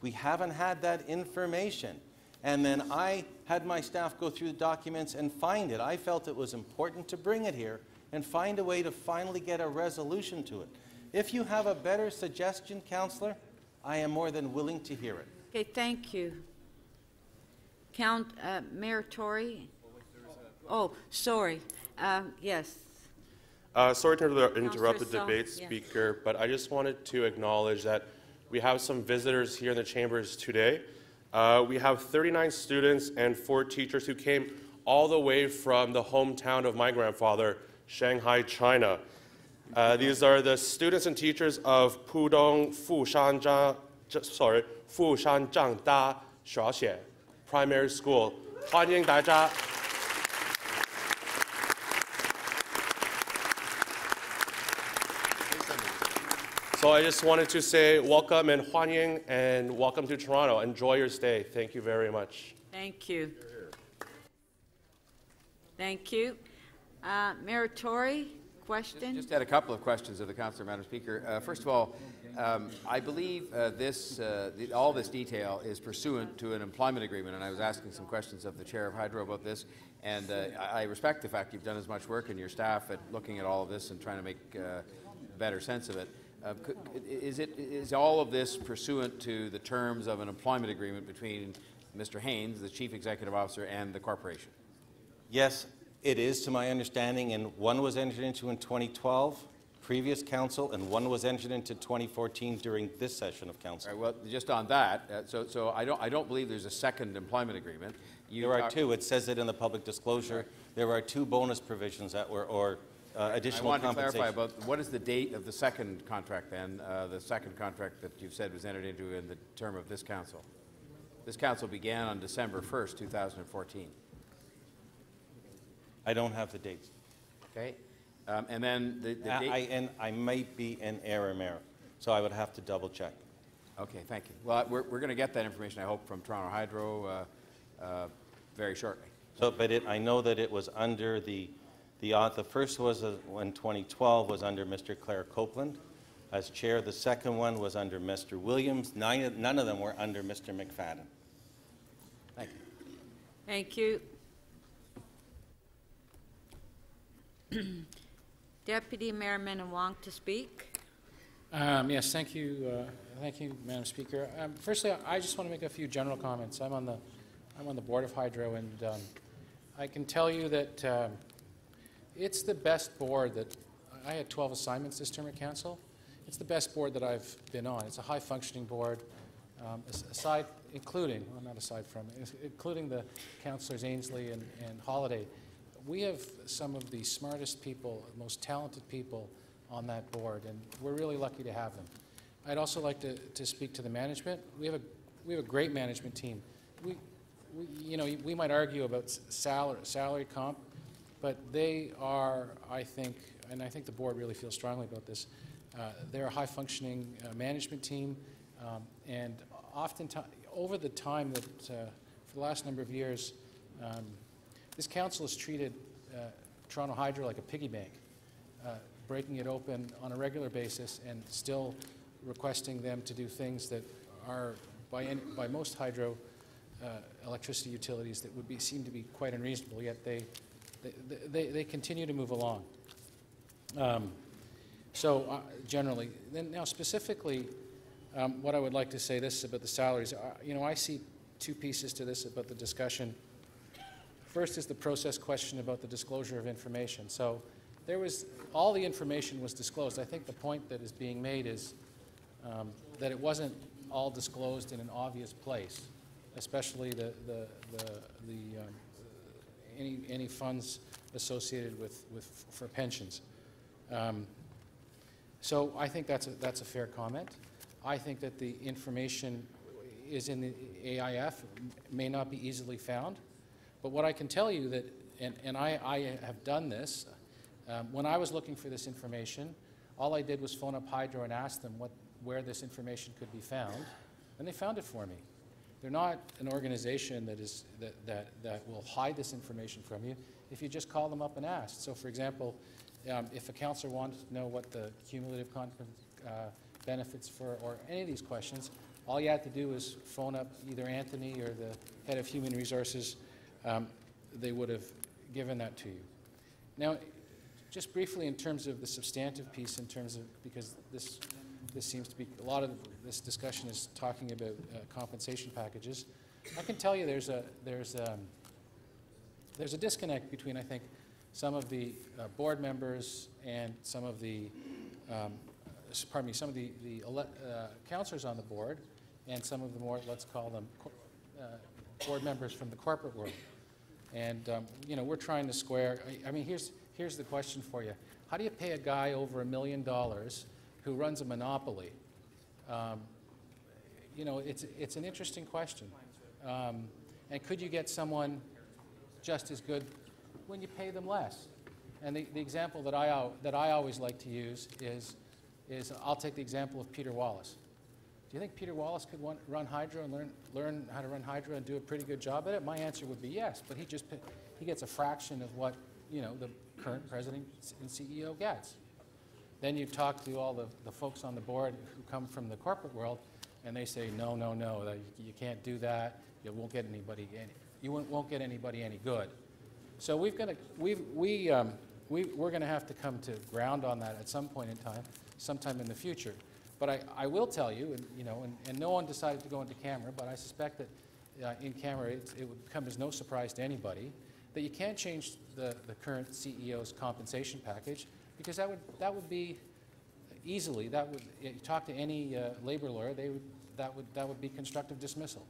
we haven't had that information, and then I had my staff go through the documents and find it, I felt it was important to bring it here and find a way to finally get a resolution to it. If you have a better suggestion, Counselor, I am more than willing to hear it. Okay, thank you. Count, uh, Mayor Tory? Oh, sorry. Um, Yes. Uh, sorry to inter- interrupt the Counselor Saul, debate, yeah. Speaker, but I just wanted to acknowledge that we have some visitors here in the chambers today. Uh, we have 39 students and four teachers who came all the way from the hometown of my grandfather, Shanghai, China. Uh, these are the students and teachers of Pudong Fushan Zhang, j- sorry, Fushan Zhangda Shuaxie Primary School. 欢迎大家。So I just wanted to say welcome and 欢迎 and welcome to Toronto. Enjoy your stay. Thank you very much. Thank you. Thank you. Uh, Mayor Tory, question? Just had a couple of questions of the councillor, Madam Speaker. Uh, First of all, um, I believe uh, this, uh, the- all this detail is pursuant to an employment agreement, and I was asking some questions of the Chair of Hydro about this, and uh, I I respect the fact you've done as much work and your staff at looking at all of this and trying to make uh, better sense of it. Uh, could- Is it, is all of this pursuant to the terms of an employment agreement between Mr. Haines, the Chief Executive Officer, and the corporation? Yes, it is, to my understanding, and one was entered into in 2012, previous council, and one was entered into 2014 during this session of council. All right, well, just on that, uh, so, so I don't, I don't believe there's a second employment agreement. You There are talk- two. It says it in the public disclosure. There are two bonus provisions that were, or uh, additional I want to clarify about, what is the date of the second contract then, uh, the second contract that you've said was entered into in the term of this council? This council began on December 1st, 2014. I don't have the dates. Okay? Um, And then the the I, date... I- and I might be in error, Mayor, so I would have to double check. Okay, thank you. Well, we're, we're going to get that information, I hope, from Toronto Hydro uh, uh, very shortly. So, but it, I know that it was under the, the, auth- the first was uh, in 2012 was under Mr. Clare Copeland as chair. The second one was under Mr. Williams. Nine, none of them were under Mr. McFadden. Thank you. Thank you. Deputy Mayor Minnan-Wong to speak. Um, Yes, thank you, uh, thank you, Madam Speaker. Um, Firstly, I just want to make a few general comments. I'm on the, I'm on the Board of Hydro, and um, I can tell you that um, it's the best board that, I had 12 assignments this term at council. It's the best board that I've been on. It's a high-functioning board, um, aside, including, well, not aside from, including the councillors Ainslie and and Holyday. We have some of the smartest people, most talented people on that board, and we're really lucky to have them. I'd also like to, to speak to the management. We have a, we have a great management team. We, we, you know, we might argue about salary, salary comp, but they are, I think, and I think the board really feels strongly about this, uh, they're a high-functioning uh, management team, um, and oftentimes, over the time that, uh, for the last number of years, um, this council has treated uh, Toronto Hydro like a piggy bank, uh, breaking it open on a regular basis and still requesting them to do things that are, by, any, by most hydro uh, electricity utilities, that would be, seem to be quite unreasonable, yet they, they, they, they continue to move along. Um, so uh, generally, then now specifically, um, what I would like to say this about the salaries. Uh, you know, I see two pieces to this about the discussion. First is the process question about the disclosure of information. So there was, all the information was disclosed. I think the point that is being made is um, that it wasn't all disclosed in an obvious place, especially the, the, the, the um, any, any funds associated with, with, for pensions. Um, So I think that's a, that's a fair comment. I think that the information is in the AIF, may not be easily found. But what I can tell you that, and, and I, I have done this, um, when I was looking for this information, all I did was phone up Hydro and ask them what, where this information could be found, and they found it for me. They're not an organization that, is, that, that, that will hide this information from you if you just call them up and ask. So, for example, um, if a counselor wanted to know what the cumulative uh, benefits for, or any of these questions, all you had to do was phone up either Anthony or the head of human resources. Um, they would have given that to you. Now, just briefly in terms of the substantive piece, in terms of, because this, this seems to be, a lot of this discussion is talking about uh, compensation packages. I can tell you there's a, there's, um, there's a disconnect between, I think, some of the uh, board members and some of the, um, pardon me, some of the, the uh, counselors on the board and some of the more, let's call them, uh, board members from the corporate world. And, um, you know, we're trying to square, I, I mean, here's, here's the question for you. How do you pay a guy over a million dollars who runs a monopoly? Um, you know, it's, it's an interesting question. Um, and could you get someone just as good when you pay them less? And the, the example that I, that I always like to use is, is I'll take the example of Peter Wallace. Do you think Peter Wallace could want, run Hydro and learn, learn how to run Hydro and do a pretty good job at it? My answer would be yes, but he just, he gets a fraction of what, you know, the, current president and CEO gets. Then you talk to all the, the folks on the board who come from the corporate world, and they say, no, no, no, you can't do that. You won't get anybody any, you won't, won't get anybody any good. So we've got to, we've, we, um, we, we're going to have to come to ground on that at some point in time, sometime in the future. But I, I will tell you, and, you know, and, and no one decided to go into camera, but I suspect that uh, in camera it, it would come as no surprise to anybody that you can't change the, the current CEO's compensation package because that would, that would be easily, that would, you talk to any uh, labor lawyer, they would, that would, that would be constructive dismissal,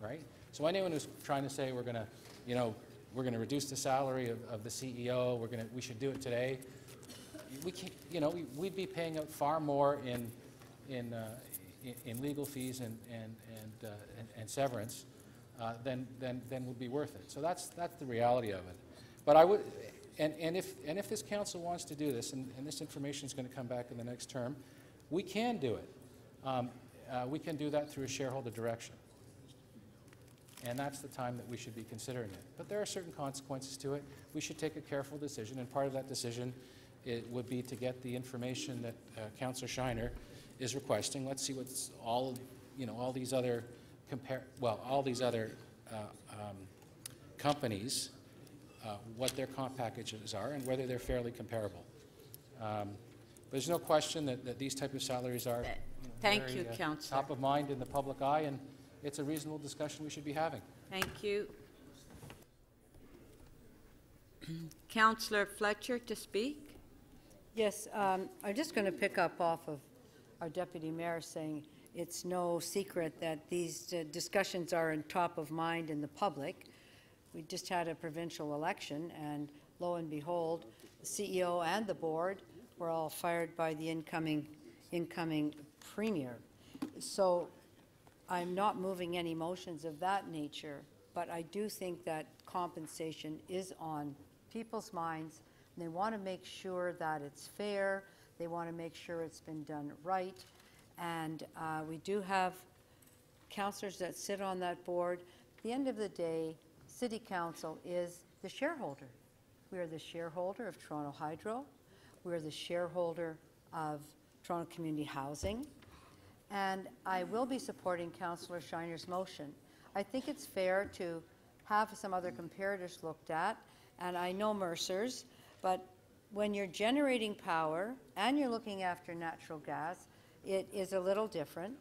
right? So anyone who's trying to say we're going to, you know, we're going to reduce the salary of, of the CEO, we're going to, we should do it today, we can't, you know, we- we'd be paying out far more in, in, uh, in- in legal fees and, and, and, uh, and- and severance uh, than, than, than would be worth it. So that's, that's the reality of it. But I would, and, and if, and if this council wants to do this, and, and this information is going to come back in the next term, we can do it. Um, uh, We can do that through a shareholder direction. And that's the time that we should be considering it. But there are certain consequences to it. We should take a careful decision, and part of that decision it would be to get the information that uh, Councillor Shiner is requesting. Let's see what's all, you know, all these other compare, well, all these other uh, um, companies, uh, what their comp packages are and whether they're fairly comparable. Um, There's no question that, that these type of salaries are you know, Thank very, you, uh, Councillor. top of mind in the public eye, and it's a reasonable discussion we should be having. Thank you. Councillor Fletcher to speak? Yes, um, I'm just going to pick up off of our deputy mayor saying it's no secret that these uh, discussions are in top of mind in the public. We just had a provincial election, and lo and behold, the CEO and the board were all fired by the incoming, incoming premier. So I'm not moving any motions of that nature, but I do think that compensation is on people's minds. And they want to make sure that it's fair. They want to make sure it's been done right. And uh, we do have counselors that sit on that board. At the end of the day, City Council is the shareholder. We are the shareholder of Toronto Hydro. We are the shareholder of Toronto Community Housing. And I will be supporting Councillor Shiner's motion. I think it's fair to have some other comparators looked at, and I know Mercer's, but when you're generating power and you're looking after natural gas, it is a little different.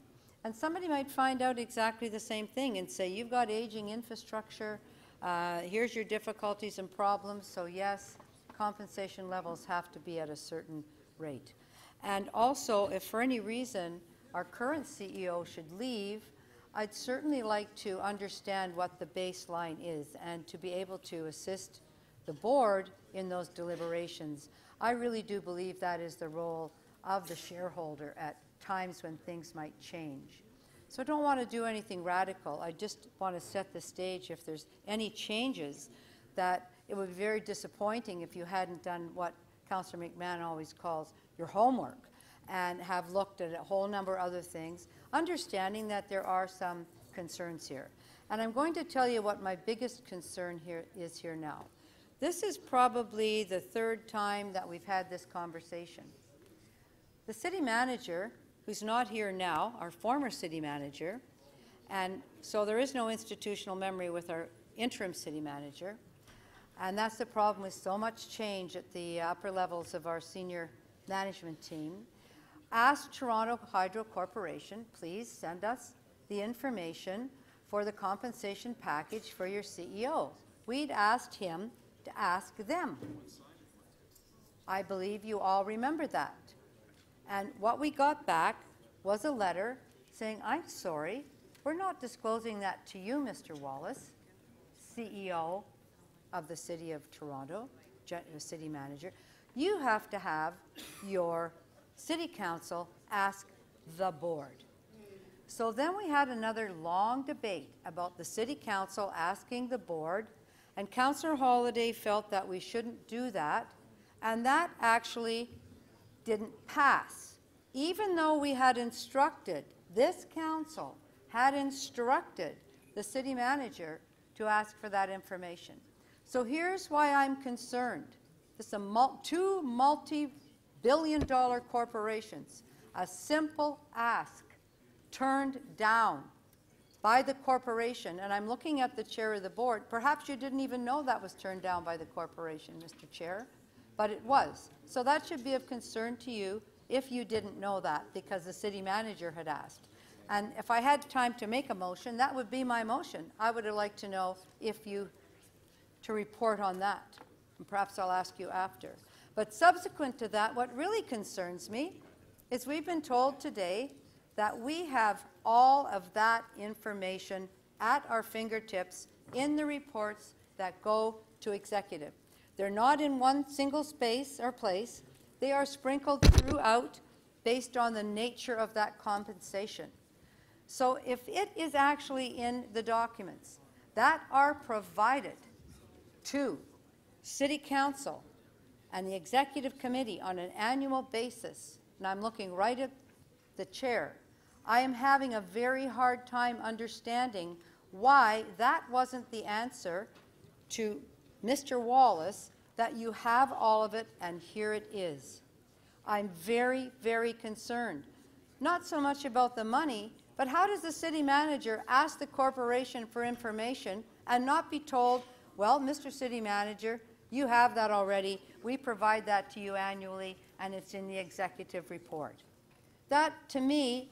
And somebody might find out exactly the same thing and say, you've got aging infrastructure, uh, here's your difficulties and problems, so yes, compensation levels have to be at a certain rate. And also, if for any reason our current CEO should leave, I'd certainly like to understand what the baseline is and to be able to assist the board in those deliberations. I really do believe that is the role of the shareholder at times when things might change. So I don't want to do anything radical. I just want to set the stage if there's any changes that it would be very disappointing if you hadn't done what Councillor McMahon always calls your homework and have looked at a whole number of other things, understanding that there are some concerns here. And I'm going to tell you what my biggest concern here is here now. This is probably the third time that we've had this conversation. The city manager, who's not here now, our former city manager, and so there is no institutional memory with our interim city manager, and that's the problem with so much change at the upper levels of our senior management team. Ask Toronto Hydro Corporation, please send us the information for the compensation package for your CEO. We'd asked him to ask them. I believe you all remember that. And what we got back was a letter saying, I'm sorry, we're not disclosing that to you, Mr. Wallace, CEO of the City of Toronto, uh, City Manager. You have to have your City Council ask the board. So then we had another long debate about the City Council asking the board, and Councillor Holyday felt that we shouldn't do that, and that actually didn't pass. Even though we had instructed, this council had instructed the city manager to ask for that information. So here's why I'm concerned. This is a mul- two multi-billion dollar corporations. A simple ask turned down by the corporation. And I'm looking at the chair of the board. Perhaps you didn't even know that was turned down by the corporation, Mr. Chair, but it was. So that should be of concern to you if you didn't know that because the city manager had asked. And if I had time to make a motion, that would be my motion. I would like to know if you, to report on that. And perhaps I'll ask you after. But subsequent to that, what really concerns me is we've been told today that we have all of that information at our fingertips in the reports that go to executive. They're not in one single space or place. They are sprinkled throughout based on the nature of that compensation. So if it is actually in the documents that are provided to City Council and the Executive Committee on an annual basis, and I'm looking right at the chair, I am having a very hard time understanding why that wasn't the answer to Mr. Wallace, that you have all of it and here it is. I'm very, very concerned. Not so much about the money, but how does the city manager ask the corporation for information and not be told, well, Mr. City Manager, you have that already. We provide that to you annually, and it's in the executive report. That, to me,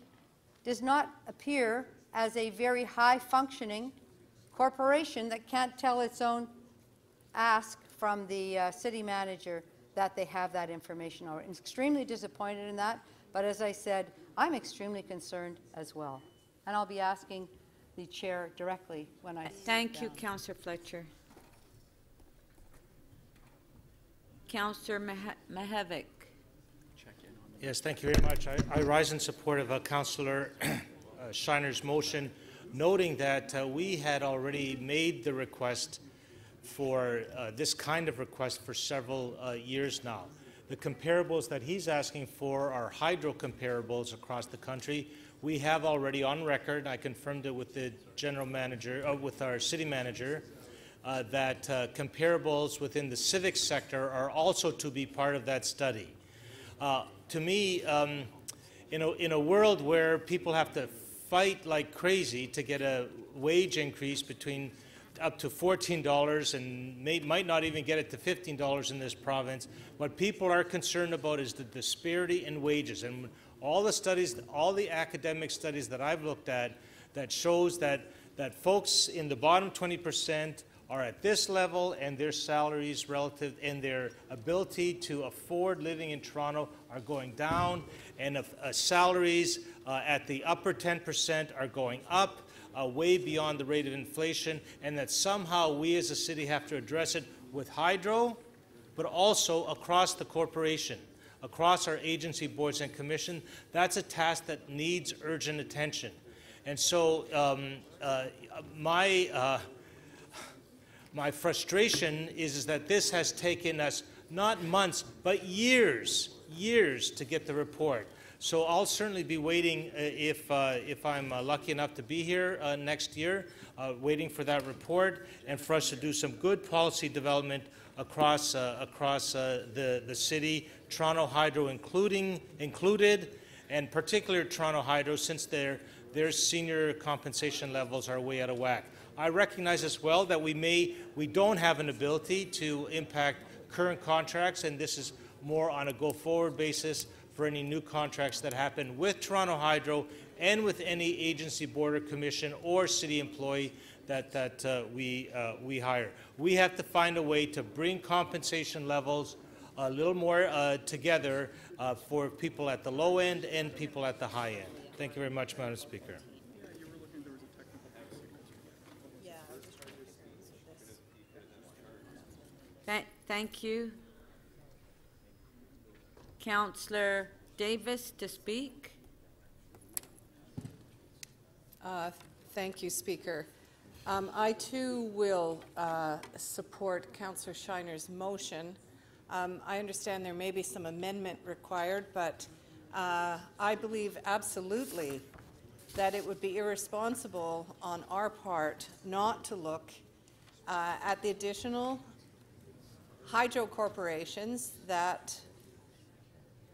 does not appear as a very high-functioning corporation that can't tell its own ask from the uh, city manager that they have that information already. I'm extremely disappointed in that, but as I said, I'm extremely concerned as well. And I'll be asking the chair directly when I Thank you. Councillor Fletcher. Councillor Mah- Mihevc. Yes, thank you very much. I, I rise in support of uh, Councillor uh, Shiner's motion, noting that uh, we had already made the request for uh, this kind of request for several uh, years now. The comparables that he's asking for are hydro comparables across the country. We have already on record, I confirmed it with the general manager, uh, with our city manager, uh, that uh, comparables within the civic sector are also to be part of that study. Uh, to me, um, in, a, in a world where people have to fight like crazy to get a wage increase between up to $14 and may, might not even get it to $15 in this province, what people are concerned about is the disparity in wages. And all the studies, all the academic studies that I've looked at that shows that, that folks in the bottom 20% are at this level and their salaries relative and their ability to afford living in Toronto are going down and uh, salaries uh, at the upper 10% are going up uh, way beyond the rate of inflation and that somehow we as a city have to address it with hydro but also across the corporation across our agency boards and commission. That's a task that needs urgent attention. And so um, uh, my uh, my frustration is, is that this has taken us not months, but years, years to get the report. So I'll certainly be waiting uh, if, uh, if I'm uh, lucky enough to be here uh, next year, uh, waiting for that report and for us to do some good policy development across, uh, across the, the city, Toronto Hydro including, included, and particularly Toronto Hydro since their, their senior compensation levels are way out of whack. I recognize as well that we may we don't have an ability to impact current contracts, and this is more on a go-forward basis for any new contracts that happen with Toronto Hydro and with any agency, board, or commission, or city employee that that uh, we uh, we hire. We have to find a way to bring compensation levels a little more uh, together uh, for people at the low end and people at the high end. Thank you very much, Madam Speaker. Tha- Thank you. Councillor Davis to speak. Uh, Thank you, Speaker. Um, I too will uh, support Councillor Shiner's motion. Um, I understand there may be some amendment required, but uh, I believe absolutely that it would be irresponsible on our part not to look uh, at the additional hydro corporations that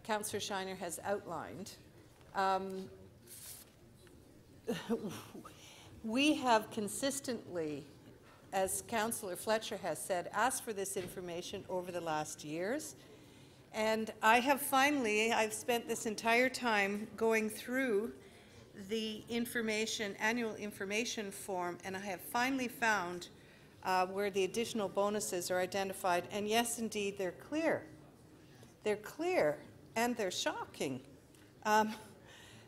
Councillor Shiner has outlined, um, we have consistently, as Councillor Fletcher has said, asked for this information over the last years. And I have finally, I've spent this entire time going through the information, annual information form, and I have finally found uh, where the additional bonuses are identified. And yes, indeed, they're clear. They're clear and they're shocking. Um,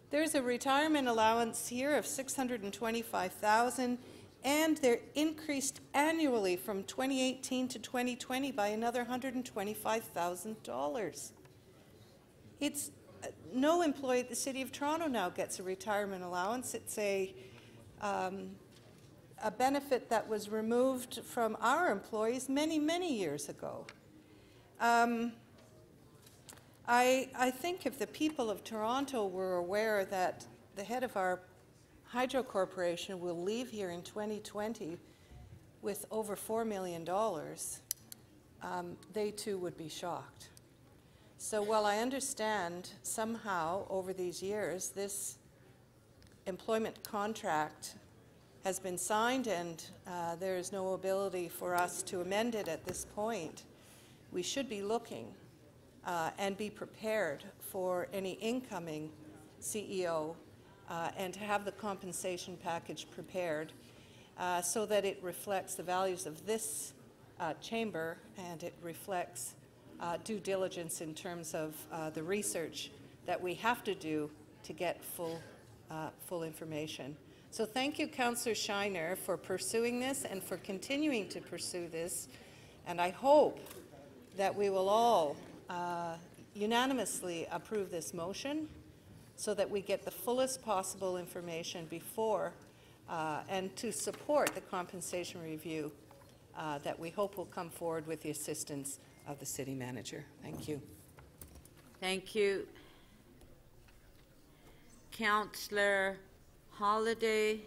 there's a retirement allowance here of 625,000 and they're increased annually from 2018 to 2020 by another $125,000. It's uh, no employee at the City of Toronto now gets a retirement allowance. It's a um, a benefit that was removed from our employees many, many years ago. Um, I, I think if the people of Toronto were aware that the head of our hydro corporation will leave here in 2020 with over $4 million, um, they too would be shocked. So while I understand somehow over these years this employment contract has been signed and uh, there is no ability for us to amend it at this point, we should be looking uh, and be prepared for any incoming CEO uh, and to have the compensation package prepared uh, so that it reflects the values of this uh, chamber and it reflects uh, due diligence in terms of the research that we have to do to get full, full information. So thank you, Councillor Shiner, for pursuing this and for continuing to pursue this. And I hope that we will all uh, unanimously approve this motion so that we get the fullest possible information before uh, and to support the compensation review uh, that we hope will come forward with the assistance of the city manager. Thank you. Thank you. Councillor Holyday.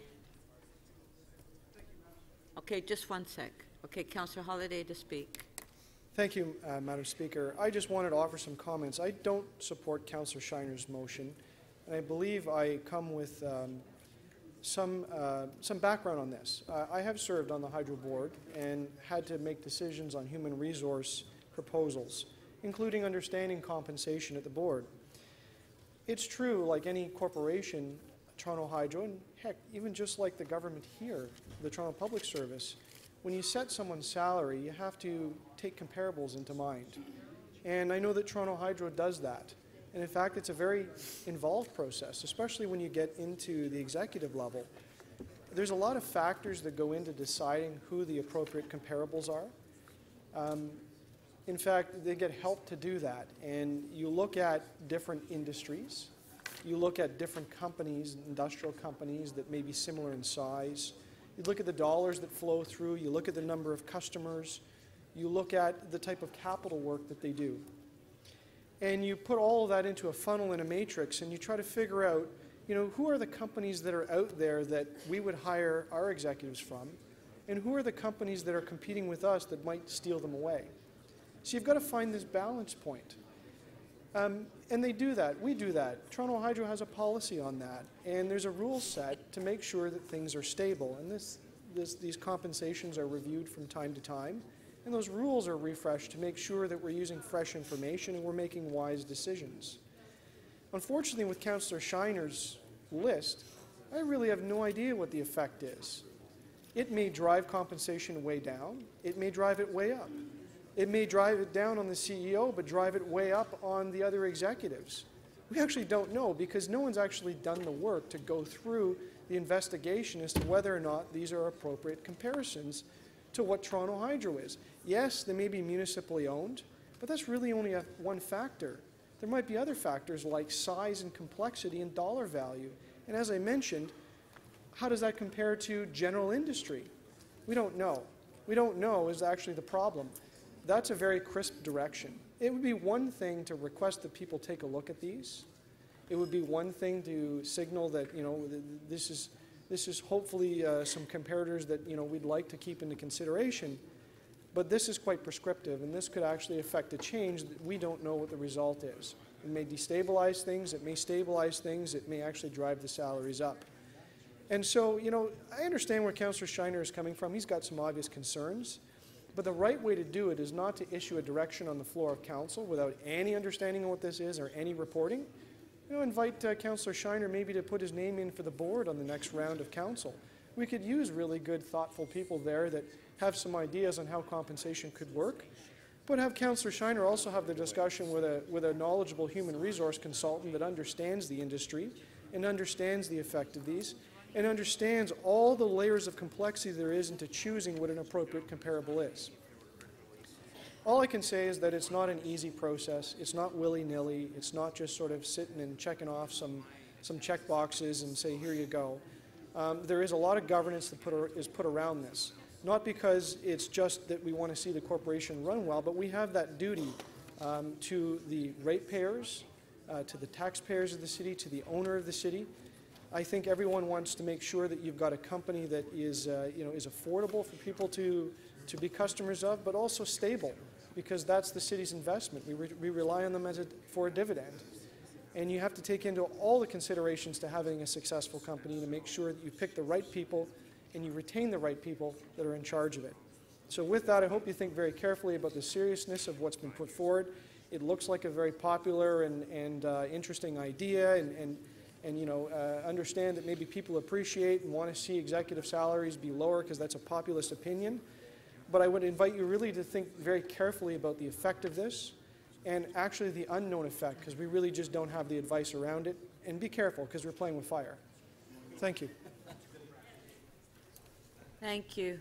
Okay, just one sec. Okay, Councillor Holyday to speak. Thank you, uh, Madam Speaker. I just wanted to offer some comments. I don't support Councillor Shiner's motion, and I believe I come with um, some, uh, some background on this. Uh, I have served on the Hydro Board and had to make decisions on human resource proposals, including understanding compensation at the board. It's true, like any corporation, Toronto Hydro, and heck, even just like the government here, the Toronto Public Service, when you set someone's salary, you have to take comparables into mind. And I know that Toronto Hydro does that. And in fact, it's a very involved process, especially when you get into the executive level. There's a lot of factors that go into deciding who the appropriate comparables are. Um, in fact, they get help to do that. And you look at different industries, you look at different companies, industrial companies that may be similar in size. You look at the dollars that flow through. You look at the number of customers. You look at the type of capital work that they do. And you put all of that into a funnel and a matrix, and you try to figure out, you know, who are the companies that are out there that we would hire our executives from, and who are the companies that are competing with us that might steal them away. So you've got to find this balance point. Um, and they do that. We do that. Toronto Hydro has a policy on that. And there's a rule set to make sure that things are stable. And this, this, these compensations are reviewed from time to time. And those rules are refreshed to make sure that we're using fresh information and we're making wise decisions. Unfortunately, with Councillor Shiner's list, I really have no idea what the effect is. It may drive compensation way down. It may drive it way up. It may drive it down on the CEO, but drive it way up on the other executives. We actually don't know because no one's actually done the work to go through the investigation as to whether or not these are appropriate comparisons to what Toronto Hydro is. Yes, they may be municipally owned, but that's really only a, one factor. There might be other factors like size and complexity and dollar value. And as I mentioned, how does that compare to general industry? We don't know. We don't know is actually the problem that's a very crisp direction. It would be one thing to request that people take a look at these. It would be one thing to signal that, you know, this is, this is hopefully uh, some comparators that, you know, we'd like to keep into consideration. But this is quite prescriptive, and this could actually affect a change that we don't know what the result is. It may destabilize things, it may stabilize things, it may actually drive the salaries up. And so, you know, I understand where Councillor Shiner is coming from. He's got some obvious concerns. But the right way to do it is not to issue a direction on the floor of council without any understanding of what this is or any reporting. You know, invite uh, Councillor Shiner maybe to put his name in for the board on the next round of council. We could use really good, thoughtful people there that have some ideas on how compensation could work. But have Councillor Shiner also have the discussion with a, with a knowledgeable human resource consultant that understands the industry and understands the effect of these and understands all the layers of complexity there is into choosing what an appropriate comparable is. All I can say is that it's not an easy process. It's not willy-nilly. It's not just sort of sitting and checking off some, some check boxes and say, here you go. Um, there is a lot of governance that put, is put around this. Not because it's just that we want to see the corporation run well, but we have that duty um, to the ratepayers, uh, to the taxpayers of the city, to the owner of the city, I think everyone wants to make sure that you've got a company that is, uh, you know, is affordable for people to, to be customers of, but also stable, because that's the city's investment. We, re we rely on them as a, for a dividend. And you have to take into all the considerations to having a successful company to make sure that you pick the right people and you retain the right people that are in charge of it. So with that, I hope you think very carefully about the seriousness of what's been put forward. It looks like a very popular and, and uh, interesting idea, and, and and you know uh, understand that maybe people appreciate and want to see executive salaries be lower because that's a populist opinion. But I would invite you really to think very carefully about the effect of this and actually the unknown effect because we really just don't have the advice around it. And be careful because we're playing with fire. Thank you. Thank you.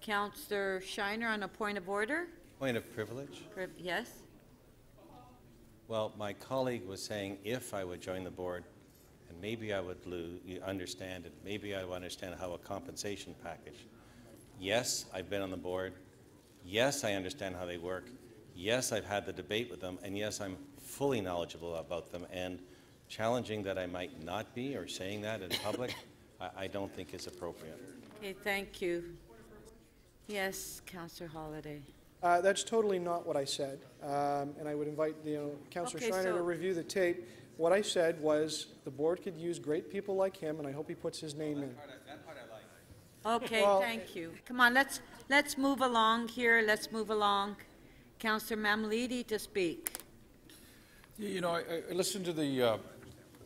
Councillor Shiner on a point of order? Point of privilege? Priv- Yes? Well, my colleague was saying if I would join the board, and maybe I would lo- you understand it, maybe I would understand how a compensation package. Yes, I've been on the board. Yes, I understand how they work. Yes, I've had the debate with them, and yes, I'm fully knowledgeable about them. And challenging that I might not be or saying that in public, I, I don't think is appropriate. Okay, thank you. Yes, Councillor Holyday. Uh, that's totally not what I said, um, and I would invite you know, Councillor Okay, Shiner so- to review the tape. What I said was the board could use great people like him, and I hope he puts his name in. Okay, Well- thank you. Come on, let's, let's move along here, let's move along. Councillor Mammoliti to speak. You know, I, I listened to the, uh,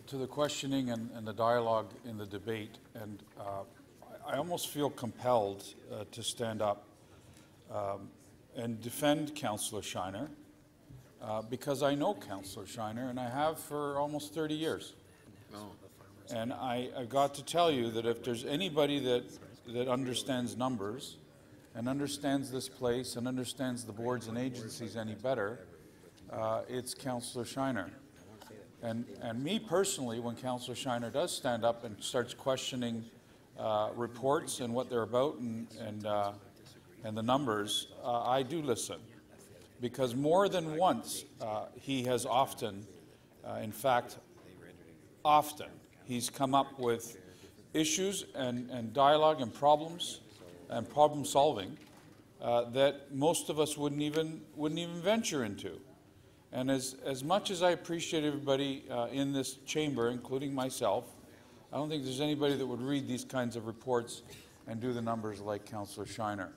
to the questioning and, and the dialogue in the debate, and uh, I I almost feel compelled uh, to stand up um, and defend Councillor Shiner, uh, because I know Councillor Shiner, and I have for almost 30 years. And I, I got to tell you that if there's anybody that, that understands numbers and understands this place and understands the boards and agencies any better, uh, it's Councillor Shiner. And, and me personally, when Councillor Shiner does stand up and starts questioning uh, reports and what they're about and, and, uh, and the numbers, uh, I do listen. Because more than once, uh, he has often, uh, in fact, often, he's come up with issues and, and dialogue and problems and problem solving uh, that most of us wouldn't even, wouldn't even venture into. And as, as much as I appreciate everybody uh, in this chamber, including myself, I don't think there's anybody that would read these kinds of reports and do the numbers like Councillor Shiner.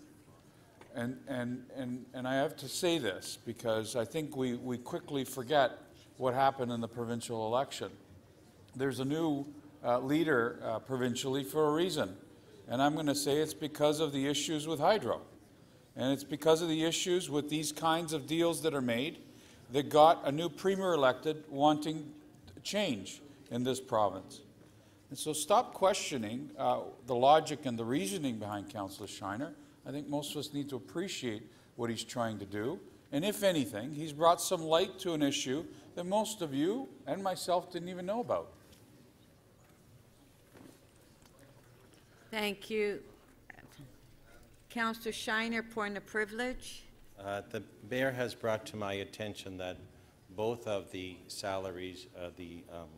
And, and, and, and I have to say this because I think we, we quickly forget what happened in the provincial election. There's a new uh, leader uh, provincially for a reason. And I'm going to say it's because of the issues with hydro. And it's because of the issues with these kinds of deals that are made that got a new premier elected wanting change in this province. And so stop questioning uh, the logic and the reasoning behind Councillor Shiner. I think most of us need to appreciate what he's trying to do. And if anything, he's brought some light to an issue that most of you and myself didn't even know about. Thank you. Councillor Shiner, point of privilege. Uh, The mayor has brought to my attention that both of the salaries, uh, the um,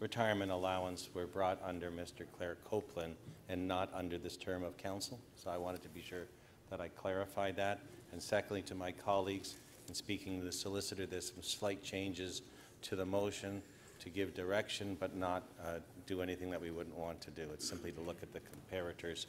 retirement allowance were brought under Mr. Clare Copeland and not under this term of council. So I wanted to be sure that I clarified that. And secondly, to my colleagues, in speaking to the solicitor, there's some slight changes to the motion to give direction but not uh, do anything that we wouldn't want to do. It's simply to look at the comparators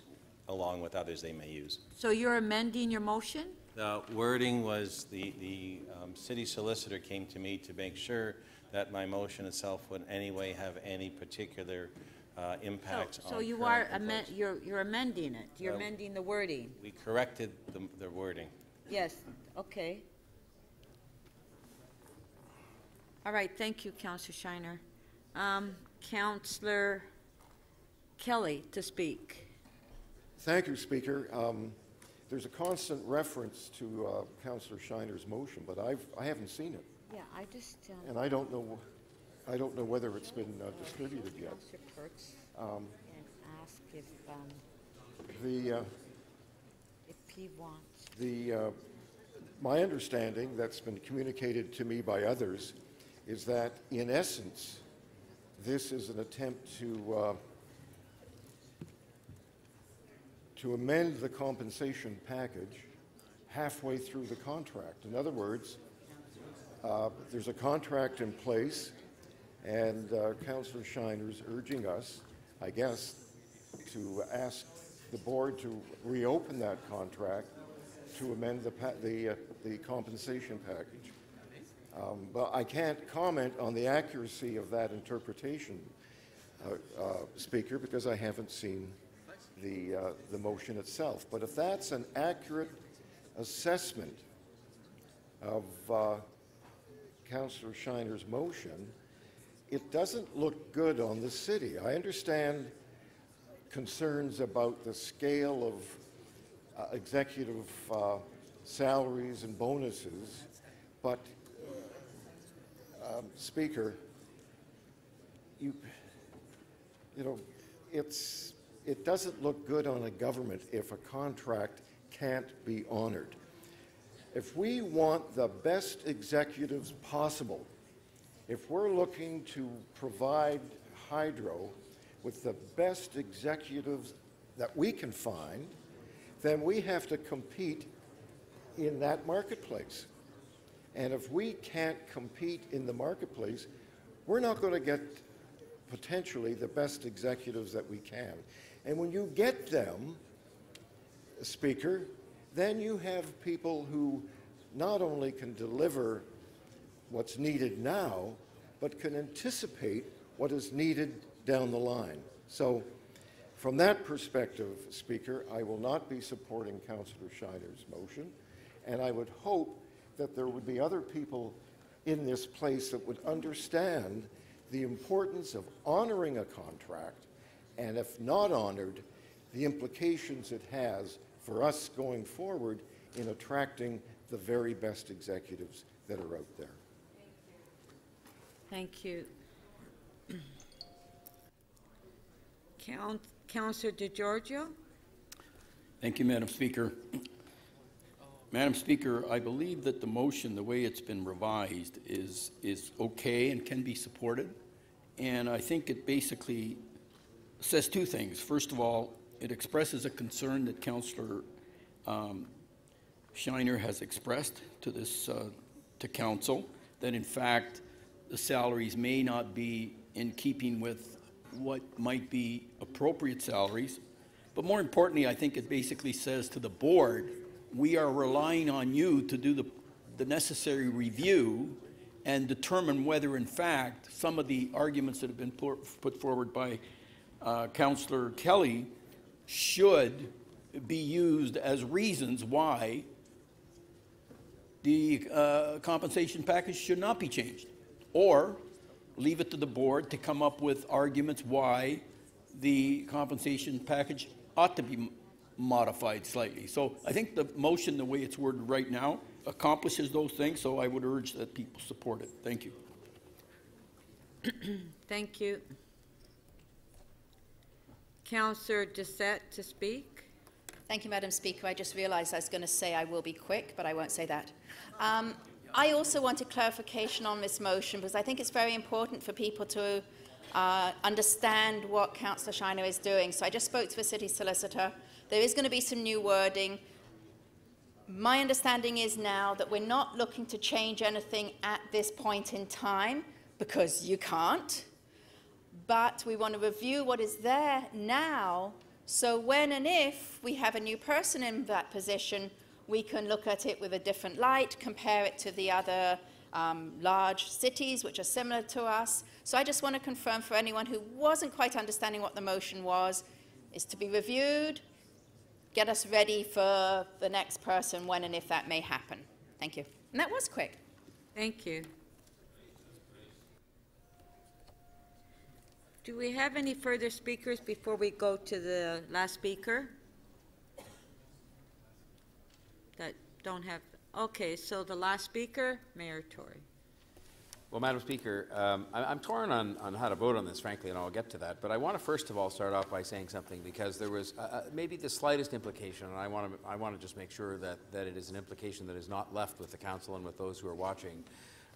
along with others they may use. So you're amending your motion? The wording was, the, the um, city solicitor came to me to make sure that my motion itself would in any way have any particular uh, impact So on you current are, proposals. amen- you're, you're amending it, you're Uh, amending the wording. We corrected the, the wording. Yes, okay. All right, thank you, Counselor Shiner. Um, Counselor Kelly to speak. Thank you, Speaker. Um, There's a constant reference to uh, Councillor Shiner's motion, but I've, I haven't seen it. Yeah, I just, um, And I don't know, I don't know whether it's been uh, distributed yet. Um, and ask if, um, The, uh, if he wants. the, uh, my understanding that's been communicated to me by others is that, in essence, this is an attempt to, uh, to amend the compensation package halfway through the contract. In other words, uh, there's a contract in place, and uh, Councillor Shiner's urging us, I guess, to ask the board to reopen that contract to amend the, the, uh, the compensation package. Um, But I can't comment on the accuracy of that interpretation, uh, uh, Speaker, because I haven't seen the, uh, the motion itself. But if that's an accurate assessment of uh, Councillor Shiner's motion, it doesn't look good on the city. I understand concerns about the scale of uh, executive uh, salaries and bonuses, but, um, Speaker, you, you know, it's, it doesn't look good on a government if a contract can't be honored. If we want the best executives possible, if we're looking to provide Hydro with the best executives that we can find, then we have to compete in that marketplace. And if we can't compete in the marketplace, we're not going to get potentially the best executives that we can. And when you get them, Speaker, then you have people who not only can deliver what's needed now, but can anticipate what is needed down the line. So, from that perspective, Speaker, I will not be supporting Councillor Shiner's motion, and I would hope that there would be other people in this place that would understand the importance of honoring a contract, and if not honored, the implications it has for us going forward in attracting the very best executives that are out there. Thank you. Count, Counselor Di Giorgio? Thank you, Madam Speaker. Madam Speaker, I believe that the motion, the way it's been revised, is, is okay and can be supported. And I think it basically says two things. First of all, it expresses a concern that Councillor um, Shiner has expressed to this, uh, to council, that in fact, the salaries may not be in keeping with what might be appropriate salaries. But more importantly, I think it basically says to the board, we are relying on you to do the, the necessary review and determine whether, in fact, some of the arguments that have been put, forward by uh, Councillor Kelly should be used as reasons why the uh, compensation package should not be changed. Or leave it to the board to come up with arguments why the compensation package ought to be modified slightly. So I think the motion, the way it's worded right now, accomplishes those things, so I would urge that people support it. Thank you. Thank you. Counselor Doucette to speak? Thank you, Madam Speaker. I just realised I was going to say I will be quick, but I won't say that. Um, I also wanted clarification on this motion because I think it's very important for people to uh, understand what Councillor Shiner is doing. So I just spoke to the city solicitor. There is going to be some new wording. My understanding is now that we're not looking to change anything at this point in time because you can't. But we want to review what is there now so when and if we have a new person in that position, we can look at it with a different light, compare it to the other um, large cities which are similar to us. So I just want to confirm for anyone who wasn't quite understanding what the motion was, is to be reviewed, get us ready for the next person when and if that may happen. Thank you. And that was quick. Thank you. Do we have any further speakers before we go to the last speaker? That don't have, okay, so the last speaker, Mayor Tory. Well, Madam Speaker, um, I- I'm torn on, on how to vote on this, frankly, and I'll get to that. But I want to first of all start off by saying something because there was uh, uh, maybe the slightest implication, and I want to I want to just make sure that, that it is an implication that is not left with the council and with those who are watching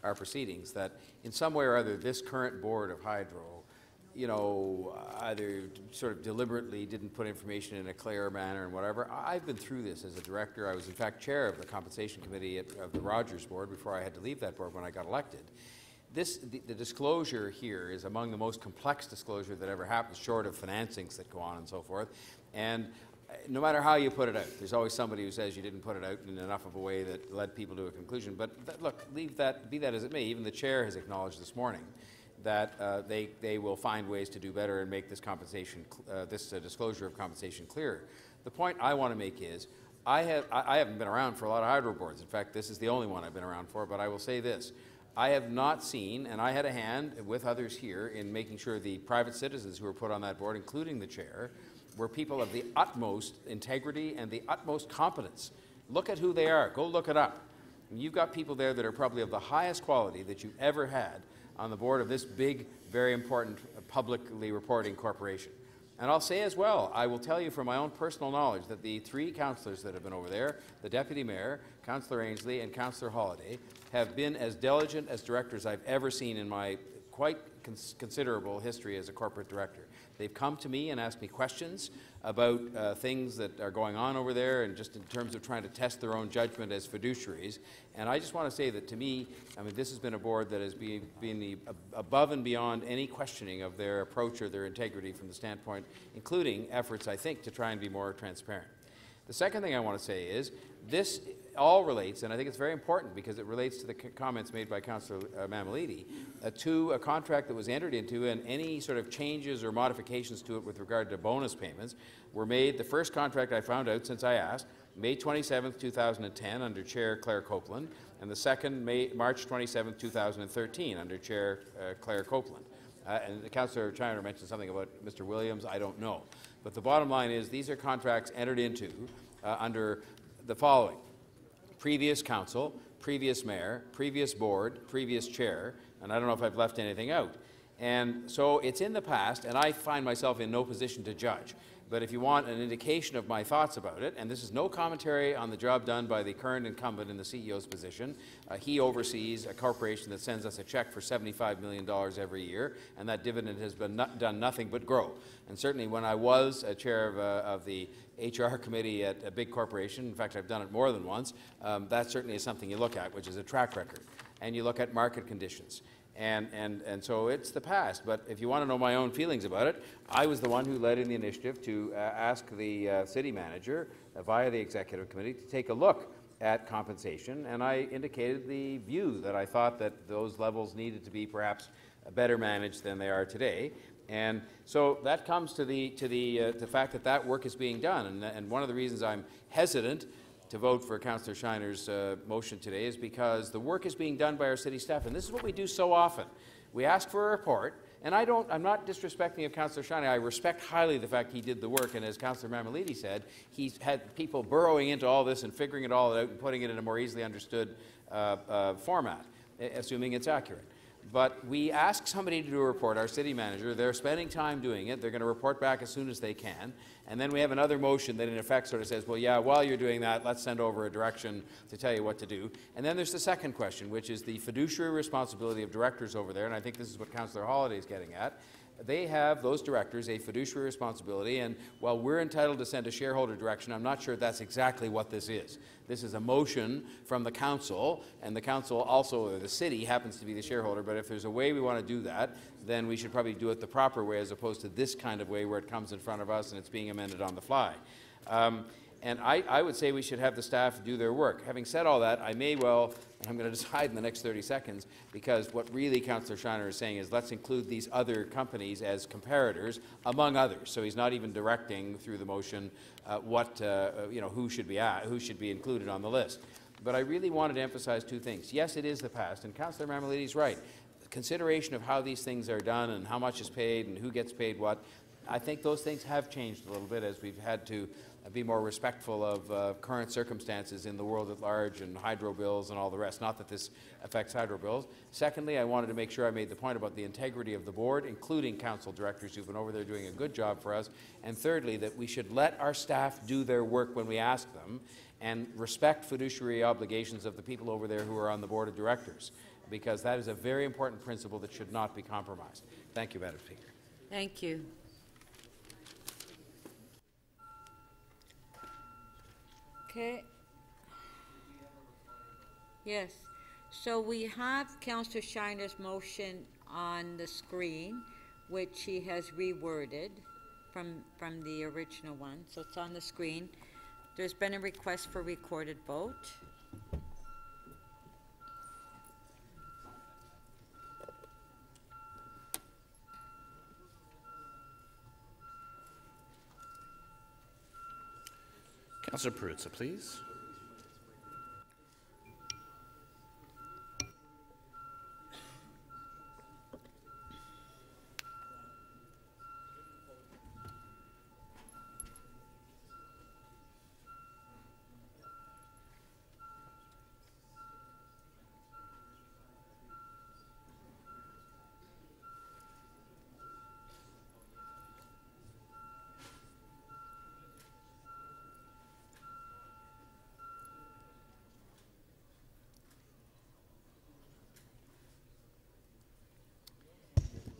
our proceedings. That in some way or other, this current board of Hydro, you know, either sort of deliberately didn't put information in a clear manner and whatever. I've been through this as a director. I was in fact chair of the compensation committee at, of the Rogers board before I had to leave that board when I got elected this, the, the disclosure here is among the most complex disclosure that ever happens, short of financings that go on and so forth. And uh, no matter how you put it out, there's always somebody who says you didn't put it out in enough of a way that led people to a conclusion. But that, look, leave that, be that as it may, even the chair has acknowledged this morning that uh, they, they will find ways to do better and make this compensation, uh, this uh, disclosure of compensation clearer. The point I want to make is, I, have, I, I haven't been around for a lot of hydro boards. In fact, this is the only one I've been around for, but I will say this. I have not seen, and I had a hand with others here in making sure the private citizens who were put on that board, including the chair, were people of the utmost integrity and the utmost competence. Look at who they are. Go look it up. You've got people there that are probably of the highest quality that you've ever had on the board of this big, very important uh, publicly reporting corporation. And I'll say as well, I will tell you from my own personal knowledge that the three councillors that have been over there, the deputy mayor, Councillor Ainslie, and Councillor Holyday, have been as diligent as directors I've ever seen in my quite cons- considerable history as a corporate director. They've come to me and asked me questions about uh, things that are going on over there and just in terms of trying to test their own judgment as fiduciaries. And I just want to say that to me, I mean, this has been a board that has been, been the, above and beyond any questioning of their approach or their integrity from the standpoint, including efforts, I think, to try and be more transparent. The second thing I want to say is this all relates, and I think it's very important because it relates to the comments made by Councillor uh, Mammoliti, uh, to a contract that was entered into, and any sort of changes or modifications to it with regard to bonus payments were made. The first contract I found out since I asked, May 27, 2010, under Chair Clare Copeland, and the second, May, March 27, 2013, under Chair uh, Clare Copeland. Uh, and the Councillor Shiner mentioned something about Mr. Williams. I don't know. But the bottom line is these are contracts entered into uh, under the following previous council, previous mayor, previous board, previous chair, and I don't know if I've left anything out. And so it's in the past, and I find myself in no position to judge. But if you want an indication of my thoughts about it, and this is no commentary on the job done by the current incumbent in the CEO's position, uh, he oversees a corporation that sends us a check for $75 million every year, and that dividend has been no done nothing but grow. And certainly when I was a chair of, uh, of the HR committee at a big corporation, in fact, I've done it more than once, um, that certainly is something you look at, which is a track record. And you look at market conditions. And, and, and so it's the past. But if you want to know my own feelings about it, I was the one who led in the initiative to uh, ask the uh, city manager uh, via the executive committee to take a look at compensation. And I indicated the view that I thought that those levels needed to be perhaps better managed than they are today. And so that comes to the, to the, uh, the fact that that work is being done. And, and one of the reasons I'm hesitant to vote for Councillor Shiner's uh, motion today is because the work is being done by our city staff. And this is what we do so often. We ask for a report, and I don't, I'm not disrespecting of Councillor Shiner. I respect highly the fact he did the work, and as Councillor Mammoliti said, he's had people burrowing into all this and figuring it all out and putting it in a more easily understood uh, uh, format, assuming it's accurate. But we ask somebody to do a report, our city manager, they're spending time doing it, they're going to report back as soon as they can, and then we have another motion that in effect sort of says, well, yeah, while you're doing that, let's send over a direction to tell you what to do. And then there's the second question, which is the fiduciary responsibility of directors over there, and I think this is what Councillor Holyday is getting at. They have, those directors, a fiduciary responsibility, and while we're entitled to send a shareholder direction, I'm not sure that's exactly what this is. This is a motion from the council, and the council also, the city happens to be the shareholder, but if there's a way we want to do that, then we should probably do it the proper way as opposed to this kind of way where it comes in front of us and it's being amended on the fly. Um, and I, I would say we should have the staff do their work. Having said all that, I may well, and I'm going to decide in the next 30 seconds, because what really Councillor Shiner is saying is let's include these other companies as comparators, among others. So he's not even directing through the motion uh, what, uh, you know, who should be at, who should be included on the list. But I really wanted to emphasize two things. Yes, it is the past, and Councillor Mammoliti is right. Consideration of how these things are done and how much is paid and who gets paid what, I think those things have changed a little bit as we've had to uh, be more respectful of uh, current circumstances in the world at large and hydro bills and all the rest. Not that this affects hydro bills. Secondly, I wanted to make sure I made the point about the integrity of the board, including council directors who've been over there doing a good job for us. And thirdly, that we should let our staff do their work when we ask them and respect fiduciary obligations of the people over there who are on the board of directors, because that is a very important principle that should not be compromised. Thank you, Madam Speaker. Thank you. Okay. Yes. So we have Councillor Shiner's motion on the screen, which he has reworded from, from the original one. So it's on the screen. There's been a request for recorded vote. Councillor Perruzza, please.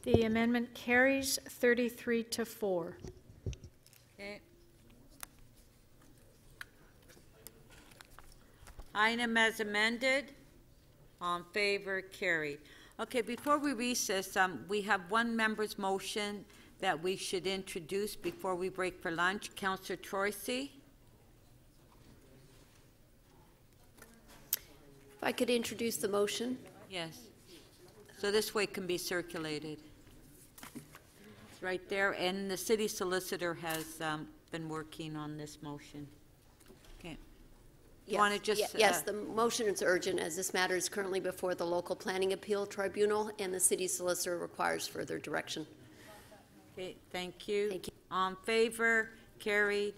The amendment carries 33 to 4. Okay. Item as amended, on favor, carried. Okay, before we recess, um, we have one member's motion that we should introduce before we break for lunch. Councillor Troisi? If I could introduce the motion. Yes. So this way it can be circulated. It's right there, and the city solicitor has um, been working on this motion. Okay. You want to just? ye- Yes, uh, the motion is urgent, as this matter is currently before the local planning appeal tribunal, and the city solicitor requires further direction. Okay, thank you. Thank you. On favor, carried.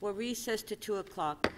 We'll recess to 2 o'clock.